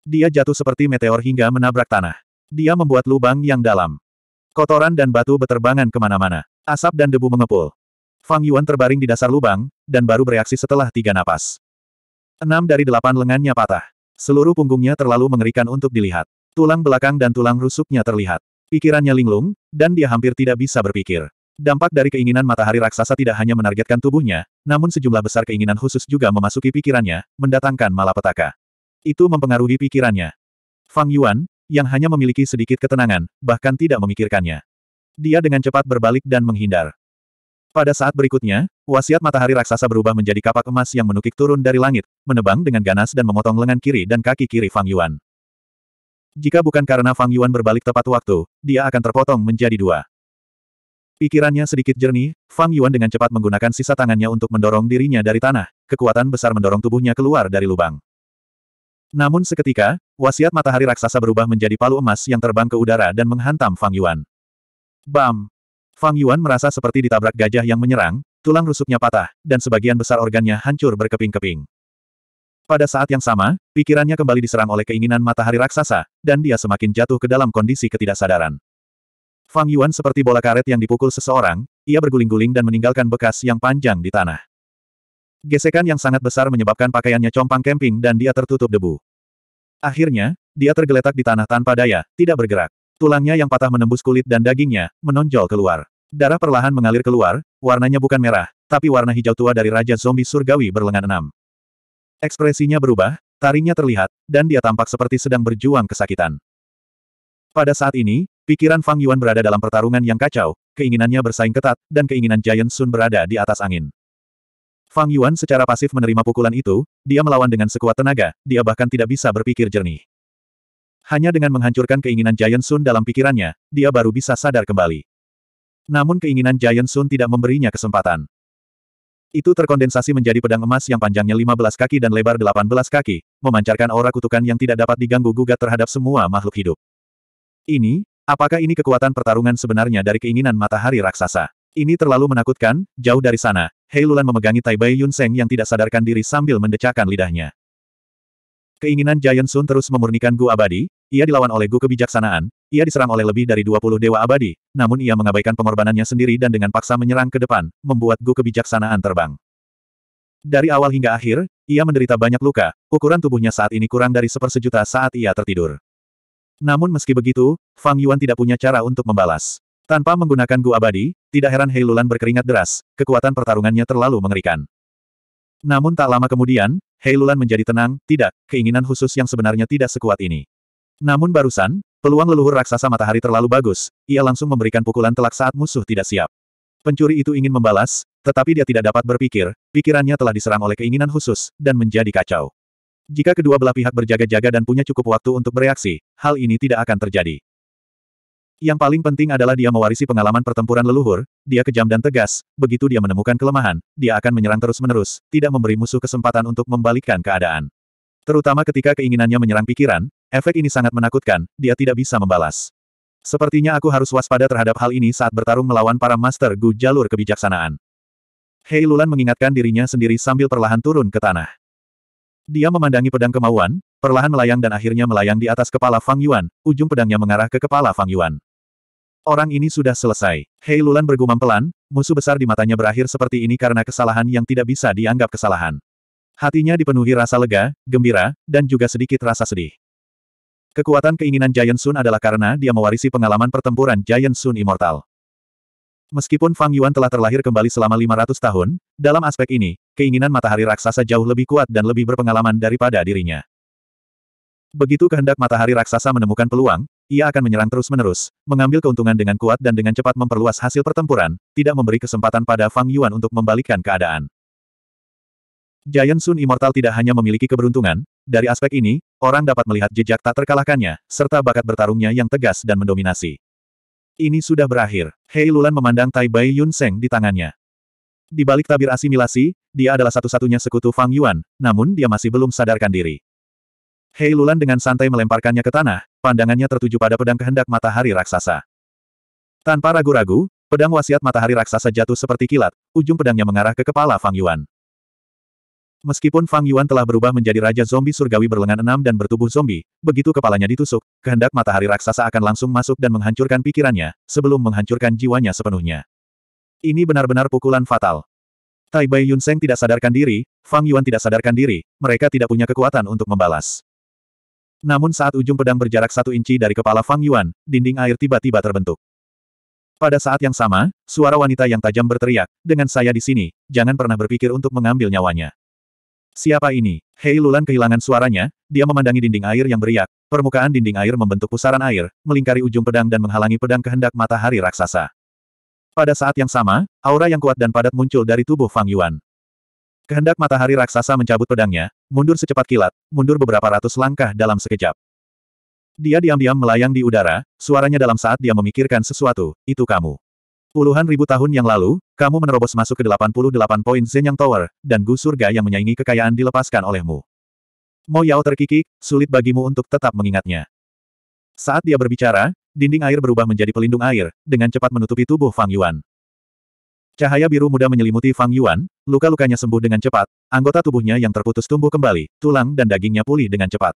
Dia jatuh seperti meteor hingga menabrak tanah. Dia membuat lubang yang dalam. Kotoran dan batu beterbangan ke mana-mana. Asap dan debu mengepul. Fang Yuan terbaring di dasar lubang, dan baru bereaksi setelah tiga napas. Enam dari delapan lengannya patah. Seluruh punggungnya terlalu mengerikan untuk dilihat. Tulang belakang dan tulang rusuknya terlihat. Pikirannya linglung, dan dia hampir tidak bisa berpikir. Dampak dari keinginan matahari raksasa tidak hanya menargetkan tubuhnya, namun sejumlah besar keinginan khusus juga memasuki pikirannya, mendatangkan malapetaka. Itu mempengaruhi pikirannya. Fang Yuan, yang hanya memiliki sedikit ketenangan, bahkan tidak memikirkannya. Dia dengan cepat berbalik dan menghindar. Pada saat berikutnya, wasiat matahari raksasa berubah menjadi kapak emas yang menukik turun dari langit, menebang dengan ganas dan memotong lengan kiri dan kaki kiri Fang Yuan. Jika bukan karena Fang Yuan berbalik tepat waktu, dia akan terpotong menjadi dua. Pikirannya sedikit jernih, Fang Yuan dengan cepat menggunakan sisa tangannya untuk mendorong dirinya dari tanah, kekuatan besar mendorong tubuhnya keluar dari lubang. Namun seketika, wasiat matahari raksasa berubah menjadi palu emas yang terbang ke udara dan menghantam Fang Yuan. Bam! Fang Yuan merasa seperti ditabrak gajah yang menyerang, tulang rusuknya patah, dan sebagian besar organnya hancur berkeping-keping. Pada saat yang sama, pikirannya kembali diserang oleh keinginan matahari raksasa, dan dia semakin jatuh ke dalam kondisi ketidaksadaran. Fang Yuan seperti bola karet yang dipukul seseorang, ia berguling-guling dan meninggalkan bekas yang panjang di tanah. Gesekan yang sangat besar menyebabkan pakaiannya compang camping dan dia tertutup debu. Akhirnya, dia tergeletak di tanah tanpa daya, tidak bergerak. Tulangnya yang patah menembus kulit dan dagingnya, menonjol keluar. Darah perlahan mengalir keluar, warnanya bukan merah, tapi warna hijau tua dari Raja Zombie Surgawi berlengan enam. Ekspresinya berubah, taringnya terlihat, dan dia tampak seperti sedang berjuang kesakitan. Pada saat ini, pikiran Fang Yuan berada dalam pertarungan yang kacau, keinginannya bersaing ketat, dan keinginan Giant Sun berada di atas angin. Fang Yuan secara pasif menerima pukulan itu, dia melawan dengan sekuat tenaga, dia bahkan tidak bisa berpikir jernih. Hanya dengan menghancurkan keinginan Giant Sun dalam pikirannya, dia baru bisa sadar kembali. Namun keinginan Giant Sun tidak memberinya kesempatan. Itu terkondensasi menjadi pedang emas yang panjangnya 15 kaki dan lebar 18 kaki, memancarkan aura kutukan yang tidak dapat diganggu gugat terhadap semua makhluk hidup. Ini, apakah ini kekuatan pertarungan sebenarnya dari keinginan matahari raksasa? Ini terlalu menakutkan, jauh dari sana, Hei Lulan memegangi Tai Bai Yun Seng yang tidak sadarkan diri sambil mendecakkan lidahnya. Keinginan Giant Sun terus memurnikan Gu abadi, ia dilawan oleh Gu kebijaksanaan, ia diserang oleh lebih dari 20 dewa abadi, namun ia mengabaikan pengorbanannya sendiri dan dengan paksa menyerang ke depan, membuat Gu kebijaksanaan terbang. Dari awal hingga akhir, ia menderita banyak luka, ukuran tubuhnya saat ini kurang dari sepersejuta saat ia tertidur. Namun meski begitu, Fang Yuan tidak punya cara untuk membalas. Tanpa menggunakan Gu abadi, tidak heran Hei Lulan berkeringat deras, kekuatan pertarungannya terlalu mengerikan. Namun tak lama kemudian, Hei Lulan menjadi tenang, tidak, keinginan khusus yang sebenarnya tidak sekuat ini. Namun barusan, peluang leluhur raksasa matahari terlalu bagus, ia langsung memberikan pukulan telak saat musuh tidak siap. Pencuri itu ingin membalas, tetapi dia tidak dapat berpikir, pikirannya telah diserang oleh keinginan khusus, dan menjadi kacau. Jika kedua belah pihak berjaga-jaga dan punya cukup waktu untuk bereaksi, hal ini tidak akan terjadi. Yang paling penting adalah dia mewarisi pengalaman pertempuran leluhur, dia kejam dan tegas, begitu dia menemukan kelemahan, dia akan menyerang terus-menerus, tidak memberi musuh kesempatan untuk membalikkan keadaan. Terutama ketika keinginannya menyerang pikiran, efek ini sangat menakutkan, dia tidak bisa membalas. Sepertinya aku harus waspada terhadap hal ini saat bertarung melawan para Master Gu jalur kebijaksanaan. Hei Lulan mengingatkan dirinya sendiri sambil perlahan turun ke tanah. Dia memandangi pedang kemauan, perlahan melayang dan akhirnya melayang di atas kepala Fang Yuan, ujung pedangnya mengarah ke kepala Fang Yuan. Orang ini sudah selesai. Hei Lulan bergumam pelan, musuh besar di matanya berakhir seperti ini karena kesalahan yang tidak bisa dianggap kesalahan. Hatinya dipenuhi rasa lega, gembira, dan juga sedikit rasa sedih. Kekuatan keinginan Giant Sun adalah karena dia mewarisi pengalaman pertempuran Giant Sun Immortal. Meskipun Fang Yuan telah terlahir kembali selama 500 tahun, dalam aspek ini, keinginan matahari raksasa jauh lebih kuat dan lebih berpengalaman daripada dirinya. Begitu kehendak matahari raksasa menemukan peluang, ia akan menyerang terus-menerus, mengambil keuntungan dengan kuat dan dengan cepat memperluas hasil pertempuran, tidak memberi kesempatan pada Fang Yuan untuk membalikkan keadaan. Giant Sun Immortal tidak hanya memiliki keberuntungan, dari aspek ini, orang dapat melihat jejak tak terkalahkannya, serta bakat bertarungnya yang tegas dan mendominasi. Ini sudah berakhir. Hei Lulan memandang Tai Bai Yun Seng di tangannya. Di balik tabir asimilasi, dia adalah satu-satunya sekutu Fang Yuan, namun dia masih belum sadarkan diri. Hei Lulan dengan santai melemparkannya ke tanah, pandangannya tertuju pada pedang kehendak matahari raksasa. Tanpa ragu-ragu, pedang wasiat matahari raksasa jatuh seperti kilat, ujung pedangnya mengarah ke kepala Fang Yuan. Meskipun Fang Yuan telah berubah menjadi Raja Zombie Surgawi berlengan enam dan bertubuh zombie, begitu kepalanya ditusuk, kehendak matahari raksasa akan langsung masuk dan menghancurkan pikirannya, sebelum menghancurkan jiwanya sepenuhnya. Ini benar-benar pukulan fatal. Tai Bai Yun Seng tidak sadarkan diri, Fang Yuan tidak sadarkan diri, mereka tidak punya kekuatan untuk membalas. Namun saat ujung pedang berjarak satu inci dari kepala Fang Yuan, dinding air tiba-tiba terbentuk. Pada saat yang sama, suara wanita yang tajam berteriak, dengan saya di sini, jangan pernah berpikir untuk mengambil nyawanya. Siapa ini? Hei Lulan kehilangan suaranya, dia memandangi dinding air yang beriak. Permukaan dinding air membentuk pusaran air, melingkari ujung pedang dan menghalangi pedang kehendak matahari raksasa. Pada saat yang sama, aura yang kuat dan padat muncul dari tubuh Fang Yuan. Kehendak matahari raksasa mencabut pedangnya, mundur secepat kilat, mundur beberapa ratus langkah dalam sekejap. Dia diam-diam melayang di udara, suaranya dalam saat dia memikirkan sesuatu, itu kamu. Puluhan ribu tahun yang lalu, kamu menerobos masuk ke 88 poin Zenyang Tower, dan Gu Surga yang menyaingi kekayaan dilepaskan olehmu. Mo Yao terkikik, sulit bagimu untuk tetap mengingatnya. Saat dia berbicara, dinding air berubah menjadi pelindung air, dengan cepat menutupi tubuh Fang Yuan. Cahaya biru muda menyelimuti Fang Yuan, luka-lukanya sembuh dengan cepat, anggota tubuhnya yang terputus tumbuh kembali, tulang dan dagingnya pulih dengan cepat.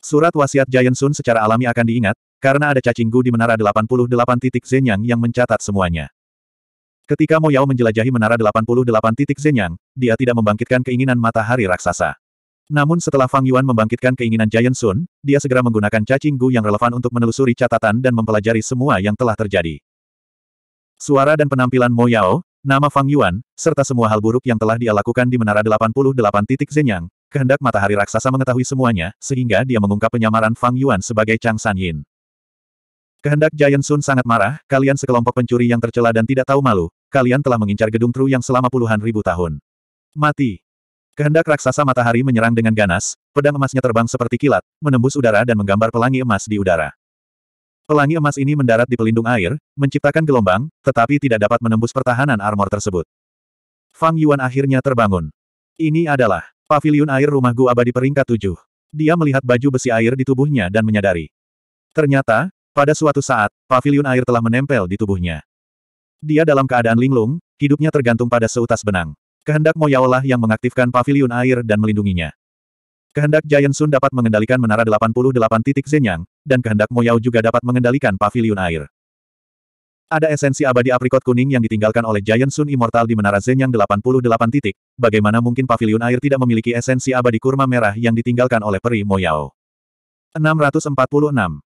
Surat wasiat Giant Sun secara alami akan diingat, karena ada cacing gu di menara 88 titik Zenyang yang mencatat semuanya. Ketika Mo Yao menjelajahi menara 88 titik Zenyang, dia tidak membangkitkan keinginan matahari raksasa. Namun setelah Fang Yuan membangkitkan keinginan Giant Sun, dia segera menggunakan cacing gu yang relevan untuk menelusuri catatan dan mempelajari semua yang telah terjadi. Suara dan penampilan Mo Yao, nama Fang Yuan, serta semua hal buruk yang telah dia lakukan di Menara 88 titik Zenyang, kehendak matahari raksasa mengetahui semuanya, sehingga dia mengungkap penyamaran Fang Yuan sebagai Chang San Yin. Kehendak Giant Sun sangat marah, kalian sekelompok pencuri yang tercela dan tidak tahu malu, kalian telah mengincar gedung Tru yang selama puluhan ribu tahun. Mati! Kehendak raksasa matahari menyerang dengan ganas, pedang emasnya terbang seperti kilat, menembus udara dan menggambar pelangi emas di udara. Pelangi emas ini mendarat di pelindung air, menciptakan gelombang, tetapi tidak dapat menembus pertahanan armor tersebut. Fang Yuan akhirnya terbangun. Ini adalah pavilion air rumah Gu abadi peringkat tujuh. Dia melihat baju besi air di tubuhnya dan menyadari. Ternyata, pada suatu saat, pavilion air telah menempel di tubuhnya. Dia dalam keadaan linglung, hidupnya tergantung pada seutas benang. Kehendak Mo Yaolah yang mengaktifkan pavilion air dan melindunginya. Kehendak Giant Sun dapat mengendalikan menara 88 titik Zenyang, dan kehendak Mo Yao juga dapat mengendalikan pavilion air. Ada esensi abadi aprikot kuning yang ditinggalkan oleh Giant Sun Immortal di menara Zenyang 88 titik, bagaimana mungkin pavilion air tidak memiliki esensi abadi kurma merah yang ditinggalkan oleh peri Mo Yao. 646.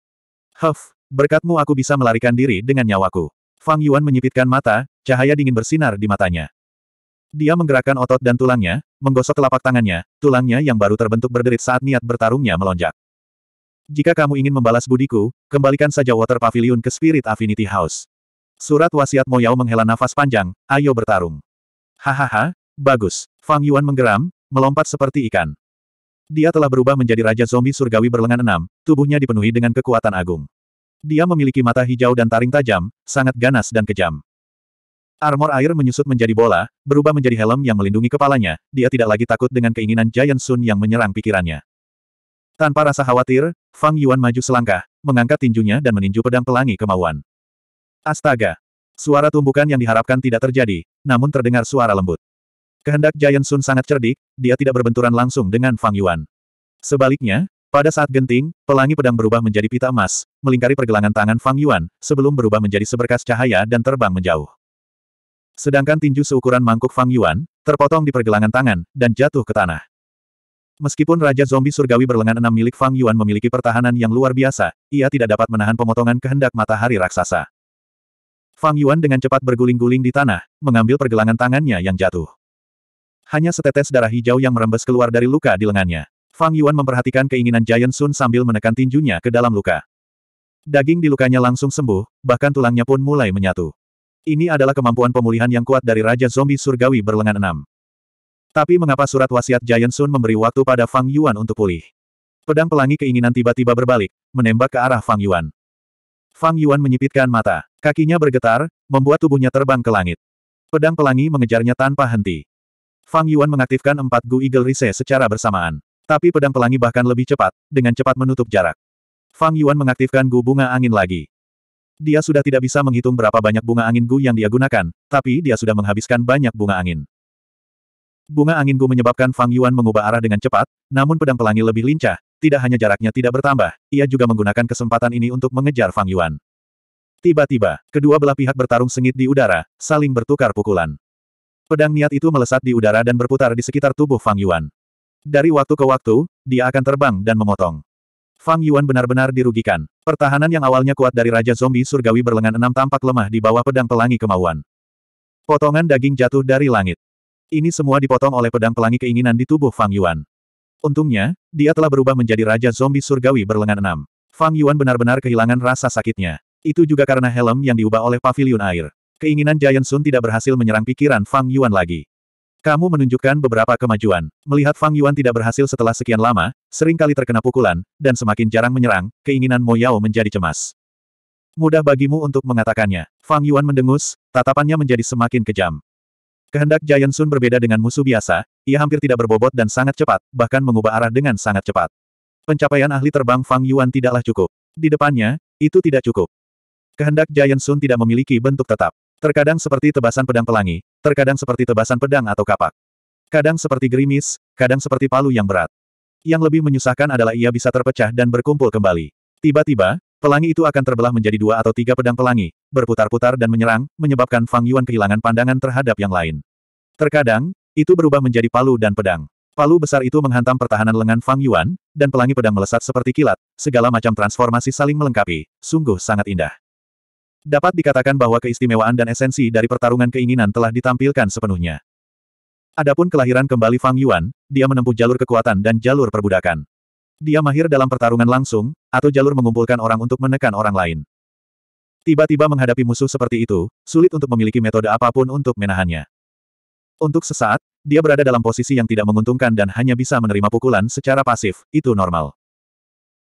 Huff, berkatmu aku bisa melarikan diri dengan nyawaku. Fang Yuan menyipitkan mata, cahaya dingin bersinar di matanya. Dia menggerakkan otot dan tulangnya, menggosok telapak tangannya, tulangnya yang baru terbentuk berderit saat niat bertarungnya melonjak. Jika kamu ingin membalas budiku, kembalikan saja Water Pavilion ke Spirit Affinity House. Surat wasiat Mo Yao menghela nafas panjang, ayo bertarung. Hahaha, bagus. Fang Yuan menggeram, melompat seperti ikan. Dia telah berubah menjadi Raja Zombie Surgawi berlengan enam, tubuhnya dipenuhi dengan kekuatan agung. Dia memiliki mata hijau dan taring tajam, sangat ganas dan kejam. Armor air menyusut menjadi bola, berubah menjadi helm yang melindungi kepalanya, dia tidak lagi takut dengan keinginan Giant Sun yang menyerang pikirannya. Tanpa rasa khawatir, Fang Yuan maju selangkah, mengangkat tinjunya dan meninju pedang pelangi kemauan. Astaga! Suara tumbukan yang diharapkan tidak terjadi, namun terdengar suara lembut. Kehendak Giant Sun sangat cerdik, dia tidak berbenturan langsung dengan Fang Yuan. Sebaliknya, pada saat genting, pelangi pedang berubah menjadi pita emas, melingkari pergelangan tangan Fang Yuan, sebelum berubah menjadi seberkas cahaya dan terbang menjauh. Sedangkan tinju seukuran mangkuk Fang Yuan, terpotong di pergelangan tangan, dan jatuh ke tanah. Meskipun Raja Zombie Surgawi berlengan enam milik Fang Yuan memiliki pertahanan yang luar biasa, ia tidak dapat menahan pemotongan kehendak matahari raksasa. Fang Yuan dengan cepat berguling-guling di tanah, mengambil pergelangan tangannya yang jatuh. Hanya setetes darah hijau yang merembes keluar dari luka di lengannya. Fang Yuan memperhatikan keinginan Giant Sun sambil menekan tinjunya ke dalam luka. Daging di lukanya langsung sembuh, bahkan tulangnya pun mulai menyatu. Ini adalah kemampuan pemulihan yang kuat dari Raja Zombie Surgawi berlengan enam. Tapi mengapa surat wasiat Giant Sun memberi waktu pada Fang Yuan untuk pulih? Pedang pelangi keinginan tiba-tiba berbalik, menembak ke arah Fang Yuan. Fang Yuan menyipitkan mata. Kakinya bergetar, membuat tubuhnya terbang ke langit. Pedang pelangi mengejarnya tanpa henti. Fang Yuan mengaktifkan empat Gu Eagle Rise secara bersamaan. Tapi pedang pelangi bahkan lebih cepat, dengan cepat menutup jarak. Fang Yuan mengaktifkan Gu Bunga Angin lagi. Dia sudah tidak bisa menghitung berapa banyak bunga angin Gu yang dia gunakan, tapi dia sudah menghabiskan banyak bunga angin. Bunga angin Gu menyebabkan Fang Yuan mengubah arah dengan cepat, namun pedang pelangi lebih lincah, tidak hanya jaraknya tidak bertambah, ia juga menggunakan kesempatan ini untuk mengejar Fang Yuan. Tiba-tiba, kedua belah pihak bertarung sengit di udara, saling bertukar pukulan. Pedang niat itu melesat di udara dan berputar di sekitar tubuh Fang Yuan. Dari waktu ke waktu, dia akan terbang dan memotong. Fang Yuan benar-benar dirugikan. Pertahanan yang awalnya kuat dari Raja Zombie Surgawi berlengan enam tampak lemah di bawah pedang pelangi kemauan. Potongan daging jatuh dari langit. Ini semua dipotong oleh pedang pelangi keinginan di tubuh Fang Yuan. Untungnya, dia telah berubah menjadi Raja Zombie Surgawi berlengan enam. Fang Yuan benar-benar kehilangan rasa sakitnya. Itu juga karena helm yang diubah oleh pavilion air. Keinginan Giant Sun tidak berhasil menyerang pikiran Fang Yuan lagi. Kamu menunjukkan beberapa kemajuan. Melihat Fang Yuan tidak berhasil setelah sekian lama, sering kali terkena pukulan, dan semakin jarang menyerang, keinginan Mo Yao menjadi cemas. Mudah bagimu untuk mengatakannya. Fang Yuan mendengus, tatapannya menjadi semakin kejam. Kehendak Giant Sun berbeda dengan musuh biasa, ia hampir tidak berbobot dan sangat cepat, bahkan mengubah arah dengan sangat cepat. Pencapaian ahli terbang Fang Yuan tidaklah cukup. Di depannya, itu tidak cukup. Kehendak Giant Sun tidak memiliki bentuk tetap. Terkadang seperti tebasan pedang pelangi, terkadang seperti tebasan pedang atau kapak. Kadang seperti gerimis, kadang seperti palu yang berat. Yang lebih menyusahkan adalah ia bisa terpecah dan berkumpul kembali. Tiba-tiba, pelangi itu akan terbelah menjadi dua atau tiga pedang pelangi, berputar-putar dan menyerang, menyebabkan Fang Yuan kehilangan pandangan terhadap yang lain. Terkadang, itu berubah menjadi palu dan pedang. Palu besar itu menghantam pertahanan lengan Fang Yuan, dan pelangi pedang melesat seperti kilat, segala macam transformasi saling melengkapi, sungguh sangat indah. Dapat dikatakan bahwa keistimewaan dan esensi dari pertarungan keinginan telah ditampilkan sepenuhnya. Adapun kelahiran kembali Fang Yuan, dia menempuh jalur kekuatan dan jalur perbudakan. Dia mahir dalam pertarungan langsung, atau jalur mengumpulkan orang untuk menekan orang lain. Tiba-tiba menghadapi musuh seperti itu, sulit untuk memiliki metode apa pun untuk menahannya. Untuk sesaat, dia berada dalam posisi yang tidak menguntungkan dan hanya bisa menerima pukulan secara pasif, itu normal.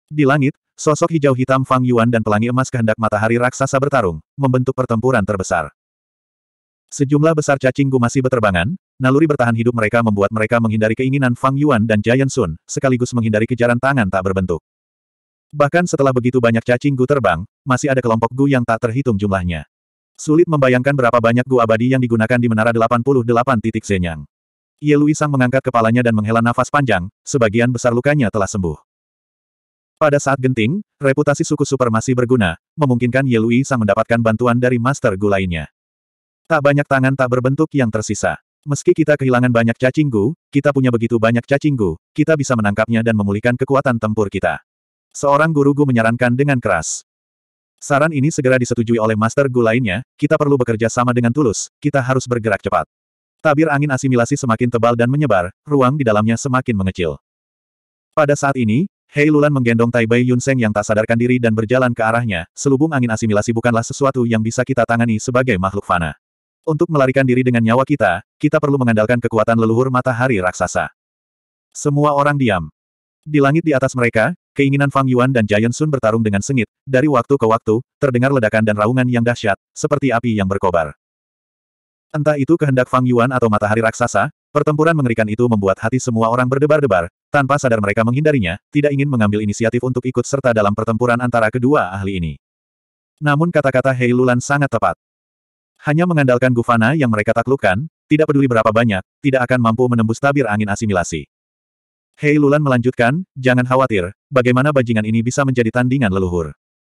Di langit, sosok hijau hitam Fang Yuan dan pelangi emas kehendak matahari raksasa bertarung, membentuk pertempuran terbesar. Sejumlah besar cacing gu masih berterbangan, naluri bertahan hidup mereka membuat mereka menghindari keinginan Fang Yuan dan Giant Sun, sekaligus menghindari kejaran tangan tak berbentuk. Bahkan setelah begitu banyak cacing gu terbang, masih ada kelompok gu yang tak terhitung jumlahnya. Sulit membayangkan berapa banyak gu abadi yang digunakan di Menara 88 titik Zenyang. Ye Luisang mengangkat kepalanya dan menghela nafas panjang, sebagian besar lukanya telah sembuh. Pada saat genting, reputasi suku super masih berguna, memungkinkan Ye Lui Sang mendapatkan bantuan dari Master Gu lainnya. Tak banyak tangan tak berbentuk yang tersisa. Meski kita kehilangan banyak cacing gu, kita punya begitu banyak cacing gu, kita bisa menangkapnya dan memulihkan kekuatan tempur kita. Seorang guru gu menyarankan dengan keras. Saran ini segera disetujui oleh Master Gu lainnya, kita perlu bekerja sama dengan tulus, kita harus bergerak cepat. Tabir angin asimilasi semakin tebal dan menyebar, ruang di dalamnya semakin mengecil. Pada saat ini, Hei Lulan menggendong Tai Bai Yunseng yang tak sadarkan diri dan berjalan ke arahnya, selubung angin asimilasi bukanlah sesuatu yang bisa kita tangani sebagai makhluk fana. Untuk melarikan diri dengan nyawa kita, kita perlu mengandalkan kekuatan leluhur matahari raksasa. Semua orang diam. Di langit di atas mereka, keinginan Fang Yuan dan Giant Sun bertarung dengan sengit, dari waktu ke waktu, terdengar ledakan dan raungan yang dahsyat, seperti api yang berkobar. Entah itu kehendak Fang Yuan atau matahari raksasa, pertempuran mengerikan itu membuat hati semua orang berdebar-debar, tanpa sadar mereka menghindarinya, tidak ingin mengambil inisiatif untuk ikut serta dalam pertempuran antara kedua ahli ini. Namun kata-kata Hei Lulan sangat tepat. Hanya mengandalkan Gufana yang mereka taklukkan, tidak peduli berapa banyak, tidak akan mampu menembus tabir angin asimilasi. Hei Lulan melanjutkan, jangan khawatir, bagaimana bajingan ini bisa menjadi tandingan leluhur.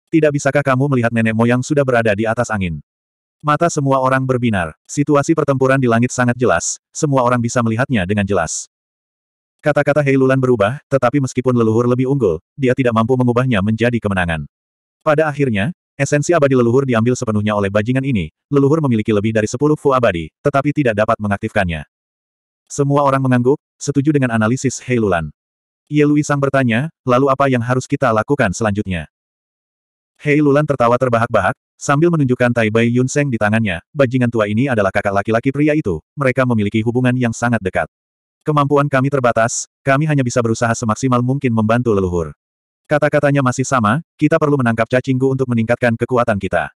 Tidak bisakah kamu melihat nenek moyang sudah berada di atas angin? Mata semua orang berbinar. Situasi pertempuran di langit sangat jelas, semua orang bisa melihatnya dengan jelas. Kata-kata Hei Lulan berubah, tetapi meskipun leluhur lebih unggul, dia tidak mampu mengubahnya menjadi kemenangan. Pada akhirnya, esensi abadi leluhur diambil sepenuhnya oleh bajingan ini, leluhur memiliki lebih dari sepuluh fu abadi, tetapi tidak dapat mengaktifkannya. Semua orang mengangguk, setuju dengan analisis Hei Lulan. Ye Lui Sang bertanya, lalu apa yang harus kita lakukan selanjutnya? Hei Lulan tertawa terbahak-bahak, sambil menunjukkan Tai Bai Yun Seng di tangannya, bajingan tua ini adalah kakak laki-laki pria itu, mereka memiliki hubungan yang sangat dekat. Kemampuan kami terbatas, kami hanya bisa berusaha semaksimal mungkin membantu leluhur. Kata-katanya masih sama, kita perlu menangkap cacinggu untuk meningkatkan kekuatan kita.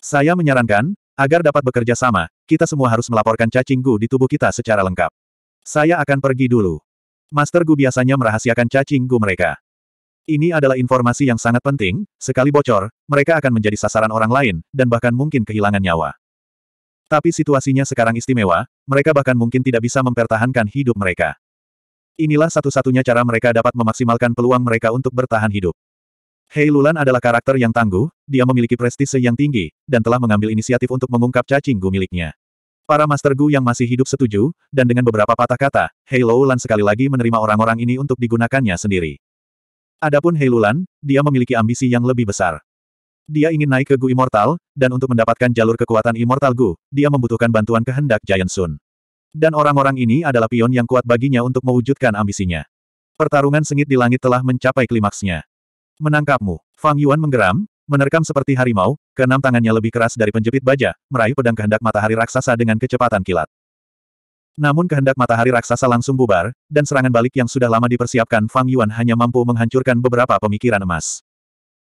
Saya menyarankan, agar dapat bekerja sama, kita semua harus melaporkan cacinggu di tubuh kita secara lengkap. Saya akan pergi dulu. Master Gu biasanya merahasiakan cacinggu mereka. Ini adalah informasi yang sangat penting, sekali bocor, mereka akan menjadi sasaran orang lain, dan bahkan mungkin kehilangan nyawa. Tapi situasinya sekarang istimewa, mereka bahkan mungkin tidak bisa mempertahankan hidup mereka. Inilah satu-satunya cara mereka dapat memaksimalkan peluang mereka untuk bertahan hidup. Hei Lulan adalah karakter yang tangguh, dia memiliki prestise yang tinggi, dan telah mengambil inisiatif untuk mengungkap cacing gu miliknya. Para Master Gu yang masih hidup setuju, dan dengan beberapa patah kata, Hei Lulan sekali lagi menerima orang-orang ini untuk digunakannya sendiri. Adapun Hei Lulan, dia memiliki ambisi yang lebih besar. Dia ingin naik ke Gu Immortal, dan untuk mendapatkan jalur kekuatan Immortal Gu, dia membutuhkan bantuan kehendak Giant Sun. Dan orang-orang ini adalah pion yang kuat baginya untuk mewujudkan ambisinya. Pertarungan sengit di langit telah mencapai klimaksnya. Menangkapmu. Fang Yuan menggeram, Menerkam seperti harimau, keenam tangannya lebih keras dari penjepit baja, meraih pedang kehendak matahari raksasa dengan kecepatan kilat. Namun kehendak matahari raksasa langsung bubar, dan serangan balik yang sudah lama dipersiapkan Fang Yuan hanya mampu menghancurkan beberapa pemikiran emas.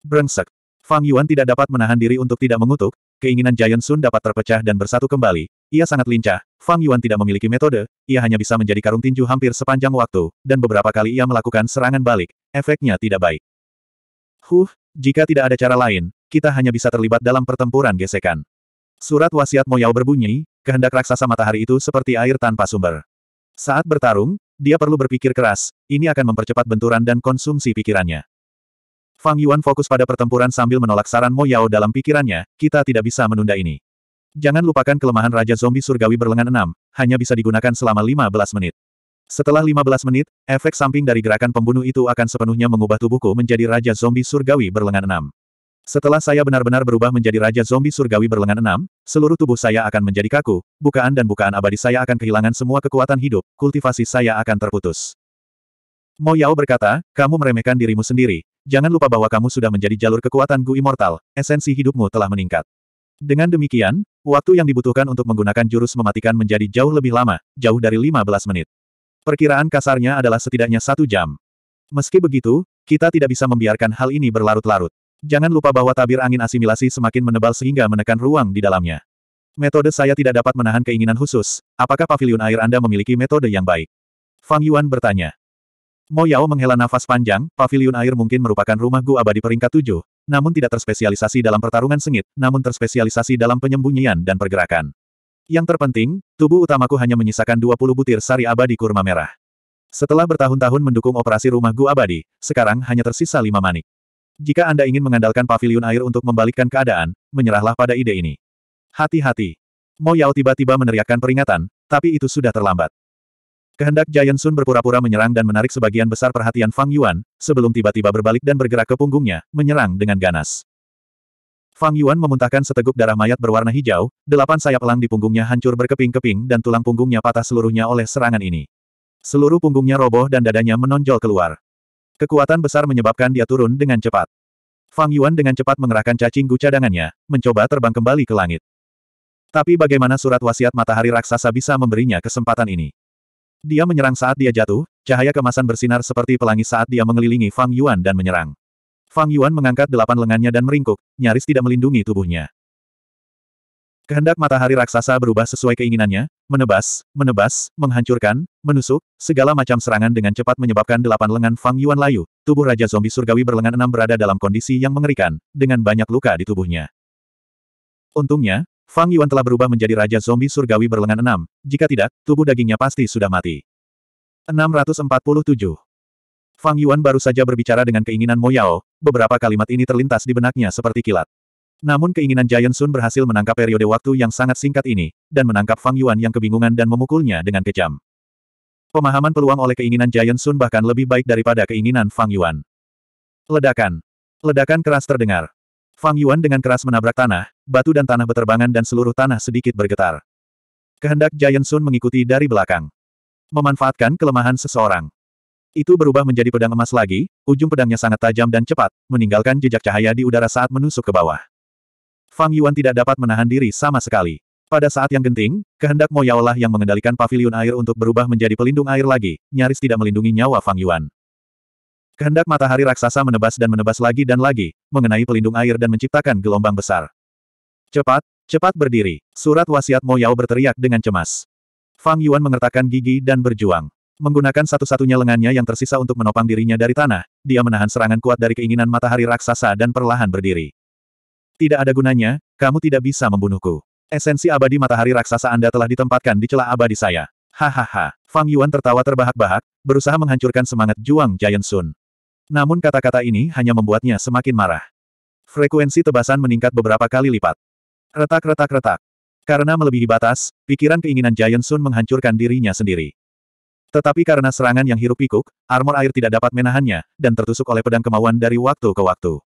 Brengsek. Fang Yuan tidak dapat menahan diri untuk tidak mengutuk, keinginan Giant Sun dapat terpecah dan bersatu kembali. Ia sangat lincah, Fang Yuan tidak memiliki metode, ia hanya bisa menjadi karung tinju hampir sepanjang waktu, dan beberapa kali ia melakukan serangan balik, efeknya tidak baik. Huh, jika tidak ada cara lain, kita hanya bisa terlibat dalam pertempuran gesekan. Surat wasiat Moyao berbunyi, kehendak raksasa matahari itu seperti air tanpa sumber. Saat bertarung, dia perlu berpikir keras, ini akan mempercepat benturan dan konsumsi pikirannya. Fang Yuan fokus pada pertempuran sambil menolak saran Mo Yao dalam pikirannya, kita tidak bisa menunda ini. Jangan lupakan kelemahan Raja Zombie Surgawi berlengan enam, hanya bisa digunakan selama 15 menit. Setelah 15 menit, efek samping dari gerakan pembunuh itu akan sepenuhnya mengubah tubuhku menjadi Raja Zombie Surgawi berlengan enam. Setelah saya benar-benar berubah menjadi Raja Zombie Surgawi berlengan enam, seluruh tubuh saya akan menjadi kaku, bukaan dan bukaan abadi saya akan kehilangan semua kekuatan hidup, kultivasi saya akan terputus. Mo Yao berkata, kamu meremehkan dirimu sendiri, jangan lupa bahwa kamu sudah menjadi jalur kekuatan Gu Immortal, esensi hidupmu telah meningkat. Dengan demikian, waktu yang dibutuhkan untuk menggunakan jurus mematikan menjadi jauh lebih lama, jauh dari 15 menit. Perkiraan kasarnya adalah setidaknya satu jam. Meski begitu, kita tidak bisa membiarkan hal ini berlarut-larut. Jangan lupa bahwa tabir angin asimilasi semakin menebal sehingga menekan ruang di dalamnya. Metode saya tidak dapat menahan keinginan khusus. Apakah pavilion air Anda memiliki metode yang baik? Fang Yuan bertanya. Mo Yao menghela nafas panjang, pavilion air mungkin merupakan rumah Gu abadi peringkat tujuh, namun tidak terspesialisasi dalam pertarungan sengit, namun terspesialisasi dalam penyembunyian dan pergerakan. Yang terpenting, tubuh utamaku hanya menyisakan 20 butir sari abadi kurma merah. Setelah bertahun-tahun mendukung operasi rumah Gu abadi, sekarang hanya tersisa lima manik. Jika Anda ingin mengandalkan pavilion air untuk membalikkan keadaan, menyerahlah pada ide ini. Hati-hati. Mo Yao tiba-tiba meneriakkan peringatan, tapi itu sudah terlambat. Kehendak Giant Sun berpura-pura menyerang dan menarik sebagian besar perhatian Fang Yuan, sebelum tiba-tiba berbalik dan bergerak ke punggungnya, menyerang dengan ganas. Fang Yuan memuntahkan seteguk darah mayat berwarna hijau, delapan sayap elang di punggungnya hancur berkeping-keping dan tulang punggungnya patah seluruhnya oleh serangan ini. Seluruh punggungnya roboh dan dadanya menonjol keluar. Kekuatan besar menyebabkan dia turun dengan cepat. Fang Yuan dengan cepat mengerahkan cacing gu cadangannya, mencoba terbang kembali ke langit. Tapi bagaimana surat wasiat matahari raksasa bisa memberinya kesempatan ini? Dia menyerang saat dia jatuh, cahaya kemasan bersinar seperti pelangi saat dia mengelilingi Fang Yuan dan menyerang. Fang Yuan mengangkat delapan lengannya dan meringkuk, nyaris tidak melindungi tubuhnya. Kehendak matahari raksasa berubah sesuai keinginannya, menebas, menebas, menghancurkan, menusuk, segala macam serangan dengan cepat menyebabkan delapan lengan Fang Yuan layu. Tubuh Raja Zombie Surgawi berlengan enam berada dalam kondisi yang mengerikan, dengan banyak luka di tubuhnya. Untungnya, Fang Yuan telah berubah menjadi Raja Zombie Surgawi berlengan enam, jika tidak, tubuh dagingnya pasti sudah mati. 647. Fang Yuan baru saja berbicara dengan keinginan Mo Yao, beberapa kalimat ini terlintas di benaknya seperti kilat. Namun keinginan Giant Sun berhasil menangkap periode waktu yang sangat singkat ini, dan menangkap Fang Yuan yang kebingungan dan memukulnya dengan kejam. Pemahaman peluang oleh keinginan Giant Sun bahkan lebih baik daripada keinginan Fang Yuan. Ledakan. Ledakan keras terdengar. Fang Yuan dengan keras menabrak tanah, batu dan tanah beterbangan dan seluruh tanah sedikit bergetar. Kehendak Giant Sun mengikuti dari belakang. Memanfaatkan kelemahan seseorang. Itu berubah menjadi pedang emas lagi, ujung pedangnya sangat tajam dan cepat, meninggalkan jejak cahaya di udara saat menusuk ke bawah. Fang Yuan tidak dapat menahan diri sama sekali. Pada saat yang genting, kehendak Mo Yao lah yang mengendalikan pavilion air untuk berubah menjadi pelindung air lagi, nyaris tidak melindungi nyawa Fang Yuan. Kehendak matahari raksasa menebas dan menebas lagi dan lagi, mengenai pelindung air dan menciptakan gelombang besar. Cepat, cepat berdiri. Surat wasiat Mo Yao berteriak dengan cemas. Fang Yuan mengertakkan gigi dan berjuang. Menggunakan satu-satunya lengannya yang tersisa untuk menopang dirinya dari tanah, dia menahan serangan kuat dari keinginan matahari raksasa dan perlahan berdiri. Tidak ada gunanya, kamu tidak bisa membunuhku. Esensi abadi matahari raksasa Anda telah ditempatkan di celah abadi saya. Hahaha. Fang Yuan tertawa terbahak-bahak, berusaha menghancurkan semangat juang Giant Sun. Namun kata-kata ini hanya membuatnya semakin marah. Frekuensi tebasan meningkat beberapa kali lipat. Retak-retak-retak. Karena melebihi batas, pikiran keinginan Giant Sun menghancurkan dirinya sendiri. Tetapi karena serangan yang hiruk pikuk, armor air tidak dapat menahannya, dan tertusuk oleh pedang kemauan dari waktu ke waktu.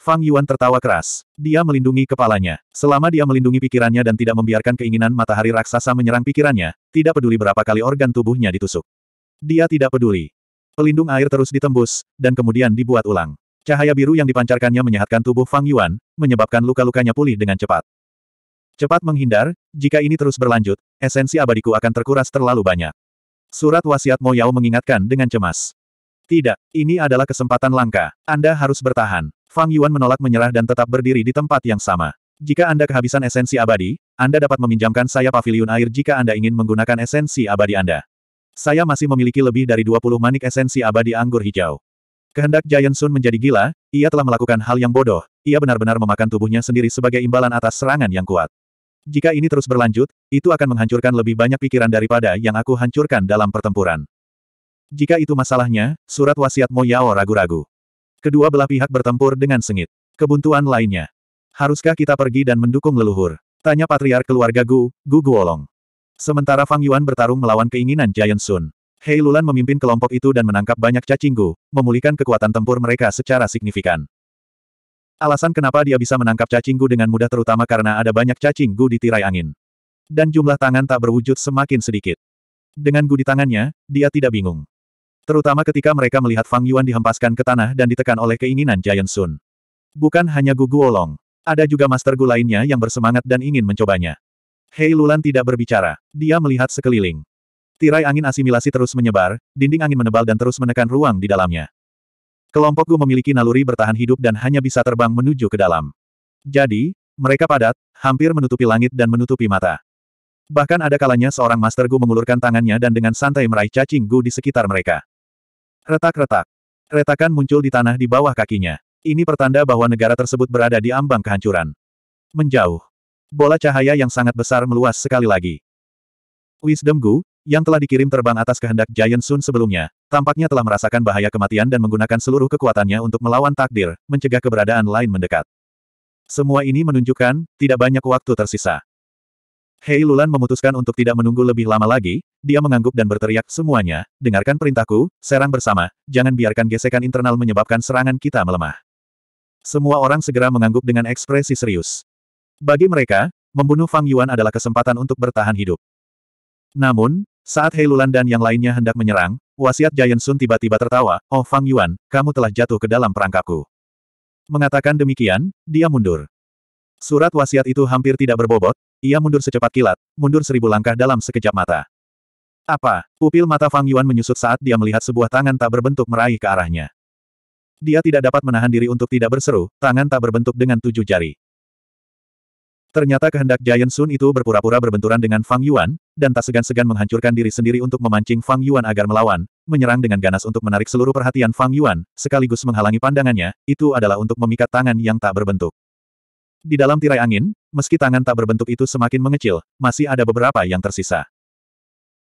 Fang Yuan tertawa keras. Dia melindungi kepalanya. Selama dia melindungi pikirannya dan tidak membiarkan keinginan matahari raksasa menyerang pikirannya, tidak peduli berapa kali organ tubuhnya ditusuk. Dia tidak peduli. Pelindung air terus ditembus, dan kemudian dibuat ulang. Cahaya biru yang dipancarkannya menyehatkan tubuh Fang Yuan, menyebabkan luka-lukanya pulih dengan cepat. Cepat menghindar, jika ini terus berlanjut, esensi abadiku akan terkuras terlalu banyak. Surat wasiat Mo Yao mengingatkan dengan cemas. Tidak, ini adalah kesempatan langka. Anda harus bertahan. Fang Yuan menolak menyerah dan tetap berdiri di tempat yang sama. Jika Anda kehabisan esensi abadi, Anda dapat meminjamkan saya pavilion air jika Anda ingin menggunakan esensi abadi Anda. Saya masih memiliki lebih dari 20 manik esensi abadi anggur hijau. Kehendak Giant Sun menjadi gila, ia telah melakukan hal yang bodoh, ia benar-benar memakan tubuhnya sendiri sebagai imbalan atas serangan yang kuat. Jika ini terus berlanjut, itu akan menghancurkan lebih banyak pikiran daripada yang aku hancurkan dalam pertempuran. Jika itu masalahnya, surat wasiat Mo Yao ragu-ragu. Kedua belah pihak bertempur dengan sengit. Kebuntuan lainnya. Haruskah kita pergi dan mendukung leluhur? Tanya patriark keluarga Gu, Gu Guolong. Sementara Fang Yuan bertarung melawan keinginan Giant Sun. Hei Lulan memimpin kelompok itu dan menangkap banyak cacing Gu, memulihkan kekuatan tempur mereka secara signifikan. Alasan kenapa dia bisa menangkap cacing Gu dengan mudah terutama karena ada banyak cacing Gu di tirai angin. Dan jumlah tangan tak berwujud semakin sedikit. Dengan Gu di tangannya, dia tidak bingung. Terutama ketika mereka melihat Fang Yuan dihempaskan ke tanah dan ditekan oleh keinginan Giant Sun. Bukan hanya Gu Guolong. Ada juga Master Gu lainnya yang bersemangat dan ingin mencobanya. Hei Lulan tidak berbicara. Dia melihat sekeliling. Tirai angin asimilasi terus menyebar, dinding angin menebal dan terus menekan ruang di dalamnya. Kelompok Gu memiliki naluri bertahan hidup dan hanya bisa terbang menuju ke dalam. Jadi, mereka padat, hampir menutupi langit dan menutupi mata. Bahkan ada kalanya seorang Master Gu mengulurkan tangannya dan dengan santai meraih cacing Gu di sekitar mereka. Retak-retak. Retakan muncul di tanah di bawah kakinya. Ini pertanda bahwa negara tersebut berada di ambang kehancuran. Menjauh. Bola cahaya yang sangat besar meluas sekali lagi. Wisdom Gu, yang telah dikirim terbang atas kehendak Giant Sun sebelumnya, tampaknya telah merasakan bahaya kematian dan menggunakan seluruh kekuatannya untuk melawan takdir, mencegah keberadaan lain mendekat. Semua ini menunjukkan, tidak banyak waktu tersisa. Hei Lulan memutuskan untuk tidak menunggu lebih lama lagi, dia mengangguk dan berteriak semuanya, dengarkan perintahku, serang bersama, jangan biarkan gesekan internal menyebabkan serangan kita melemah. Semua orang segera mengangguk dengan ekspresi serius. Bagi mereka, membunuh Fang Yuan adalah kesempatan untuk bertahan hidup. Namun, saat Hei Lulan dan yang lainnya hendak menyerang, wasiat Giant Sun tiba-tiba tertawa, Oh Fang Yuan, kamu telah jatuh ke dalam perangkapku. Mengatakan demikian, dia mundur. Surat wasiat itu hampir tidak berbobot, ia mundur secepat kilat, mundur seribu langkah dalam sekejap mata. Apa? Pupil mata Fang Yuan menyusut saat dia melihat sebuah tangan tak berbentuk meraih ke arahnya. Dia tidak dapat menahan diri untuk tidak berseru, tangan tak berbentuk dengan tujuh jari. Ternyata kehendak Giant Sun itu berpura-pura berbenturan dengan Fang Yuan, dan tak segan-segan menghancurkan diri sendiri untuk memancing Fang Yuan agar melawan, menyerang dengan ganas untuk menarik seluruh perhatian Fang Yuan, sekaligus menghalangi pandangannya, itu adalah untuk memikat tangan yang tak berbentuk. Di dalam tirai angin, meski tangan tak berbentuk itu semakin mengecil, masih ada beberapa yang tersisa.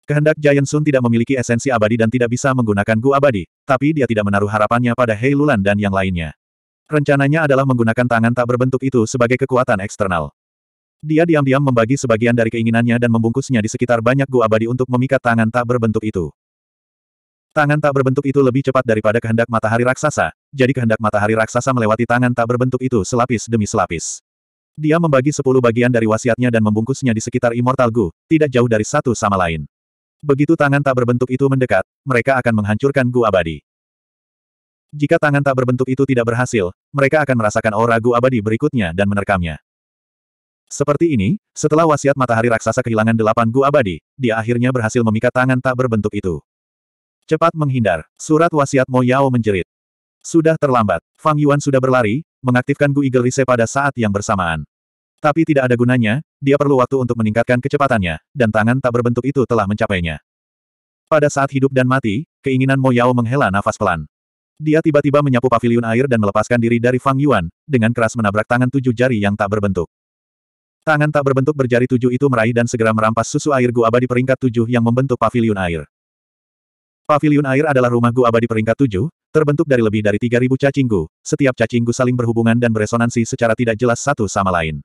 Kehendak Giant Sun tidak memiliki esensi abadi dan tidak bisa menggunakan Gu abadi, tapi dia tidak menaruh harapannya pada Hei Lulan dan yang lainnya. Rencananya adalah menggunakan tangan tak berbentuk itu sebagai kekuatan eksternal. Dia diam-diam membagi sebagian dari keinginannya dan membungkusnya di sekitar banyak Gu abadi untuk memikat tangan tak berbentuk itu. Tangan tak berbentuk itu lebih cepat daripada kehendak matahari raksasa, jadi kehendak matahari raksasa melewati tangan tak berbentuk itu selapis demi selapis. Dia membagi sepuluh bagian dari wasiatnya dan membungkusnya di sekitar Immortal Gu, tidak jauh dari satu sama lain. Begitu tangan tak berbentuk itu mendekat, mereka akan menghancurkan Gu abadi. Jika tangan tak berbentuk itu tidak berhasil, mereka akan merasakan aura Gu abadi berikutnya dan menerkamnya. Seperti ini, setelah wasiat matahari raksasa kehilangan delapan Gu abadi, dia akhirnya berhasil memikat tangan tak berbentuk itu. Cepat menghindar, surat wasiat Mo Yao menjerit. Sudah terlambat, Fang Yuan sudah berlari, mengaktifkan Gu Eagle Rise pada saat yang bersamaan. Tapi tidak ada gunanya, dia perlu waktu untuk meningkatkan kecepatannya, dan tangan tak berbentuk itu telah mencapainya. Pada saat hidup dan mati, keinginan Mo Yao menghela nafas pelan. Dia tiba-tiba menyapu pavilion air dan melepaskan diri dari Fang Yuan, dengan keras menabrak tangan tujuh jari yang tak berbentuk. Tangan tak berbentuk berjari tujuh itu meraih dan segera merampas susu air Gu abadi peringkat tujuh yang membentuk pavilion air. Pavilion air adalah rumah Gu abadi peringkat tujuh, terbentuk dari lebih dari 3.000 cacing Gu. Setiap cacing Gu saling berhubungan dan beresonansi secara tidak jelas satu sama lain.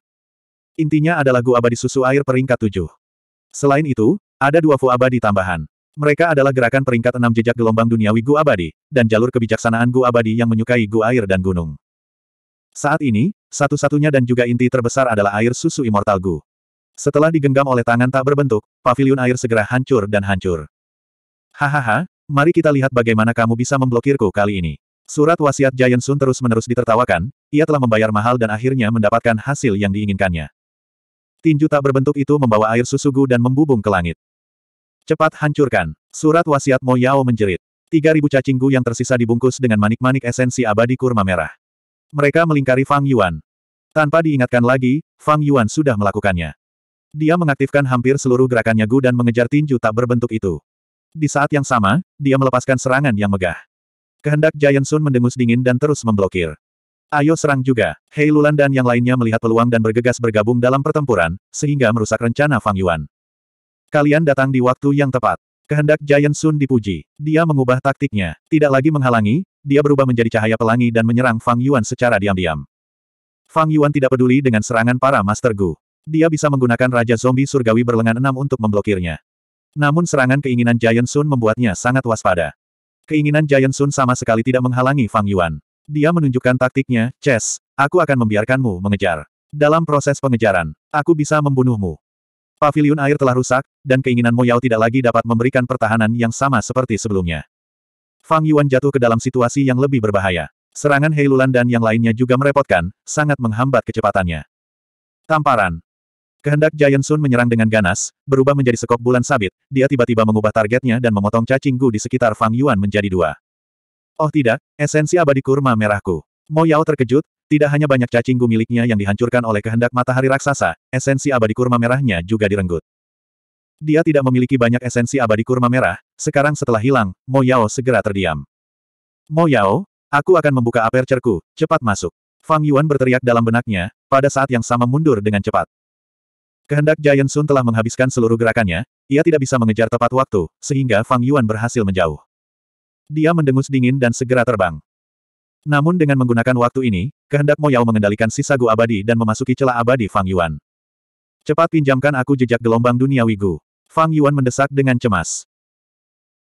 Intinya adalah Gu abadi susu air peringkat 7. Selain itu, ada dua Fu abadi tambahan. Mereka adalah gerakan peringkat 6 jejak gelombang duniawi Gu abadi, dan jalur kebijaksanaan Gu abadi yang menyukai Gu air dan gunung. Saat ini, satu-satunya dan juga inti terbesar adalah air susu immortal Gu. Setelah digenggam oleh tangan tak berbentuk, pavilion air segera hancur dan hancur. Hahaha, mari kita lihat bagaimana kamu bisa memblokirku kali ini. Surat wasiat Giant Sun terus-menerus ditertawakan, ia telah membayar mahal dan akhirnya mendapatkan hasil yang diinginkannya. Tinju tak berbentuk itu membawa air susugu dan membubung ke langit. Cepat hancurkan. Surat wasiat Mo Yao menjerit. 3000 cacing gu yang tersisa dibungkus dengan manik-manik esensi abadi kurma merah. Mereka melingkari Fang Yuan. Tanpa diingatkan lagi, Fang Yuan sudah melakukannya. Dia mengaktifkan hampir seluruh gerakannya Gu dan mengejar tinju tak berbentuk itu. Di saat yang sama, dia melepaskan serangan yang megah. Kehendak Giant Sun mendengus dingin dan terus memblokir. Ayo serang juga. Hei Lulan dan yang lainnya melihat peluang dan bergegas bergabung dalam pertempuran, sehingga merusak rencana Fang Yuan. Kalian datang di waktu yang tepat. Kehendak Giant Sun dipuji. Dia mengubah taktiknya. Tidak lagi menghalangi, dia berubah menjadi cahaya pelangi dan menyerang Fang Yuan secara diam-diam. Fang Yuan tidak peduli dengan serangan para Master Gu. Dia bisa menggunakan Raja Zombie Surgawi berlengan enam untuk memblokirnya. Namun serangan keinginan Giant Sun membuatnya sangat waspada. Keinginan Giant Sun sama sekali tidak menghalangi Fang Yuan. Dia menunjukkan taktiknya, Chess, aku akan membiarkanmu mengejar. Dalam proses pengejaran, aku bisa membunuhmu. Paviliun air telah rusak, dan keinginan Mo Yao tidak lagi dapat memberikan pertahanan yang sama seperti sebelumnya. Fang Yuan jatuh ke dalam situasi yang lebih berbahaya. Serangan Hei Lulan dan yang lainnya juga merepotkan, sangat menghambat kecepatannya. Tamparan. Kehendak Giant Sun menyerang dengan ganas, berubah menjadi sekop bulan sabit, dia tiba-tiba mengubah targetnya dan memotong cacing gu di sekitar Fang Yuan menjadi dua. Oh tidak, esensi abadi kurma merahku. Mo Yao terkejut, tidak hanya banyak cacing gu miliknya yang dihancurkan oleh kehendak matahari raksasa, esensi abadi kurma merahnya juga direnggut. Dia tidak memiliki banyak esensi abadi kurma merah, sekarang setelah hilang, Mo Yao segera terdiam. Mo Yao, aku akan membuka apercerku, cepat masuk. Fang Yuan berteriak dalam benaknya, pada saat yang sama mundur dengan cepat. Kehendak Giant Sun telah menghabiskan seluruh gerakannya, ia tidak bisa mengejar tepat waktu, sehingga Fang Yuan berhasil menjauh. Dia mendengus dingin dan segera terbang. Namun dengan menggunakan waktu ini, kehendak Mo Yao mengendalikan sisa Gu abadi dan memasuki celah abadi Fang Yuan. Cepat pinjamkan aku jejak gelombang duniawi Gu. Fang Yuan mendesak dengan cemas.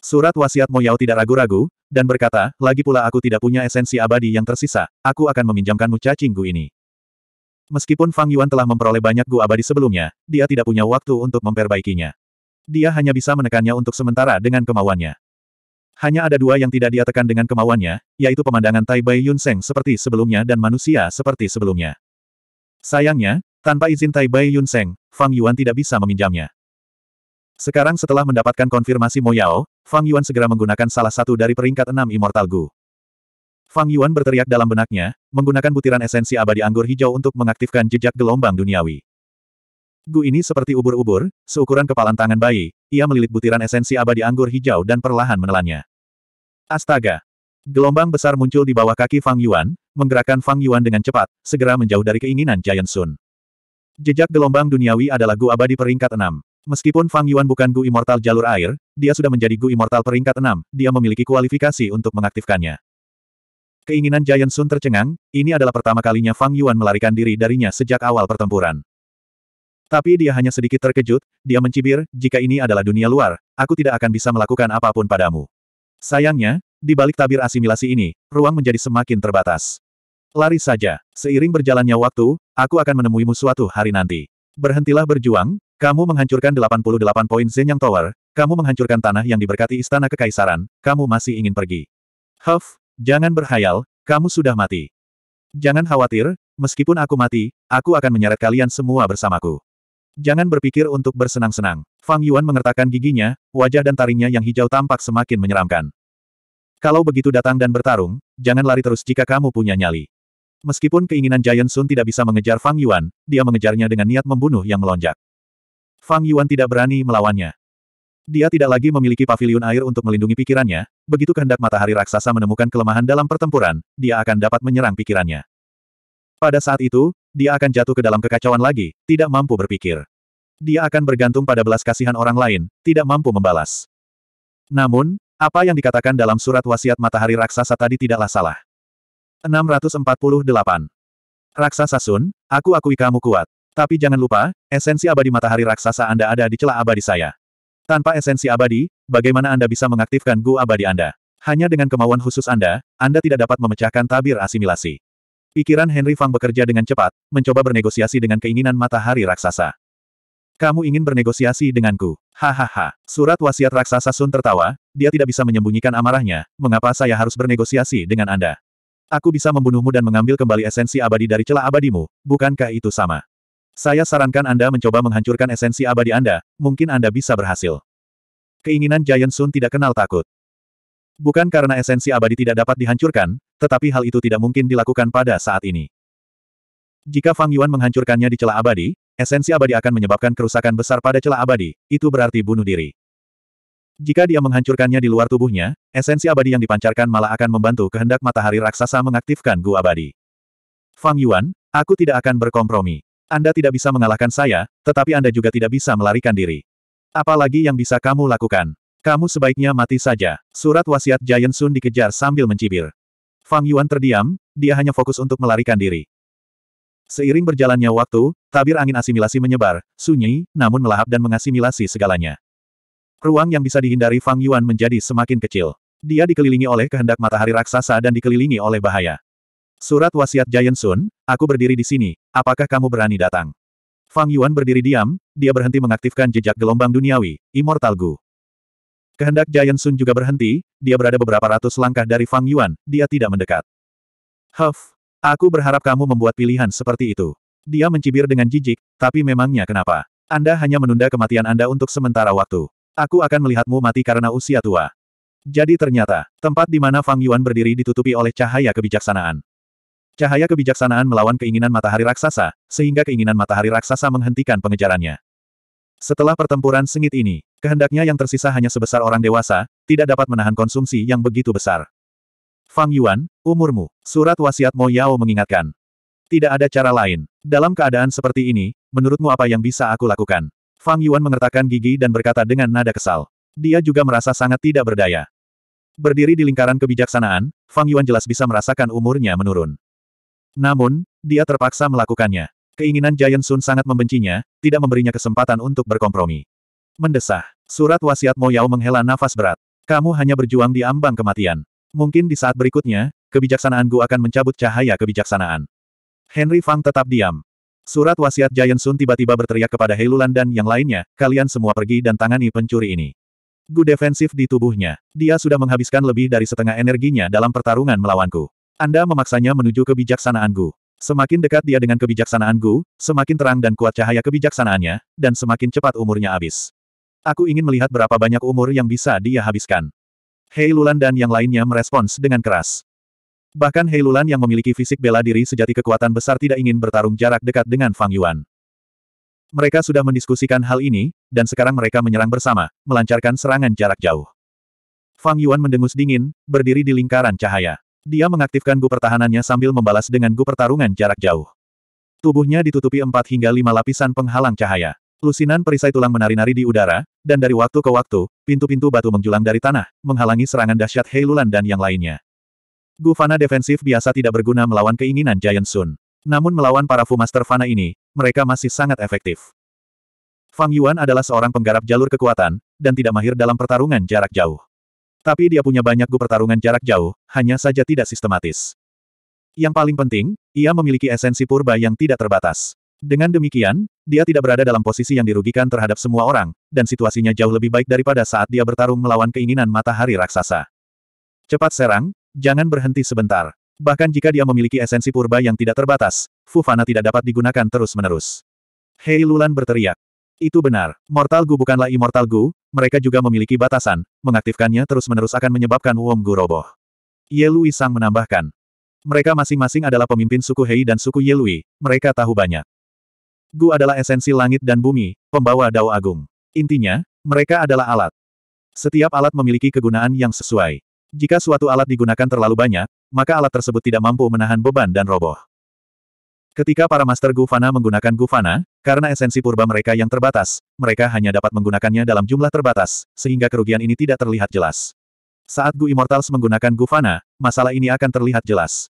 Surat wasiat Mo Yao tidak ragu-ragu, dan berkata, lagi pula aku tidak punya esensi abadi yang tersisa, aku akan meminjamkanmu cacing Gu ini. Meskipun Fang Yuan telah memperoleh banyak Gu abadi sebelumnya, dia tidak punya waktu untuk memperbaikinya. Dia hanya bisa menekannya untuk sementara dengan kemauannya. Hanya ada dua yang tidak dia tekan dengan kemauannya, yaitu pemandangan Tai Bai Yun Seng seperti sebelumnya dan manusia seperti sebelumnya. Sayangnya, tanpa izin Tai Bai Yun Seng, Fang Yuan tidak bisa meminjamnya. Sekarang setelah mendapatkan konfirmasi Mo Yao, Fang Yuan segera menggunakan salah satu dari peringkat enam Immortal Gu. Fang Yuan berteriak dalam benaknya, menggunakan butiran esensi abadi anggur hijau untuk mengaktifkan jejak gelombang duniawi. Gu ini seperti ubur-ubur, seukuran kepalan tangan bayi, ia melilit butiran esensi abadi anggur hijau dan perlahan menelannya. Astaga! Gelombang besar muncul di bawah kaki Fang Yuan, menggerakkan Fang Yuan dengan cepat, segera menjauh dari keinginan Giant Sun. Jejak gelombang duniawi adalah Gu abadi peringkat 6. Meskipun Fang Yuan bukan Gu Immortal jalur air, dia sudah menjadi Gu Immortal peringkat 6, dia memiliki kualifikasi untuk mengaktifkannya. Keinginan Giant Sun tercengang, ini adalah pertama kalinya Fang Yuan melarikan diri darinya sejak awal pertempuran. Tapi dia hanya sedikit terkejut, dia mencibir, jika ini adalah dunia luar, aku tidak akan bisa melakukan apa pun padamu. Sayangnya, di balik tabir asimilasi ini, ruang menjadi semakin terbatas. Lari saja, seiring berjalannya waktu, aku akan menemuimu suatu hari nanti. Berhentilah berjuang, kamu menghancurkan 88 poin Zenyang Tower, kamu menghancurkan tanah yang diberkati Istana Kekaisaran, kamu masih ingin pergi. Huff, jangan berhayal, kamu sudah mati. Jangan khawatir, meskipun aku mati, aku akan menyeret kalian semua bersamaku. Jangan berpikir untuk bersenang-senang. Fang Yuan mengertakkan giginya, wajah dan taringnya yang hijau tampak semakin menyeramkan. Kalau begitu datang dan bertarung, jangan lari terus jika kamu punya nyali. Meskipun keinginan Giant Sun tidak bisa mengejar Fang Yuan, dia mengejarnya dengan niat membunuh yang melonjak. Fang Yuan tidak berani melawannya. Dia tidak lagi memiliki paviliun air untuk melindungi pikirannya, begitu kehendak matahari raksasa menemukan kelemahan dalam pertempuran, dia akan dapat menyerang pikirannya. Pada saat itu, dia akan jatuh ke dalam kekacauan lagi, tidak mampu berpikir. Dia akan bergantung pada belas kasihan orang lain, tidak mampu membalas. Namun, apa yang dikatakan dalam surat wasiat matahari raksasa tadi tidaklah salah. 648. Raksasa Sun, aku akui kamu kuat. Tapi jangan lupa, esensi abadi matahari raksasa Anda ada di celah abadi saya. Tanpa esensi abadi, bagaimana Anda bisa mengaktifkan gu abadi Anda? Hanya dengan kemauan khusus Anda, Anda tidak dapat memecahkan tabir asimilasi. Pikiran Henry Fang bekerja dengan cepat, mencoba bernegosiasi dengan keinginan matahari raksasa. Kamu ingin bernegosiasi denganku? Hahaha. Surat wasiat raksasa Sun tertawa, dia tidak bisa menyembunyikan amarahnya, mengapa saya harus bernegosiasi dengan Anda? Aku bisa membunuhmu dan mengambil kembali esensi abadi dari celah abadimu, bukankah itu sama? Saya sarankan Anda mencoba menghancurkan esensi abadi Anda, mungkin Anda bisa berhasil. Keinginan Giant Sun tidak kenal takut. Bukan karena esensi abadi tidak dapat dihancurkan, tetapi hal itu tidak mungkin dilakukan pada saat ini. Jika Fang Yuan menghancurkannya di celah abadi, esensi abadi akan menyebabkan kerusakan besar pada celah abadi, itu berarti bunuh diri. Jika dia menghancurkannya di luar tubuhnya, esensi abadi yang dipancarkan malah akan membantu kehendak matahari raksasa mengaktifkan Gu abadi. Fang Yuan, aku tidak akan berkompromi. Anda tidak bisa mengalahkan saya, tetapi Anda juga tidak bisa melarikan diri. Apalagi yang bisa kamu lakukan? Kamu sebaiknya mati saja. Surat wasiat Giant Sun dikejar sambil mencibir. Fang Yuan terdiam, dia hanya fokus untuk melarikan diri. Seiring berjalannya waktu, tabir angin asimilasi menyebar, sunyi, namun melahap dan mengasimilasi segalanya. Ruang yang bisa dihindari Fang Yuan menjadi semakin kecil. Dia dikelilingi oleh kehendak matahari raksasa dan dikelilingi oleh bahaya. Surat wasiat Giant Sun, aku berdiri di sini, apakah kamu berani datang? Fang Yuan berdiri diam, dia berhenti mengaktifkan jejak gelombang duniawi, Immortal Gu. Kehendak Giant Sun juga berhenti, dia berada beberapa ratus langkah dari Fang Yuan, dia tidak mendekat. Huff, aku berharap kamu membuat pilihan seperti itu. Dia mencibir dengan jijik, tapi memangnya kenapa? Anda hanya menunda kematian Anda untuk sementara waktu. Aku akan melihatmu mati karena usia tua. Jadi ternyata, tempat di mana Fang Yuan berdiri ditutupi oleh cahaya kebijaksanaan. Cahaya kebijaksanaan melawan keinginan matahari raksasa, sehingga keinginan matahari raksasa menghentikan pengejarannya. Setelah pertempuran sengit ini, kehendaknya yang tersisa hanya sebesar orang dewasa, tidak dapat menahan konsumsi yang begitu besar. Fang Yuan, umurmu, surat wasiat Mo Yao mengingatkan. Tidak ada cara lain. Dalam keadaan seperti ini, menurutmu apa yang bisa aku lakukan? Fang Yuan mengertakkan gigi dan berkata dengan nada kesal. Dia juga merasa sangat tidak berdaya. Berdiri di lingkaran kebijaksanaan, Fang Yuan jelas bisa merasakan umurnya menurun. Namun, dia terpaksa melakukannya. Keinginan Giant Sun sangat membencinya, tidak memberinya kesempatan untuk berkompromi. Mendesah. Surat wasiat Mo Yao menghela nafas berat. Kamu hanya berjuang di ambang kematian. Mungkin di saat berikutnya, kebijaksanaan Gu akan mencabut cahaya kebijaksanaan. Henry Fang tetap diam. Surat wasiat Giant Sun tiba-tiba berteriak kepada Heilulan dan yang lainnya, kalian semua pergi dan tangani pencuri ini. Gu defensif di tubuhnya. Dia sudah menghabiskan lebih dari setengah energinya dalam pertarungan melawanku. Anda memaksanya menuju kebijaksanaan Gu. Semakin dekat dia dengan kebijaksanaan Gu, semakin terang dan kuat cahaya kebijaksanaannya, dan semakin cepat umurnya habis. Aku ingin melihat berapa banyak umur yang bisa dia habiskan. Hei Lulan dan yang lainnya merespons dengan keras. Bahkan Hei Lulan yang memiliki fisik bela diri sejati kekuatan besar tidak ingin bertarung jarak dekat dengan Fang Yuan. Mereka sudah mendiskusikan hal ini, dan sekarang mereka menyerang bersama, melancarkan serangan jarak jauh. Fang Yuan mendengus dingin, berdiri di lingkaran cahaya. Dia mengaktifkan gu pertahanannya sambil membalas dengan gu pertarungan jarak jauh. Tubuhnya ditutupi empat hingga lima lapisan penghalang cahaya. Lusinan perisai tulang menari-nari di udara, dan dari waktu ke waktu, pintu-pintu batu menjulang dari tanah, menghalangi serangan dahsyat Hei Lulan dan yang lainnya. Gu Fana defensif biasa tidak berguna melawan keinginan Giant Sun. Namun melawan para Fu Master Fana ini, mereka masih sangat efektif. Fang Yuan adalah seorang penggarap jalur kekuatan, dan tidak mahir dalam pertarungan jarak jauh. Tapi dia punya banyak gu pertarungan jarak jauh, hanya saja tidak sistematis. Yang paling penting, ia memiliki esensi purba yang tidak terbatas. Dengan demikian, dia tidak berada dalam posisi yang dirugikan terhadap semua orang, dan situasinya jauh lebih baik daripada saat dia bertarung melawan keinginan matahari raksasa. Cepat serang, Jangan berhenti sebentar. Bahkan jika dia memiliki esensi purba yang tidak terbatas, Fufana tidak dapat digunakan terus-menerus. Hei Lulan berteriak. Itu benar, Mortal Gu bukanlah Immortal Gu, mereka juga memiliki batasan, mengaktifkannya terus-menerus akan menyebabkan Wong Gu roboh. Ye Lui Sang menambahkan. Mereka masing-masing adalah pemimpin suku Hei dan suku Ye Lui, mereka tahu banyak. Gu adalah esensi langit dan bumi, pembawa dao agung. Intinya, mereka adalah alat. Setiap alat memiliki kegunaan yang sesuai. Jika suatu alat digunakan terlalu banyak, maka alat tersebut tidak mampu menahan beban dan roboh. Ketika para Master Gufana menggunakan Gufana, karena esensi purba mereka yang terbatas, mereka hanya dapat menggunakannya dalam jumlah terbatas, sehingga kerugian ini tidak terlihat jelas. Saat Gu Immortals menggunakan Gufana, masalah ini akan terlihat jelas.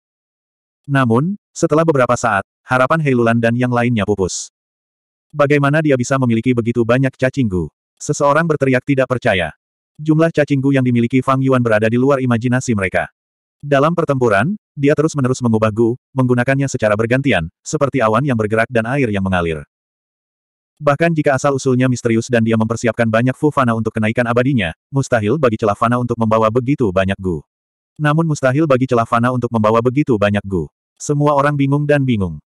Namun, setelah beberapa saat, harapan Heilulan dan yang lainnya pupus. Bagaimana dia bisa memiliki begitu banyak cacing Gu? Seseorang berteriak tidak percaya. Jumlah cacinggu yang dimiliki Fang Yuan berada di luar imajinasi mereka. Dalam pertempuran, dia terus-menerus mengubah Gu, menggunakannya secara bergantian, seperti awan yang bergerak dan air yang mengalir. Bahkan jika asal-usulnya misterius dan dia mempersiapkan banyak Fu Fana untuk kenaikan abadinya, mustahil bagi celah Fana untuk membawa begitu banyak Gu. Namun mustahil bagi celah Fana untuk membawa begitu banyak Gu. Semua orang bingung dan bingung.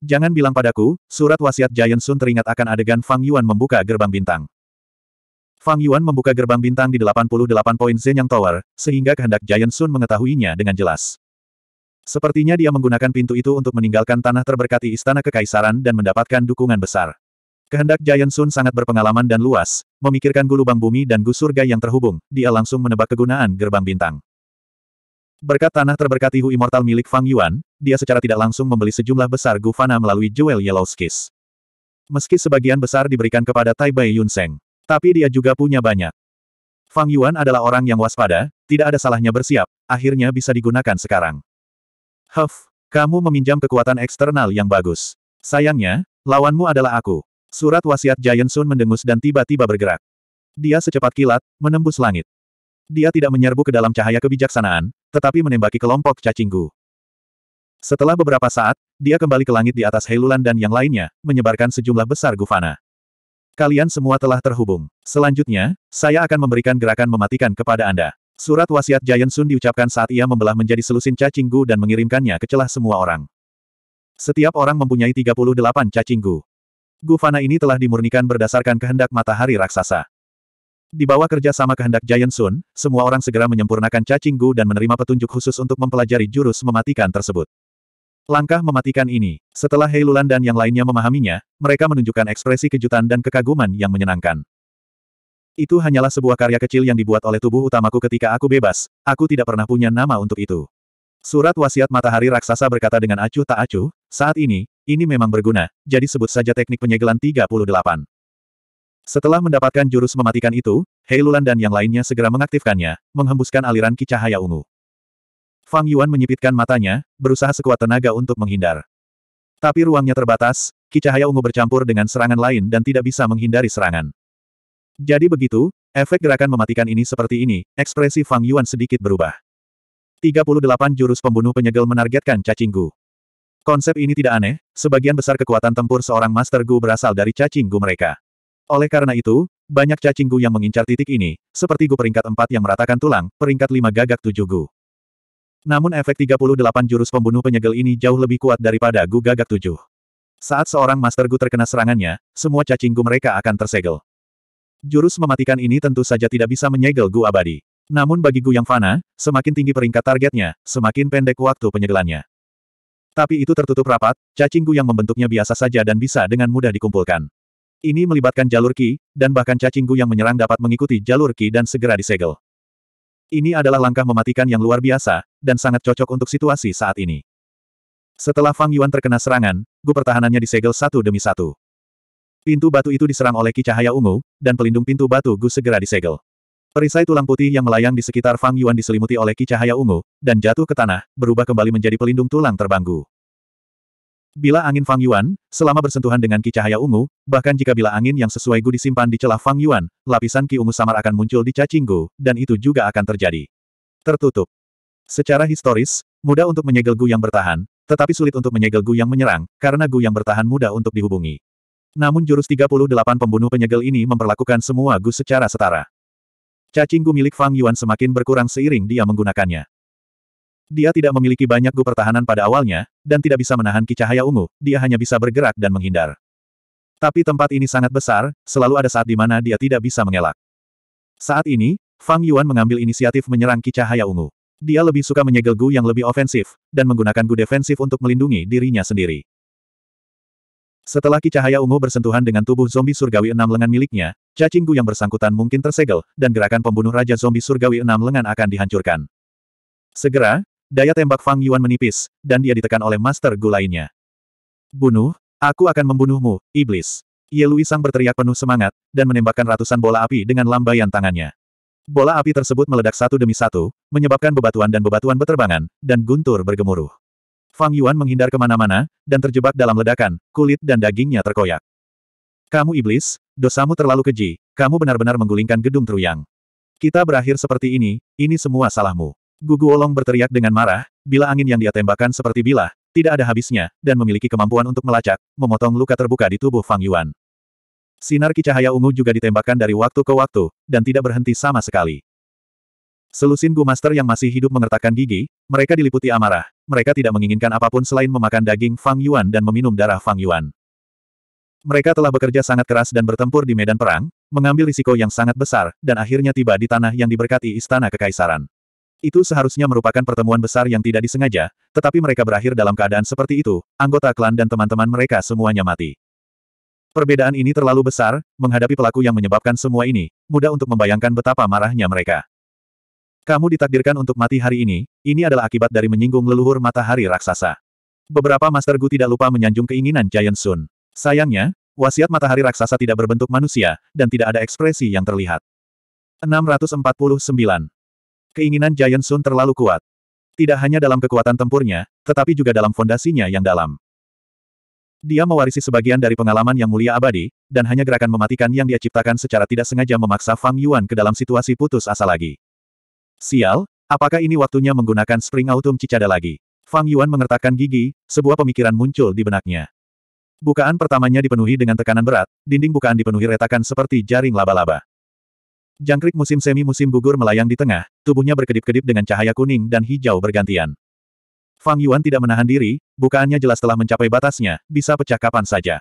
Jangan bilang padaku, surat wasiat Giant Sun teringat akan adegan Fang Yuan membuka gerbang bintang. Fang Yuan membuka gerbang bintang di 88 poin Zenyang Tower, sehingga kehendak Giant Sun mengetahuinya dengan jelas. Sepertinya dia menggunakan pintu itu untuk meninggalkan tanah terberkati Istana Kekaisaran dan mendapatkan dukungan besar. Kehendak Giant Sun sangat berpengalaman dan luas, memikirkan gulubang bumi dan gu surga yang terhubung, dia langsung menebak kegunaan gerbang bintang. Berkat tanah terberkati Hu Immortal milik Fang Yuan, dia secara tidak langsung membeli sejumlah besar gu fana melalui Jewel Yellow Skis. Meski sebagian besar diberikan kepada Tai Bai Yun Seng, tapi dia juga punya banyak. Fang Yuan adalah orang yang waspada, tidak ada salahnya bersiap, akhirnya bisa digunakan sekarang. Huff, kamu meminjam kekuatan eksternal yang bagus. Sayangnya, lawanmu adalah aku. Surat wasiat Giant Sun mendengus dan tiba-tiba bergerak. Dia secepat kilat, menembus langit. Dia tidak menyerbu ke dalam cahaya kebijaksanaan, tetapi menembaki kelompok cacing gu. Setelah beberapa saat, dia kembali ke langit di atas Heilulan dan yang lainnya, menyebarkan sejumlah besar gufana. Kalian semua telah terhubung. Selanjutnya, saya akan memberikan gerakan mematikan kepada Anda. Surat wasiat Giant Sun diucapkan saat ia membelah menjadi selusin cacing gu dan mengirimkannya ke celah semua orang. Setiap orang mempunyai 38 cacing gu. Gufana ini telah dimurnikan berdasarkan kehendak matahari raksasa. Di bawah kerja sama kehendak Giant Sun, semua orang segera menyempurnakan cacing gu dan menerima petunjuk khusus untuk mempelajari jurus mematikan tersebut. Langkah mematikan ini, setelah Heilulan dan yang lainnya memahaminya, mereka menunjukkan ekspresi kejutan dan kekaguman yang menyenangkan. Itu hanyalah sebuah karya kecil yang dibuat oleh tubuh utamaku ketika aku bebas, aku tidak pernah punya nama untuk itu. Surat wasiat matahari raksasa berkata dengan acuh tak acuh, saat ini, ini memang berguna, jadi sebut saja teknik penyegelan 38. Setelah mendapatkan jurus mematikan itu, Heilulan dan yang lainnya segera mengaktifkannya, menghembuskan aliran ki cahaya ungu. Fang Yuan menyipitkan matanya, berusaha sekuat tenaga untuk menghindar. Tapi ruangnya terbatas, ki cahaya ungu bercampur dengan serangan lain dan tidak bisa menghindari serangan. Jadi begitu, efek gerakan mematikan ini seperti ini, ekspresi Fang Yuan sedikit berubah. 38 jurus pembunuh penyegel menargetkan cacing gu. Konsep ini tidak aneh, sebagian besar kekuatan tempur seorang Master Gu berasal dari cacing Gu mereka. Oleh karena itu, banyak cacing Gu yang mengincar titik ini, seperti Gu peringkat 4 yang meratakan tulang, peringkat 5 gagak 7 Gu. Namun efek 38 jurus pembunuh penyegel ini jauh lebih kuat daripada Gu gagak 7. Saat seorang Master Gu terkena serangannya, semua cacing Gu mereka akan tersegel. Jurus mematikan ini tentu saja tidak bisa menyegel Gu abadi. Namun bagi Gu yang fana, semakin tinggi peringkat targetnya, semakin pendek waktu penyegelannya. Tapi itu tertutup rapat, cacing gu yang membentuknya biasa saja dan bisa dengan mudah dikumpulkan. Ini melibatkan jalur Qi, dan bahkan cacing gu yang menyerang dapat mengikuti jalur Qi dan segera disegel. Ini adalah langkah mematikan yang luar biasa, dan sangat cocok untuk situasi saat ini. Setelah Fang Yuan terkena serangan, gu pertahanannya disegel satu demi satu. Pintu batu itu diserang oleh Ki Cahaya Ungu, dan pelindung pintu batu gu segera disegel. Perisai tulang putih yang melayang di sekitar Fang Yuan diselimuti oleh ki cahaya ungu, dan jatuh ke tanah, berubah kembali menjadi pelindung tulang terbanggu. Bila angin Fang Yuan, selama bersentuhan dengan ki cahaya ungu, bahkan jika bila angin yang sesuai Gu disimpan di celah Fang Yuan, lapisan ki ungu samar akan muncul di cacing Gu, dan itu juga akan terjadi. Tertutup. Secara historis, mudah untuk menyegel Gu yang bertahan, tetapi sulit untuk menyegel Gu yang menyerang, karena Gu yang bertahan mudah untuk dihubungi. Namun jurus 38 pembunuh penyegel ini memperlakukan semua Gu secara setara. Cacing gu milik Fang Yuan semakin berkurang seiring dia menggunakannya. Dia tidak memiliki banyak gu pertahanan pada awalnya, dan tidak bisa menahan ki cahaya ungu, dia hanya bisa bergerak dan menghindar. Tapi tempat ini sangat besar, selalu ada saat di mana dia tidak bisa mengelak. Saat ini, Fang Yuan mengambil inisiatif menyerang ki cahaya ungu. Dia lebih suka menyegel gu yang lebih ofensif, dan menggunakan gu defensif untuk melindungi dirinya sendiri. Setelah ki cahaya ungu bersentuhan dengan tubuh zombie surgawi enam lengan miliknya, cacing gu yang bersangkutan mungkin tersegel, dan gerakan pembunuh Raja Zombie Surgawi enam lengan akan dihancurkan. Segera, daya tembak Fang Yuan menipis, dan dia ditekan oleh Master Gu lainnya. Bunuh, aku akan membunuhmu, iblis. Ye Lui Sang berteriak penuh semangat, dan menembakkan ratusan bola api dengan lambaian tangannya. Bola api tersebut meledak satu demi satu, menyebabkan bebatuan dan bebatuan beterbangan, dan guntur bergemuruh. Fang Yuan menghindar ke mana-mana, dan terjebak dalam ledakan, kulit dan dagingnya terkoyak. Kamu iblis, dosamu terlalu keji, kamu benar-benar menggulingkan gedung Truyang. Kita berakhir seperti ini, ini semua salahmu. Gugu Olong berteriak dengan marah, bila angin yang dia tembakan seperti bilah, tidak ada habisnya, dan memiliki kemampuan untuk melacak, memotong luka terbuka di tubuh Fang Yuan. Sinar ki cahaya ungu juga ditembakkan dari waktu ke waktu, dan tidak berhenti sama sekali. Selusin Gu Master yang masih hidup mengertakkan gigi, mereka diliputi amarah. Mereka tidak menginginkan apa pun selain memakan daging Fang Yuan dan meminum darah Fang Yuan. Mereka telah bekerja sangat keras dan bertempur di medan perang, mengambil risiko yang sangat besar, dan akhirnya tiba di tanah yang diberkati Istana Kekaisaran. Itu seharusnya merupakan pertemuan besar yang tidak disengaja, tetapi mereka berakhir dalam keadaan seperti itu, anggota klan dan teman-teman mereka semuanya mati. Perbedaan ini terlalu besar, menghadapi pelaku yang menyebabkan semua ini, mudah untuk membayangkan betapa marahnya mereka. Kamu ditakdirkan untuk mati hari ini, ini adalah akibat dari menyinggung leluhur matahari raksasa. Beberapa Master Gu tidak lupa menyanjung keinginan Giant Sun. Sayangnya, wasiat matahari raksasa tidak berbentuk manusia, dan tidak ada ekspresi yang terlihat. 649. Keinginan Giant Sun terlalu kuat. Tidak hanya dalam kekuatan tempurnya, tetapi juga dalam fondasinya yang dalam. Dia mewarisi sebagian dari pengalaman yang mulia abadi, dan hanya gerakan mematikan yang dia ciptakan secara tidak sengaja memaksa Fang Yuan ke dalam situasi putus asa lagi. Sial, apakah ini waktunya menggunakan Spring Autumn Cicada lagi? Fang Yuan mengertakkan gigi, sebuah pemikiran muncul di benaknya. Bukaan pertamanya dipenuhi dengan tekanan berat, dinding bukaan dipenuhi retakan seperti jaring laba-laba. Jangkrik musim semi musim gugur melayang di tengah, tubuhnya berkedip-kedip dengan cahaya kuning dan hijau bergantian. Fang Yuan tidak menahan diri, bukaannya jelas telah mencapai batasnya, bisa pecah kapan saja.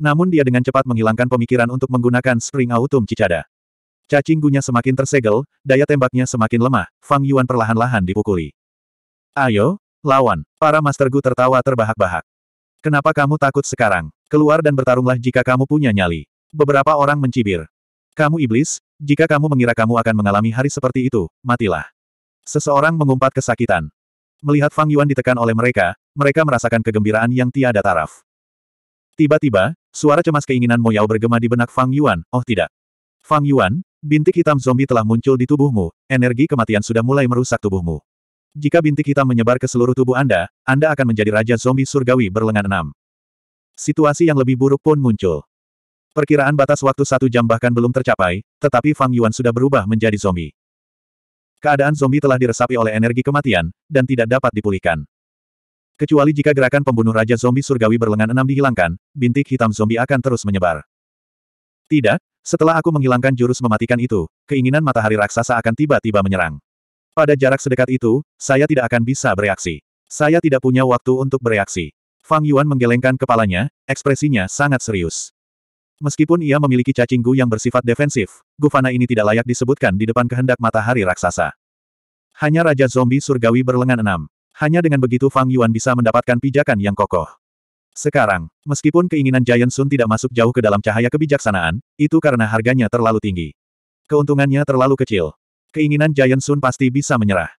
Namun dia dengan cepat menghilangkan pemikiran untuk menggunakan Spring Autumn Cicada. Cacing gunya semakin tersegel, daya tembaknya semakin lemah, Fang Yuan perlahan-lahan dipukuli. Ayo, lawan. Para Master Gu tertawa terbahak-bahak. Kenapa kamu takut sekarang? Keluar dan bertarunglah jika kamu punya nyali. Beberapa orang mencibir. Kamu iblis, jika kamu mengira kamu akan mengalami hari seperti itu, matilah. Seseorang mengumpat kesakitan. Melihat Fang Yuan ditekan oleh mereka, mereka merasakan kegembiraan yang tiada taraf. Tiba-tiba, suara cemas keinginan Moyao bergema di benak Fang Yuan, oh tidak. Fang Yuan, Bintik hitam zombie telah muncul di tubuhmu, energi kematian sudah mulai merusak tubuhmu. Jika bintik hitam menyebar ke seluruh tubuh Anda, Anda akan menjadi Raja Zombie Surgawi berlengan enam. Situasi yang lebih buruk pun muncul. Perkiraan batas waktu satu jam bahkan belum tercapai, tetapi Fang Yuan sudah berubah menjadi zombie. Keadaan zombie telah diresapi oleh energi kematian, dan tidak dapat dipulihkan. Kecuali jika gerakan pembunuh Raja Zombie Surgawi berlengan enam dihilangkan, bintik hitam zombie akan terus menyebar. Tidak, setelah aku menghilangkan jurus mematikan itu, keinginan matahari raksasa akan tiba-tiba menyerang. Pada jarak sedekat itu, saya tidak akan bisa bereaksi. Saya tidak punya waktu untuk bereaksi. Fang Yuan menggelengkan kepalanya, ekspresinya sangat serius. Meskipun ia memiliki cacing gu yang bersifat defensif, Gufana ini tidak layak disebutkan di depan kehendak matahari raksasa. Hanya Raja Zombie Surgawi berlengan enam. Hanya dengan begitu Fang Yuan bisa mendapatkan pijakan yang kokoh. Sekarang, meskipun keinginan Giant Sun tidak masuk jauh ke dalam cahaya kebijaksanaan, itu karena harganya terlalu tinggi. Keuntungannya terlalu kecil. Keinginan Giant Sun pasti bisa menyerah.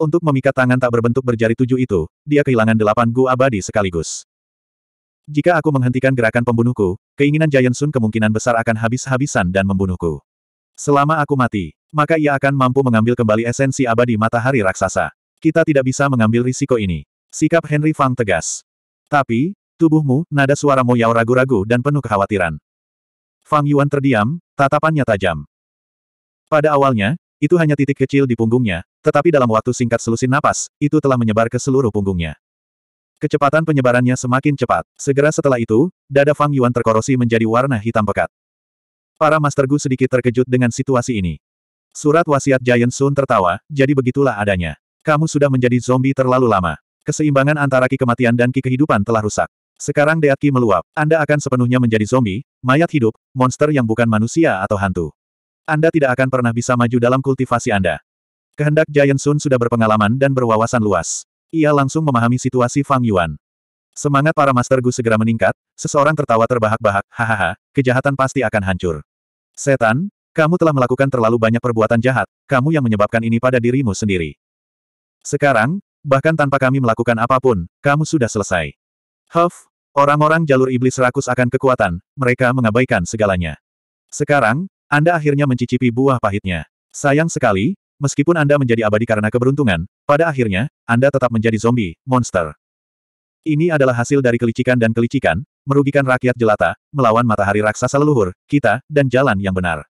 Untuk memikat tangan tak berbentuk berjari tujuh itu, dia kehilangan delapan gu abadi sekaligus. Jika aku menghentikan gerakan pembunuhku, keinginan Giant Sun kemungkinan besar akan habis-habisan dan membunuhku. Selama aku mati, maka ia akan mampu mengambil kembali esensi abadi matahari raksasa. Kita tidak bisa mengambil risiko ini. Sikap Henry Fang tegas. Tapi, tubuhmu, nada suara Mo Yao ragu-ragu dan penuh kekhawatiran. Fang Yuan terdiam, tatapannya tajam. Pada awalnya, itu hanya titik kecil di punggungnya, tetapi dalam waktu singkat selusin napas, itu telah menyebar ke seluruh punggungnya. Kecepatan penyebarannya semakin cepat. Segera setelah itu, dada Fang Yuan terkorosi menjadi warna hitam pekat. Para Master Gu sedikit terkejut dengan situasi ini. Surat wasiat Giant Sun tertawa, jadi begitulah adanya. Kamu sudah menjadi zombie terlalu lama. Keseimbangan antara ki kematian dan ki kehidupan telah rusak. Sekarang deat ki meluap. Anda akan sepenuhnya menjadi zombie, mayat hidup, monster yang bukan manusia atau hantu. Anda tidak akan pernah bisa maju dalam kultivasi Anda. Kehendak Giant Sun sudah berpengalaman dan berwawasan luas. Ia langsung memahami situasi Fang Yuan. Semangat para Master Gu segera meningkat, seseorang tertawa terbahak-bahak, hahaha, kejahatan pasti akan hancur. Setan, kamu telah melakukan terlalu banyak perbuatan jahat, kamu yang menyebabkan ini pada dirimu sendiri. Sekarang, Bahkan tanpa kami melakukan apa pun, kamu sudah selesai. Huff, orang-orang jalur iblis rakus akan kekuatan, mereka mengabaikan segalanya. Sekarang, Anda akhirnya mencicipi buah pahitnya. Sayang sekali, meskipun Anda menjadi abadi karena keberuntungan, pada akhirnya, Anda tetap menjadi zombie, monster. Ini adalah hasil dari kelicikan dan kelicikan, merugikan rakyat jelata, melawan matahari raksasa leluhur, kita, dan jalan yang benar.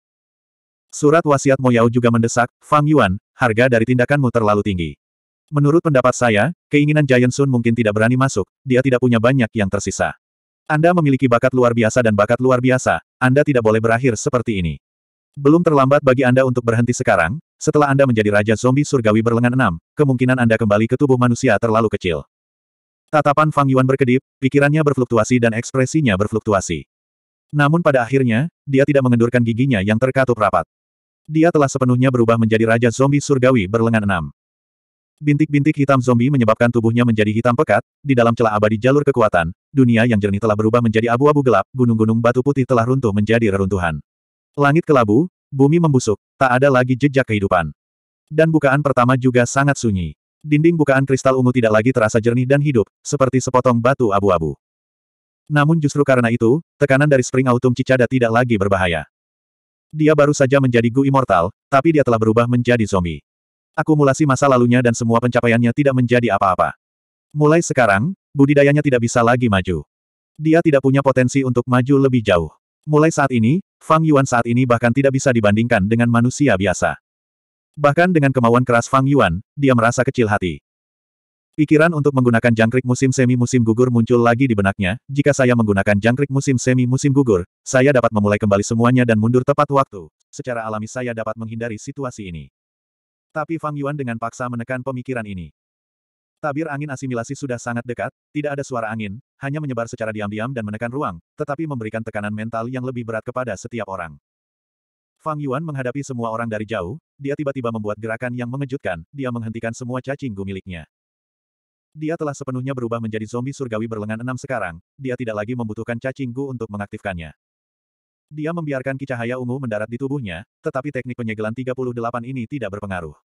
Surat wasiat Moyao juga mendesak, Fang Yuan, harga dari tindakanmu terlalu tinggi. Menurut pendapat saya, keinginan Giant Sun mungkin tidak berani masuk, dia tidak punya banyak yang tersisa. Anda memiliki bakat luar biasa dan bakat luar biasa, Anda tidak boleh berakhir seperti ini. Belum terlambat bagi Anda untuk berhenti sekarang, setelah Anda menjadi Raja Zombie Surgawi berlengan enam, kemungkinan Anda kembali ke tubuh manusia terlalu kecil. Tatapan Fang Yuan berkedip, pikirannya berfluktuasi dan ekspresinya berfluktuasi. Namun pada akhirnya, dia tidak mengendurkan giginya yang terkatup rapat. Dia telah sepenuhnya berubah menjadi Raja Zombie Surgawi berlengan enam. Bintik-bintik hitam zombie menyebabkan tubuhnya menjadi hitam pekat, di dalam celah abadi jalur kekuatan, dunia yang jernih telah berubah menjadi abu-abu gelap, gunung-gunung batu putih telah runtuh menjadi reruntuhan. Langit kelabu, bumi membusuk, tak ada lagi jejak kehidupan. Dan bukaan pertama juga sangat sunyi. Dinding bukaan kristal ungu tidak lagi terasa jernih dan hidup, seperti sepotong batu abu-abu. Namun justru karena itu, tekanan dari Spring Autumn Cicada tidak lagi berbahaya. Dia baru saja menjadi Gu Immortal, tapi dia telah berubah menjadi zombie. Akumulasi masa lalunya dan semua pencapaiannya tidak menjadi apa-apa. Mulai sekarang, budidayanya tidak bisa lagi maju. Dia tidak punya potensi untuk maju lebih jauh. Mulai saat ini, Fang Yuan saat ini bahkan tidak bisa dibandingkan dengan manusia biasa. Bahkan dengan kemauan keras Fang Yuan, dia merasa kecil hati. Pikiran untuk menggunakan jangkrik musim semi-musim gugur muncul lagi di benaknya, jika saya menggunakan jangkrik musim semi-musim gugur, saya dapat memulai kembali semuanya dan mundur tepat waktu. Secara alami saya dapat menghindari situasi ini. Tapi Fang Yuan dengan paksa menekan pemikiran ini. Tabir angin asimilasi sudah sangat dekat, tidak ada suara angin, hanya menyebar secara diam-diam dan menekan ruang, tetapi memberikan tekanan mental yang lebih berat kepada setiap orang. Fang Yuan menghadapi semua orang dari jauh, dia tiba-tiba membuat gerakan yang mengejutkan, dia menghentikan semua cacing gu miliknya. Dia telah sepenuhnya berubah menjadi zombie surgawi berlengan enam sekarang, dia tidak lagi membutuhkan cacing gu untuk mengaktifkannya. Dia membiarkan kicahaya ungu mendarat di tubuhnya, tetapi teknik penyegelan 38 ini tidak berpengaruh.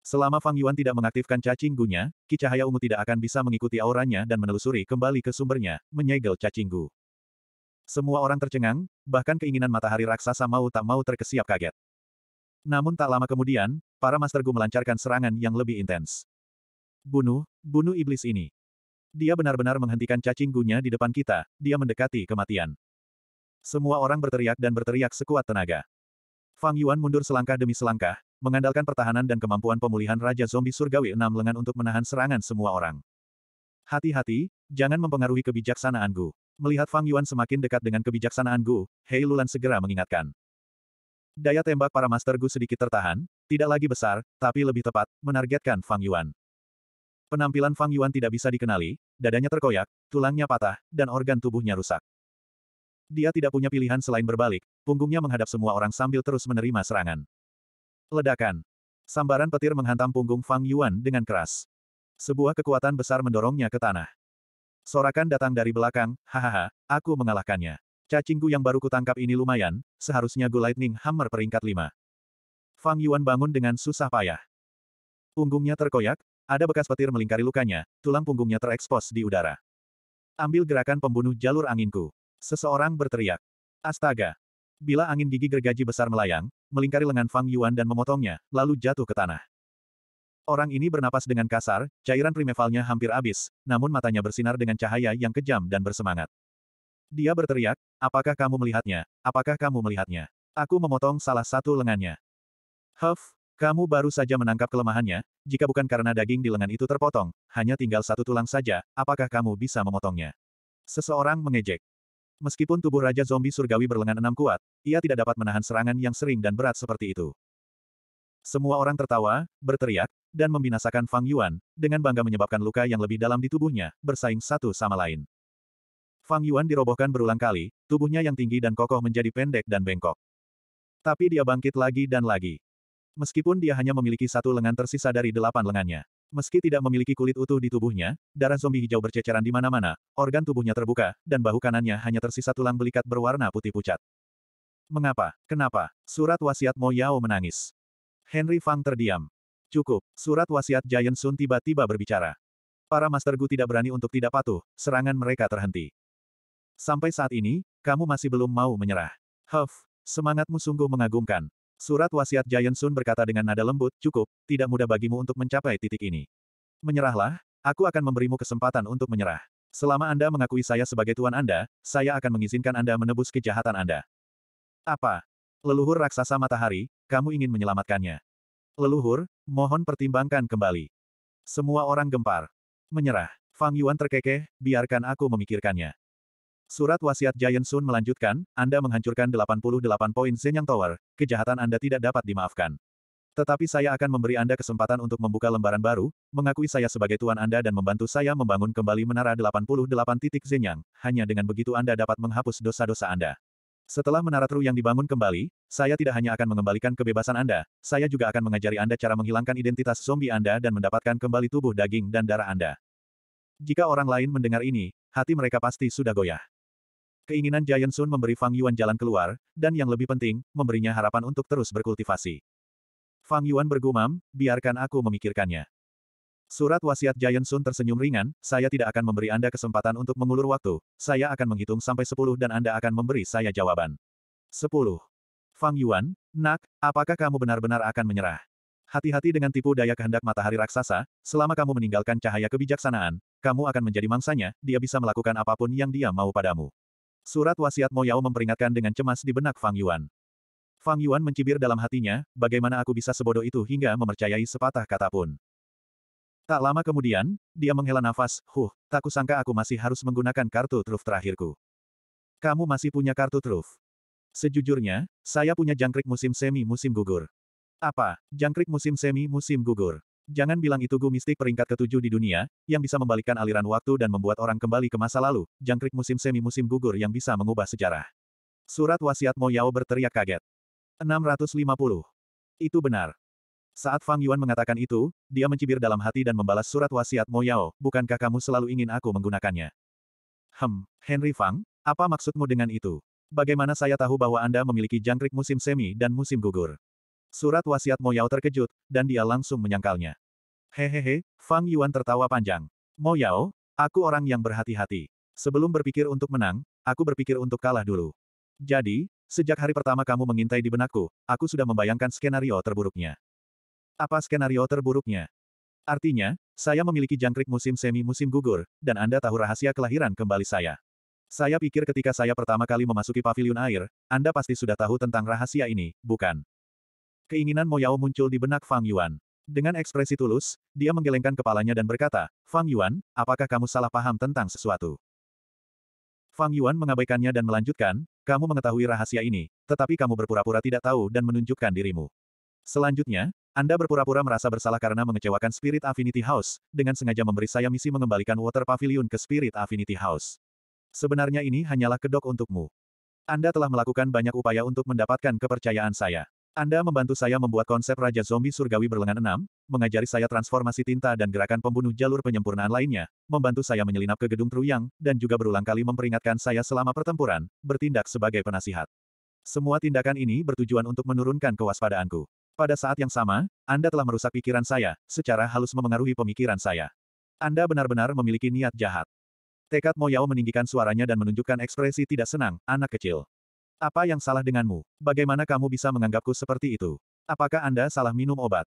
Selama Fang Yuan tidak mengaktifkan cacing gunya, kicahaya ungu tidak akan bisa mengikuti auranya dan menelusuri kembali ke sumbernya, menyegel cacing gu. Semua orang tercengang, bahkan keinginan matahari raksasa mau tak mau terkesiap kaget. Namun tak lama kemudian, para Master Gu melancarkan serangan yang lebih intens. Bunuh, bunuh iblis ini. Dia benar-benar menghentikan cacing gunya di depan kita, dia mendekati kematian. Semua orang berteriak dan berteriak sekuat tenaga. Fang Yuan mundur selangkah demi selangkah, mengandalkan pertahanan dan kemampuan pemulihan Raja Zombie Surgawi enam lengan untuk menahan serangan semua orang. Hati-hati, jangan mempengaruhi kebijaksanaan Gu. Melihat Fang Yuan semakin dekat dengan kebijaksanaan Gu, Hei Lulan segera mengingatkan. Daya tembak para Master Gu sedikit tertahan, tidak lagi besar, tapi lebih tepat, menargetkan Fang Yuan. Penampilan Fang Yuan tidak bisa dikenali, dadanya terkoyak, tulangnya patah, dan organ tubuhnya rusak. Dia tidak punya pilihan selain berbalik, punggungnya menghadap semua orang sambil terus menerima serangan. Ledakan. Sambaran petir menghantam punggung Fang Yuan dengan keras. Sebuah kekuatan besar mendorongnya ke tanah. Sorakan datang dari belakang, hahaha, aku mengalahkannya. Cacingku yang baru kutangkap ini lumayan, seharusnya Gu Lightning Hammer peringkat 5. Fang Yuan bangun dengan susah payah. Punggungnya terkoyak, ada bekas petir melingkari lukanya, tulang punggungnya terekspos di udara. Ambil gerakan pembunuh jalur anginku. Seseorang berteriak. Astaga! Bila angin gigi gergaji besar melayang, melingkari lengan Fang Yuan dan memotongnya, lalu jatuh ke tanah. Orang ini bernapas dengan kasar, cairan primevalnya hampir habis, namun matanya bersinar dengan cahaya yang kejam dan bersemangat. Dia berteriak, apakah kamu melihatnya? Apakah kamu melihatnya? Aku memotong salah satu lengannya. Huff, kamu baru saja menangkap kelemahannya, jika bukan karena daging di lengan itu terpotong, hanya tinggal satu tulang saja, apakah kamu bisa memotongnya? Seseorang mengejek. Meskipun tubuh Raja Zombie Surgawi berlengan enam kuat, ia tidak dapat menahan serangan yang sering dan berat seperti itu. Semua orang tertawa, berteriak, dan membinasakan Fang Yuan, dengan bangga menyebabkan luka yang lebih dalam di tubuhnya, bersaing satu sama lain. Fang Yuan dirobohkan berulang kali, tubuhnya yang tinggi dan kokoh menjadi pendek dan bengkok. Tapi dia bangkit lagi dan lagi. Meskipun dia hanya memiliki satu lengan tersisa dari delapan lengannya. Meski tidak memiliki kulit utuh di tubuhnya, darah zombie hijau berceceran di mana-mana, organ tubuhnya terbuka, dan bahu kanannya hanya tersisa tulang belikat berwarna putih pucat. Mengapa? Kenapa? Surat wasiat Mo Yao menangis. Henry Fang terdiam. Cukup, surat wasiat Giant Sun tiba-tiba berbicara. Para Master Gu tidak berani untuk tidak patuh, serangan mereka terhenti. Sampai saat ini, kamu masih belum mau menyerah. Huff, semangatmu sungguh mengagumkan. Surat wasiat Giant Sun berkata dengan nada lembut, cukup, tidak mudah bagimu untuk mencapai titik ini. Menyerahlah, aku akan memberimu kesempatan untuk menyerah. Selama Anda mengakui saya sebagai tuan Anda, saya akan mengizinkan Anda menebus kejahatan Anda. Apa? Leluhur raksasa matahari, kamu ingin menyelamatkannya. Leluhur, mohon pertimbangkan kembali. Semua orang gempar. Menyerah. Fang Yuan terkekeh, biarkan aku memikirkannya. Surat wasiat Giant Sun melanjutkan, Anda menghancurkan 88 poin Zenyang Tower, kejahatan Anda tidak dapat dimaafkan. Tetapi saya akan memberi Anda kesempatan untuk membuka lembaran baru, mengakui saya sebagai tuan Anda dan membantu saya membangun kembali Menara 88 titik Zenyang, hanya dengan begitu Anda dapat menghapus dosa-dosa Anda. Setelah Menara Tru yang dibangun kembali, saya tidak hanya akan mengembalikan kebebasan Anda, saya juga akan mengajari Anda cara menghilangkan identitas zombie Anda dan mendapatkan kembali tubuh daging dan darah Anda. Jika orang lain mendengar ini, hati mereka pasti sudah goyah. Keinginan Giant Sun memberi Fang Yuan jalan keluar, dan yang lebih penting, memberinya harapan untuk terus berkultivasi. Fang Yuan bergumam, biarkan aku memikirkannya. Surat wasiat Giant Sun tersenyum ringan, saya tidak akan memberi Anda kesempatan untuk mengulur waktu, saya akan menghitung sampai sepuluh dan Anda akan memberi saya jawaban. Sepuluh. Fang Yuan, nak, apakah kamu benar-benar akan menyerah? Hati-hati dengan tipu daya kehendak matahari raksasa, selama kamu meninggalkan cahaya kebijaksanaan, kamu akan menjadi mangsanya, dia bisa melakukan apa pun yang dia mau padamu. Surat wasiat Mo Yao memperingatkan dengan cemas di benak Fang Yuan. Fang Yuan mencibir dalam hatinya, bagaimana aku bisa sebodoh itu hingga mempercayai sepatah kata pun. Tak lama kemudian, dia menghela nafas, huh, tak kusangka aku masih harus menggunakan kartu truf terakhirku. Kamu masih punya kartu truf. Sejujurnya, saya punya jangkrik musim semi musim gugur. Apa, jangkrik musim semi musim gugur? Jangan bilang itu gu mistik peringkat ketujuh di dunia, yang bisa membalikkan aliran waktu dan membuat orang kembali ke masa lalu, jangkrik musim semi-musim gugur yang bisa mengubah sejarah. Surat wasiat Mo Yao berteriak kaget. 650. Itu benar. Saat Fang Yuan mengatakan itu, dia mencibir dalam hati dan membalas surat wasiat Mo Yao, bukankah kamu selalu ingin aku menggunakannya? Hem, Henry Fang, apa maksudmu dengan itu? Bagaimana saya tahu bahwa Anda memiliki jangkrik musim semi dan musim gugur? Surat wasiat Mo Yao terkejut, dan dia langsung menyangkalnya. Hehehe, Fang Yuan tertawa panjang. Mo Yao, aku orang yang berhati-hati. Sebelum berpikir untuk menang, aku berpikir untuk kalah dulu. Jadi, sejak hari pertama kamu mengintai di benakku, aku sudah membayangkan skenario terburuknya. Apa skenario terburuknya? Artinya, saya memiliki jangkrik musim semi musim gugur, dan Anda tahu rahasia kelahiran kembali saya. Saya pikir ketika saya pertama kali memasuki pavilion air, Anda pasti sudah tahu tentang rahasia ini, bukan? Keinginan Mo Yao muncul di benak Fang Yuan. Dengan ekspresi tulus, dia menggelengkan kepalanya dan berkata, Fang Yuan, apakah kamu salah paham tentang sesuatu? Fang Yuan mengabaikannya dan melanjutkan, kamu mengetahui rahasia ini, tetapi kamu berpura-pura tidak tahu dan menunjukkan dirimu. Selanjutnya, Anda berpura-pura merasa bersalah karena mengecewakan Spirit Affinity House, dengan sengaja memberi saya misi mengembalikan Water Pavilion ke Spirit Affinity House. Sebenarnya ini hanyalah kedok untukmu. Anda telah melakukan banyak upaya untuk mendapatkan kepercayaan saya. Anda membantu saya membuat konsep Raja Zombie Surgawi berlengan enam, mengajari saya transformasi tinta dan gerakan pembunuh jalur penyempurnaan lainnya, membantu saya menyelinap ke gedung Truyang, dan juga berulang kali memperingatkan saya selama pertempuran, bertindak sebagai penasihat. Semua tindakan ini bertujuan untuk menurunkan kewaspadaanku. Pada saat yang sama, Anda telah merusak pikiran saya, secara halus memengaruhi pemikiran saya. Anda benar-benar memiliki niat jahat. Tekad Mo Yao meninggikan suaranya dan menunjukkan ekspresi tidak senang, anak kecil. Apa yang salah denganmu? Bagaimana kamu bisa menganggapku seperti itu? Apakah Anda salah minum obat?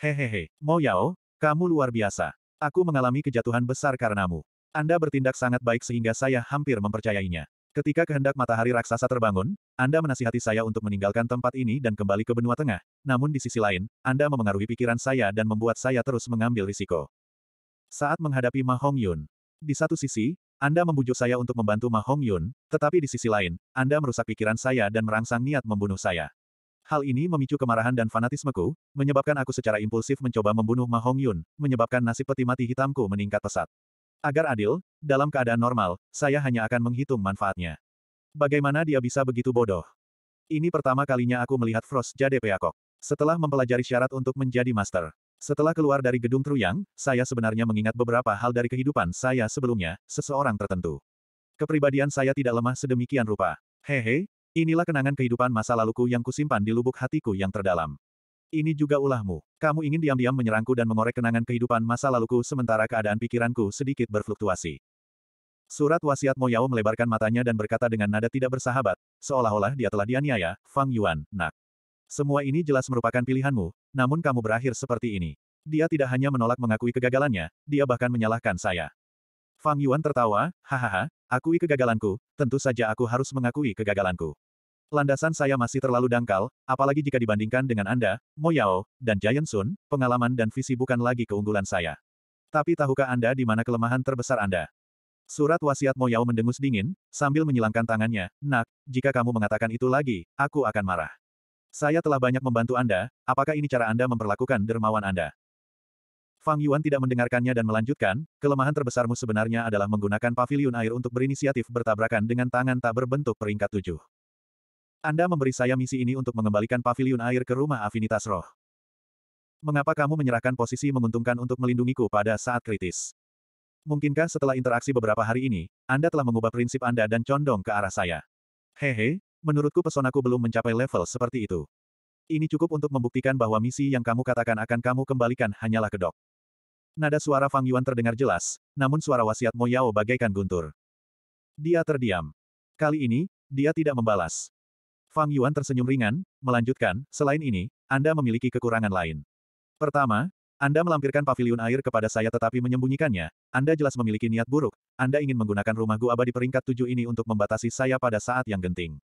Hehehe, Mo Yao, kamu luar biasa. Aku mengalami kejatuhan besar karenamu. Anda bertindak sangat baik sehingga saya hampir mempercayainya. Ketika kehendak matahari raksasa terbangun, Anda menasihati saya untuk meninggalkan tempat ini dan kembali ke benua tengah. Namun di sisi lain, Anda memengaruhi pikiran saya dan membuat saya terus mengambil risiko. Saat menghadapi Ma Hong Yun. Di satu sisi, anda membujuk saya untuk membantu Ma Hong Yun, tetapi di sisi lain, Anda merusak pikiran saya dan merangsang niat membunuh saya. Hal ini memicu kemarahan dan fanatismeku, menyebabkan aku secara impulsif mencoba membunuh Ma Hong Yun, menyebabkan nasib peti mati hitamku meningkat pesat. Agar adil, dalam keadaan normal, saya hanya akan menghitung manfaatnya. Bagaimana dia bisa begitu bodoh? Ini pertama kalinya aku melihat Frost Jade Peakok. Setelah mempelajari syarat untuk menjadi master, setelah keluar dari gedung Truyang, saya sebenarnya mengingat beberapa hal dari kehidupan saya sebelumnya, seseorang tertentu. Kepribadian saya tidak lemah sedemikian rupa. Hehe, inilah kenangan kehidupan masa laluku yang kusimpan di lubuk hatiku yang terdalam. Ini juga ulahmu. Kamu ingin diam-diam menyerangku dan mengorek kenangan kehidupan masa laluku sementara keadaan pikiranku sedikit berfluktuasi. Surat wasiat Mo Yao melebarkan matanya dan berkata dengan nada tidak bersahabat, seolah-olah dia telah dianiaya, Fang Yuan, nak. Semua ini jelas merupakan pilihanmu, namun kamu berakhir seperti ini. Dia tidak hanya menolak mengakui kegagalannya, dia bahkan menyalahkan saya. Fang Yuan tertawa, hahaha, akui kegagalanku, tentu saja aku harus mengakui kegagalanku. Landasan saya masih terlalu dangkal, apalagi jika dibandingkan dengan Anda, Mo Yao, dan Giant Sun, pengalaman dan visi bukan lagi keunggulan saya. Tapi tahukah Anda di mana kelemahan terbesar Anda? Surat wasiat Mo Yao mendengus dingin, sambil menyilangkan tangannya. Nak, jika kamu mengatakan itu lagi, aku akan marah. Saya telah banyak membantu Anda, apakah ini cara Anda memperlakukan dermawan Anda? Fang Yuan tidak mendengarkannya dan melanjutkan, kelemahan terbesarmu sebenarnya adalah menggunakan pavilion air untuk berinisiatif bertabrakan dengan tangan tak berbentuk peringkat tujuh. Anda memberi saya misi ini untuk mengembalikan pavilion air ke rumah afinitas roh. Mengapa kamu menyerahkan posisi menguntungkan untuk melindungiku pada saat kritis? Mungkinkah setelah interaksi beberapa hari ini, Anda telah mengubah prinsip Anda dan condong ke arah saya? Hehe, menurutku pesonaku belum mencapai level seperti itu. Ini cukup untuk membuktikan bahwa misi yang kamu katakan akan kamu kembalikan hanyalah kedok. Nada suara Fang Yuan terdengar jelas, namun suara wasiat Mo Yao bagaikan guntur. Dia terdiam. Kali ini, dia tidak membalas. Fang Yuan tersenyum ringan, melanjutkan, selain ini, Anda memiliki kekurangan lain. Pertama, Anda melampirkan pavilion air kepada saya tetapi menyembunyikannya, Anda jelas memiliki niat buruk, Anda ingin menggunakan rumah gua abadi peringkat tujuh ini untuk membatasi saya pada saat yang genting.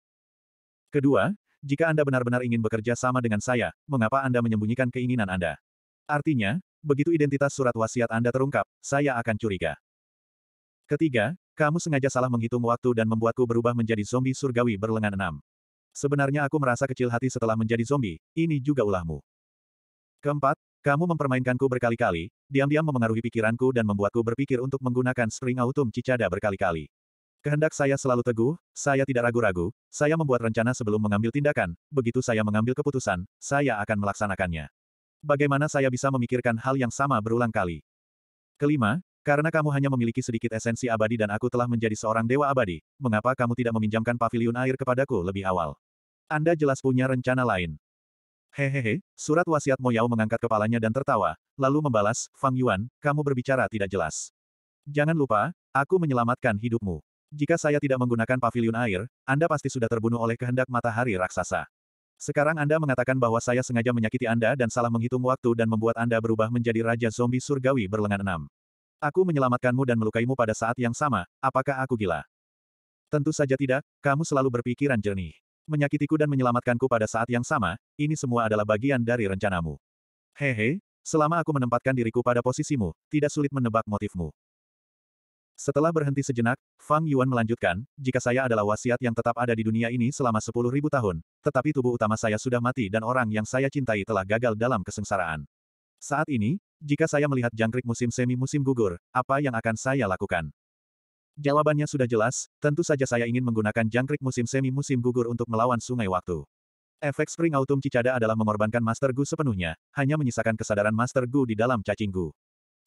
Kedua, jika Anda benar-benar ingin bekerja sama dengan saya, mengapa Anda menyembunyikan keinginan Anda? Artinya, Begitu identitas surat wasiat Anda terungkap, saya akan curiga. Ketiga, kamu sengaja salah menghitung waktu dan membuatku berubah menjadi zombie surgawi berlengan enam. Sebenarnya aku merasa kecil hati setelah menjadi zombie, ini juga ulahmu. Keempat, kamu mempermainkanku berkali-kali, diam-diam memengaruhi pikiranku dan membuatku berpikir untuk menggunakan Spring Autumn Cicada berkali-kali. Kehendak saya selalu teguh, saya tidak ragu-ragu, saya membuat rencana sebelum mengambil tindakan, begitu saya mengambil keputusan, saya akan melaksanakannya. Bagaimana saya bisa memikirkan hal yang sama berulang kali? Kelima, karena kamu hanya memiliki sedikit esensi abadi dan aku telah menjadi seorang dewa abadi, mengapa kamu tidak meminjamkan pavilion air kepadaku lebih awal? Anda jelas punya rencana lain. Hehehe, surat wasiat Mo Yao mengangkat kepalanya dan tertawa, lalu membalas, Fang Yuan, kamu berbicara tidak jelas. Jangan lupa, aku menyelamatkan hidupmu. Jika saya tidak menggunakan pavilion air, Anda pasti sudah terbunuh oleh kehendak matahari raksasa. Sekarang Anda mengatakan bahwa saya sengaja menyakiti Anda dan salah menghitung waktu dan membuat Anda berubah menjadi Raja Zombie Surgawi berlengan enam. Aku menyelamatkanmu dan melukaimu pada saat yang sama, apakah aku gila? Tentu saja tidak, kamu selalu berpikiran jernih. Menyakitiku dan menyelamatkanku pada saat yang sama, ini semua adalah bagian dari rencanamu. Hehe, selama aku menempatkan diriku pada posisimu, tidak sulit menebak motifmu. Setelah berhenti sejenak, Fang Yuan melanjutkan, jika saya adalah wasiat yang tetap ada di dunia ini selama sepuluh ribu tahun, tetapi tubuh utama saya sudah mati dan orang yang saya cintai telah gagal dalam kesengsaraan. Saat ini, jika saya melihat jangkrik musim semi musim gugur, apa yang akan saya lakukan? Jawabannya sudah jelas, tentu saja saya ingin menggunakan jangkrik musim semi musim gugur untuk melawan sungai waktu. Efek Spring Autumn Cicada adalah mengorbankan Master Gu sepenuhnya, hanya menyisakan kesadaran Master Gu di dalam cacing Gu.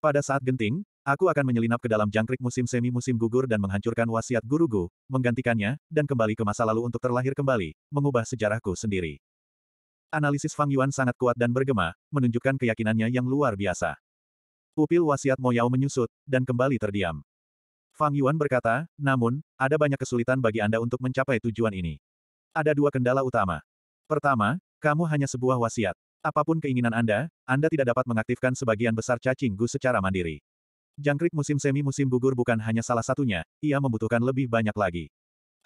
Pada saat genting, aku akan menyelinap ke dalam jangkrik musim semi musim gugur dan menghancurkan wasiat guruku, menggantikannya, dan kembali ke masa lalu untuk terlahir kembali, mengubah sejarahku sendiri. Analisis Fang Yuan sangat kuat dan bergema, menunjukkan keyakinannya yang luar biasa. Pupil wasiat Mo Yao menyusut, dan kembali terdiam. Fang Yuan berkata, namun, ada banyak kesulitan bagi Anda untuk mencapai tujuan ini. Ada dua kendala utama. Pertama, kamu hanya sebuah wasiat. Apa pun keinginan Anda, Anda tidak dapat mengaktifkan sebagian besar cacing gu secara mandiri. Jangkrik musim semi musim gugur bukan hanya salah satunya, ia membutuhkan lebih banyak lagi.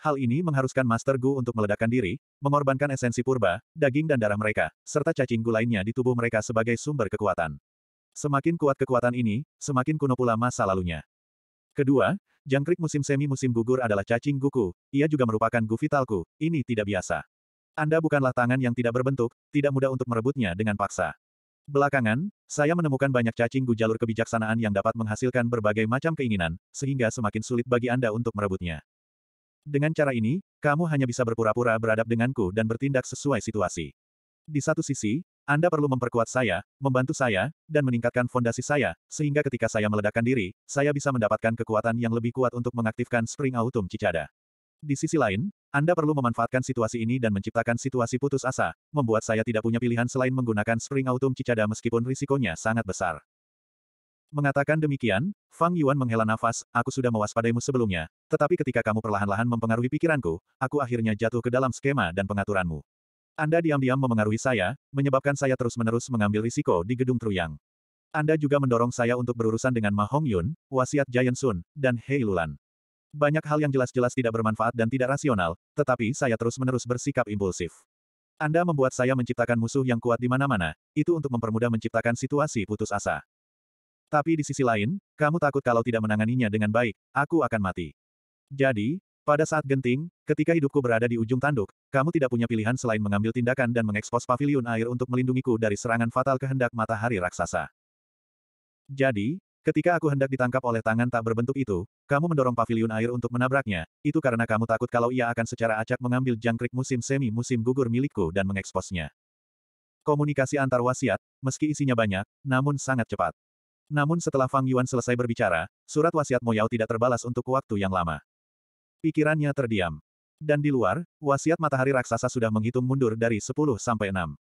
Hal ini mengharuskan Master Gu untuk meledakkan diri, mengorbankan esensi purba, daging dan darah mereka, serta cacing gu lainnya di tubuh mereka sebagai sumber kekuatan. Semakin kuat kekuatan ini, semakin kuno pula masa lalunya. Kedua, jangkrik musim semi musim gugur adalah cacing guku, ia juga merupakan gu vitalku, ini tidak biasa. Anda bukanlah tangan yang tidak berbentuk, tidak mudah untuk merebutnya dengan paksa. Belakangan, saya menemukan banyak cacing gu jalur kebijaksanaan yang dapat menghasilkan berbagai macam keinginan, sehingga semakin sulit bagi Anda untuk merebutnya. Dengan cara ini, kamu hanya bisa berpura-pura beradab denganku dan bertindak sesuai situasi. Di satu sisi, Anda perlu memperkuat saya, membantu saya, dan meningkatkan fondasi saya, sehingga ketika saya meledakkan diri, saya bisa mendapatkan kekuatan yang lebih kuat untuk mengaktifkan Spring Autumn Cicada. Di sisi lain, Anda perlu memanfaatkan situasi ini dan menciptakan situasi putus asa, membuat saya tidak punya pilihan selain menggunakan Spring Autumn Cicada meskipun risikonya sangat besar. Mengatakan demikian, Fang Yuan menghela nafas, aku sudah mewaspadaimu sebelumnya, tetapi ketika kamu perlahan-lahan mempengaruhi pikiranku, aku akhirnya jatuh ke dalam skema dan pengaturanmu. Anda diam-diam memengaruhi saya, menyebabkan saya terus-menerus mengambil risiko di gedung Truyang. Anda juga mendorong saya untuk berurusan dengan Ma Hong Yun, wasiat Giant Sun, dan Hei Lulan. Banyak hal yang jelas-jelas tidak bermanfaat dan tidak rasional, tetapi saya terus-menerus bersikap impulsif. Anda membuat saya menciptakan musuh yang kuat di mana-mana, itu untuk mempermudah menciptakan situasi putus asa. Tapi di sisi lain, kamu takut kalau tidak menanganinya dengan baik, aku akan mati. Jadi, pada saat genting, ketika hidupku berada di ujung tanduk, kamu tidak punya pilihan selain mengambil tindakan dan mengekspos paviliun air untuk melindungiku dari serangan fatal kehendak matahari raksasa. Jadi, Ketika aku hendak ditangkap oleh tangan tak berbentuk itu, kamu mendorong paviliun air untuk menabraknya, itu karena kamu takut kalau ia akan secara acak mengambil jangkrik musim semi-musim gugur milikku dan mengeksposnya. Komunikasi antar wasiat, meski isinya banyak, namun sangat cepat. Namun setelah Fang Yuan selesai berbicara, surat wasiat Mo Yao tidak terbalas untuk waktu yang lama. Pikirannya terdiam. Dan di luar, wasiat matahari raksasa sudah menghitung mundur dari 10 sampai 6.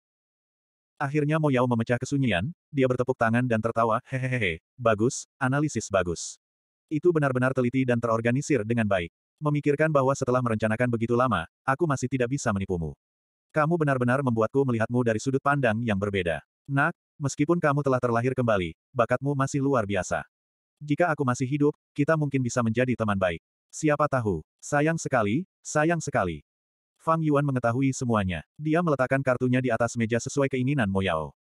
Akhirnya Mo Yao memecah kesunyian, dia bertepuk tangan dan tertawa, hehehe, bagus, analisis bagus. Itu benar-benar teliti dan terorganisir dengan baik. Memikirkan bahwa setelah merencanakan begitu lama, aku masih tidak bisa menipumu. Kamu benar-benar membuatku melihatmu dari sudut pandang yang berbeda. Nak, meskipun kamu telah terlahir kembali, bakatmu masih luar biasa. Jika aku masih hidup, kita mungkin bisa menjadi teman baik. Siapa tahu, sayang sekali, sayang sekali. Fang Yuan mengetahui semuanya. Dia meletakkan kartunya di atas meja sesuai keinginan Mo Yao.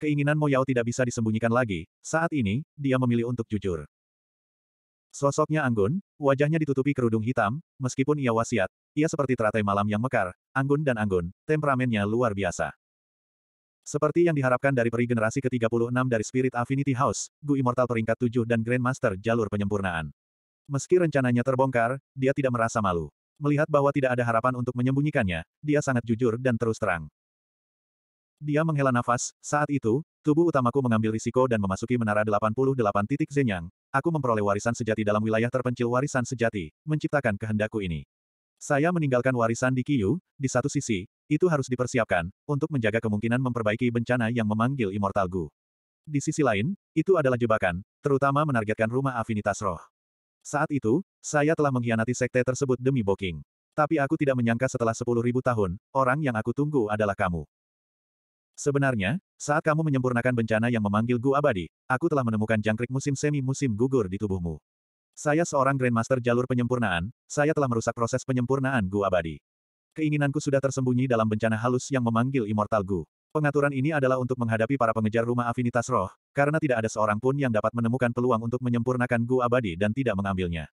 Keinginan Mo Yao tidak bisa disembunyikan lagi, saat ini, dia memilih untuk jujur. Sosoknya anggun, wajahnya ditutupi kerudung hitam, meskipun ia wasiat, ia seperti teratai malam yang mekar, anggun dan anggun, temperamennya luar biasa. Seperti yang diharapkan dari peri generasi ke-36 dari Spirit Affinity House, Gu Immortal peringkat 7 dan Grandmaster jalur penyempurnaan. Meski rencananya terbongkar, dia tidak merasa malu. Melihat bahwa tidak ada harapan untuk menyembunyikannya, dia sangat jujur dan terus terang. Dia menghela nafas, saat itu, tubuh utamaku mengambil risiko dan memasuki menara 88 titik Zenyang, aku memperoleh warisan sejati dalam wilayah terpencil warisan sejati, menciptakan kehendakku ini. Saya meninggalkan warisan di Kiyu, di satu sisi, itu harus dipersiapkan, untuk menjaga kemungkinan memperbaiki bencana yang memanggil Immortal Gu. Di sisi lain, itu adalah jebakan, terutama menargetkan rumah afinitas roh. Saat itu, saya telah mengkhianati sekte tersebut demi Boking. Tapi aku tidak menyangka setelah sepuluh ribu tahun, orang yang aku tunggu adalah kamu. Sebenarnya, saat kamu menyempurnakan bencana yang memanggil Gu abadi, aku telah menemukan jangkrik musim semi-musim gugur di tubuhmu. Saya seorang Grandmaster jalur penyempurnaan, saya telah merusak proses penyempurnaan Gu abadi. Keinginanku sudah tersembunyi dalam bencana halus yang memanggil Immortal Gu. Pengaturan ini adalah untuk menghadapi para pengejar rumah afinitas roh, karena tidak ada seorang pun yang dapat menemukan peluang untuk menyempurnakan Gu abadi dan tidak mengambilnya.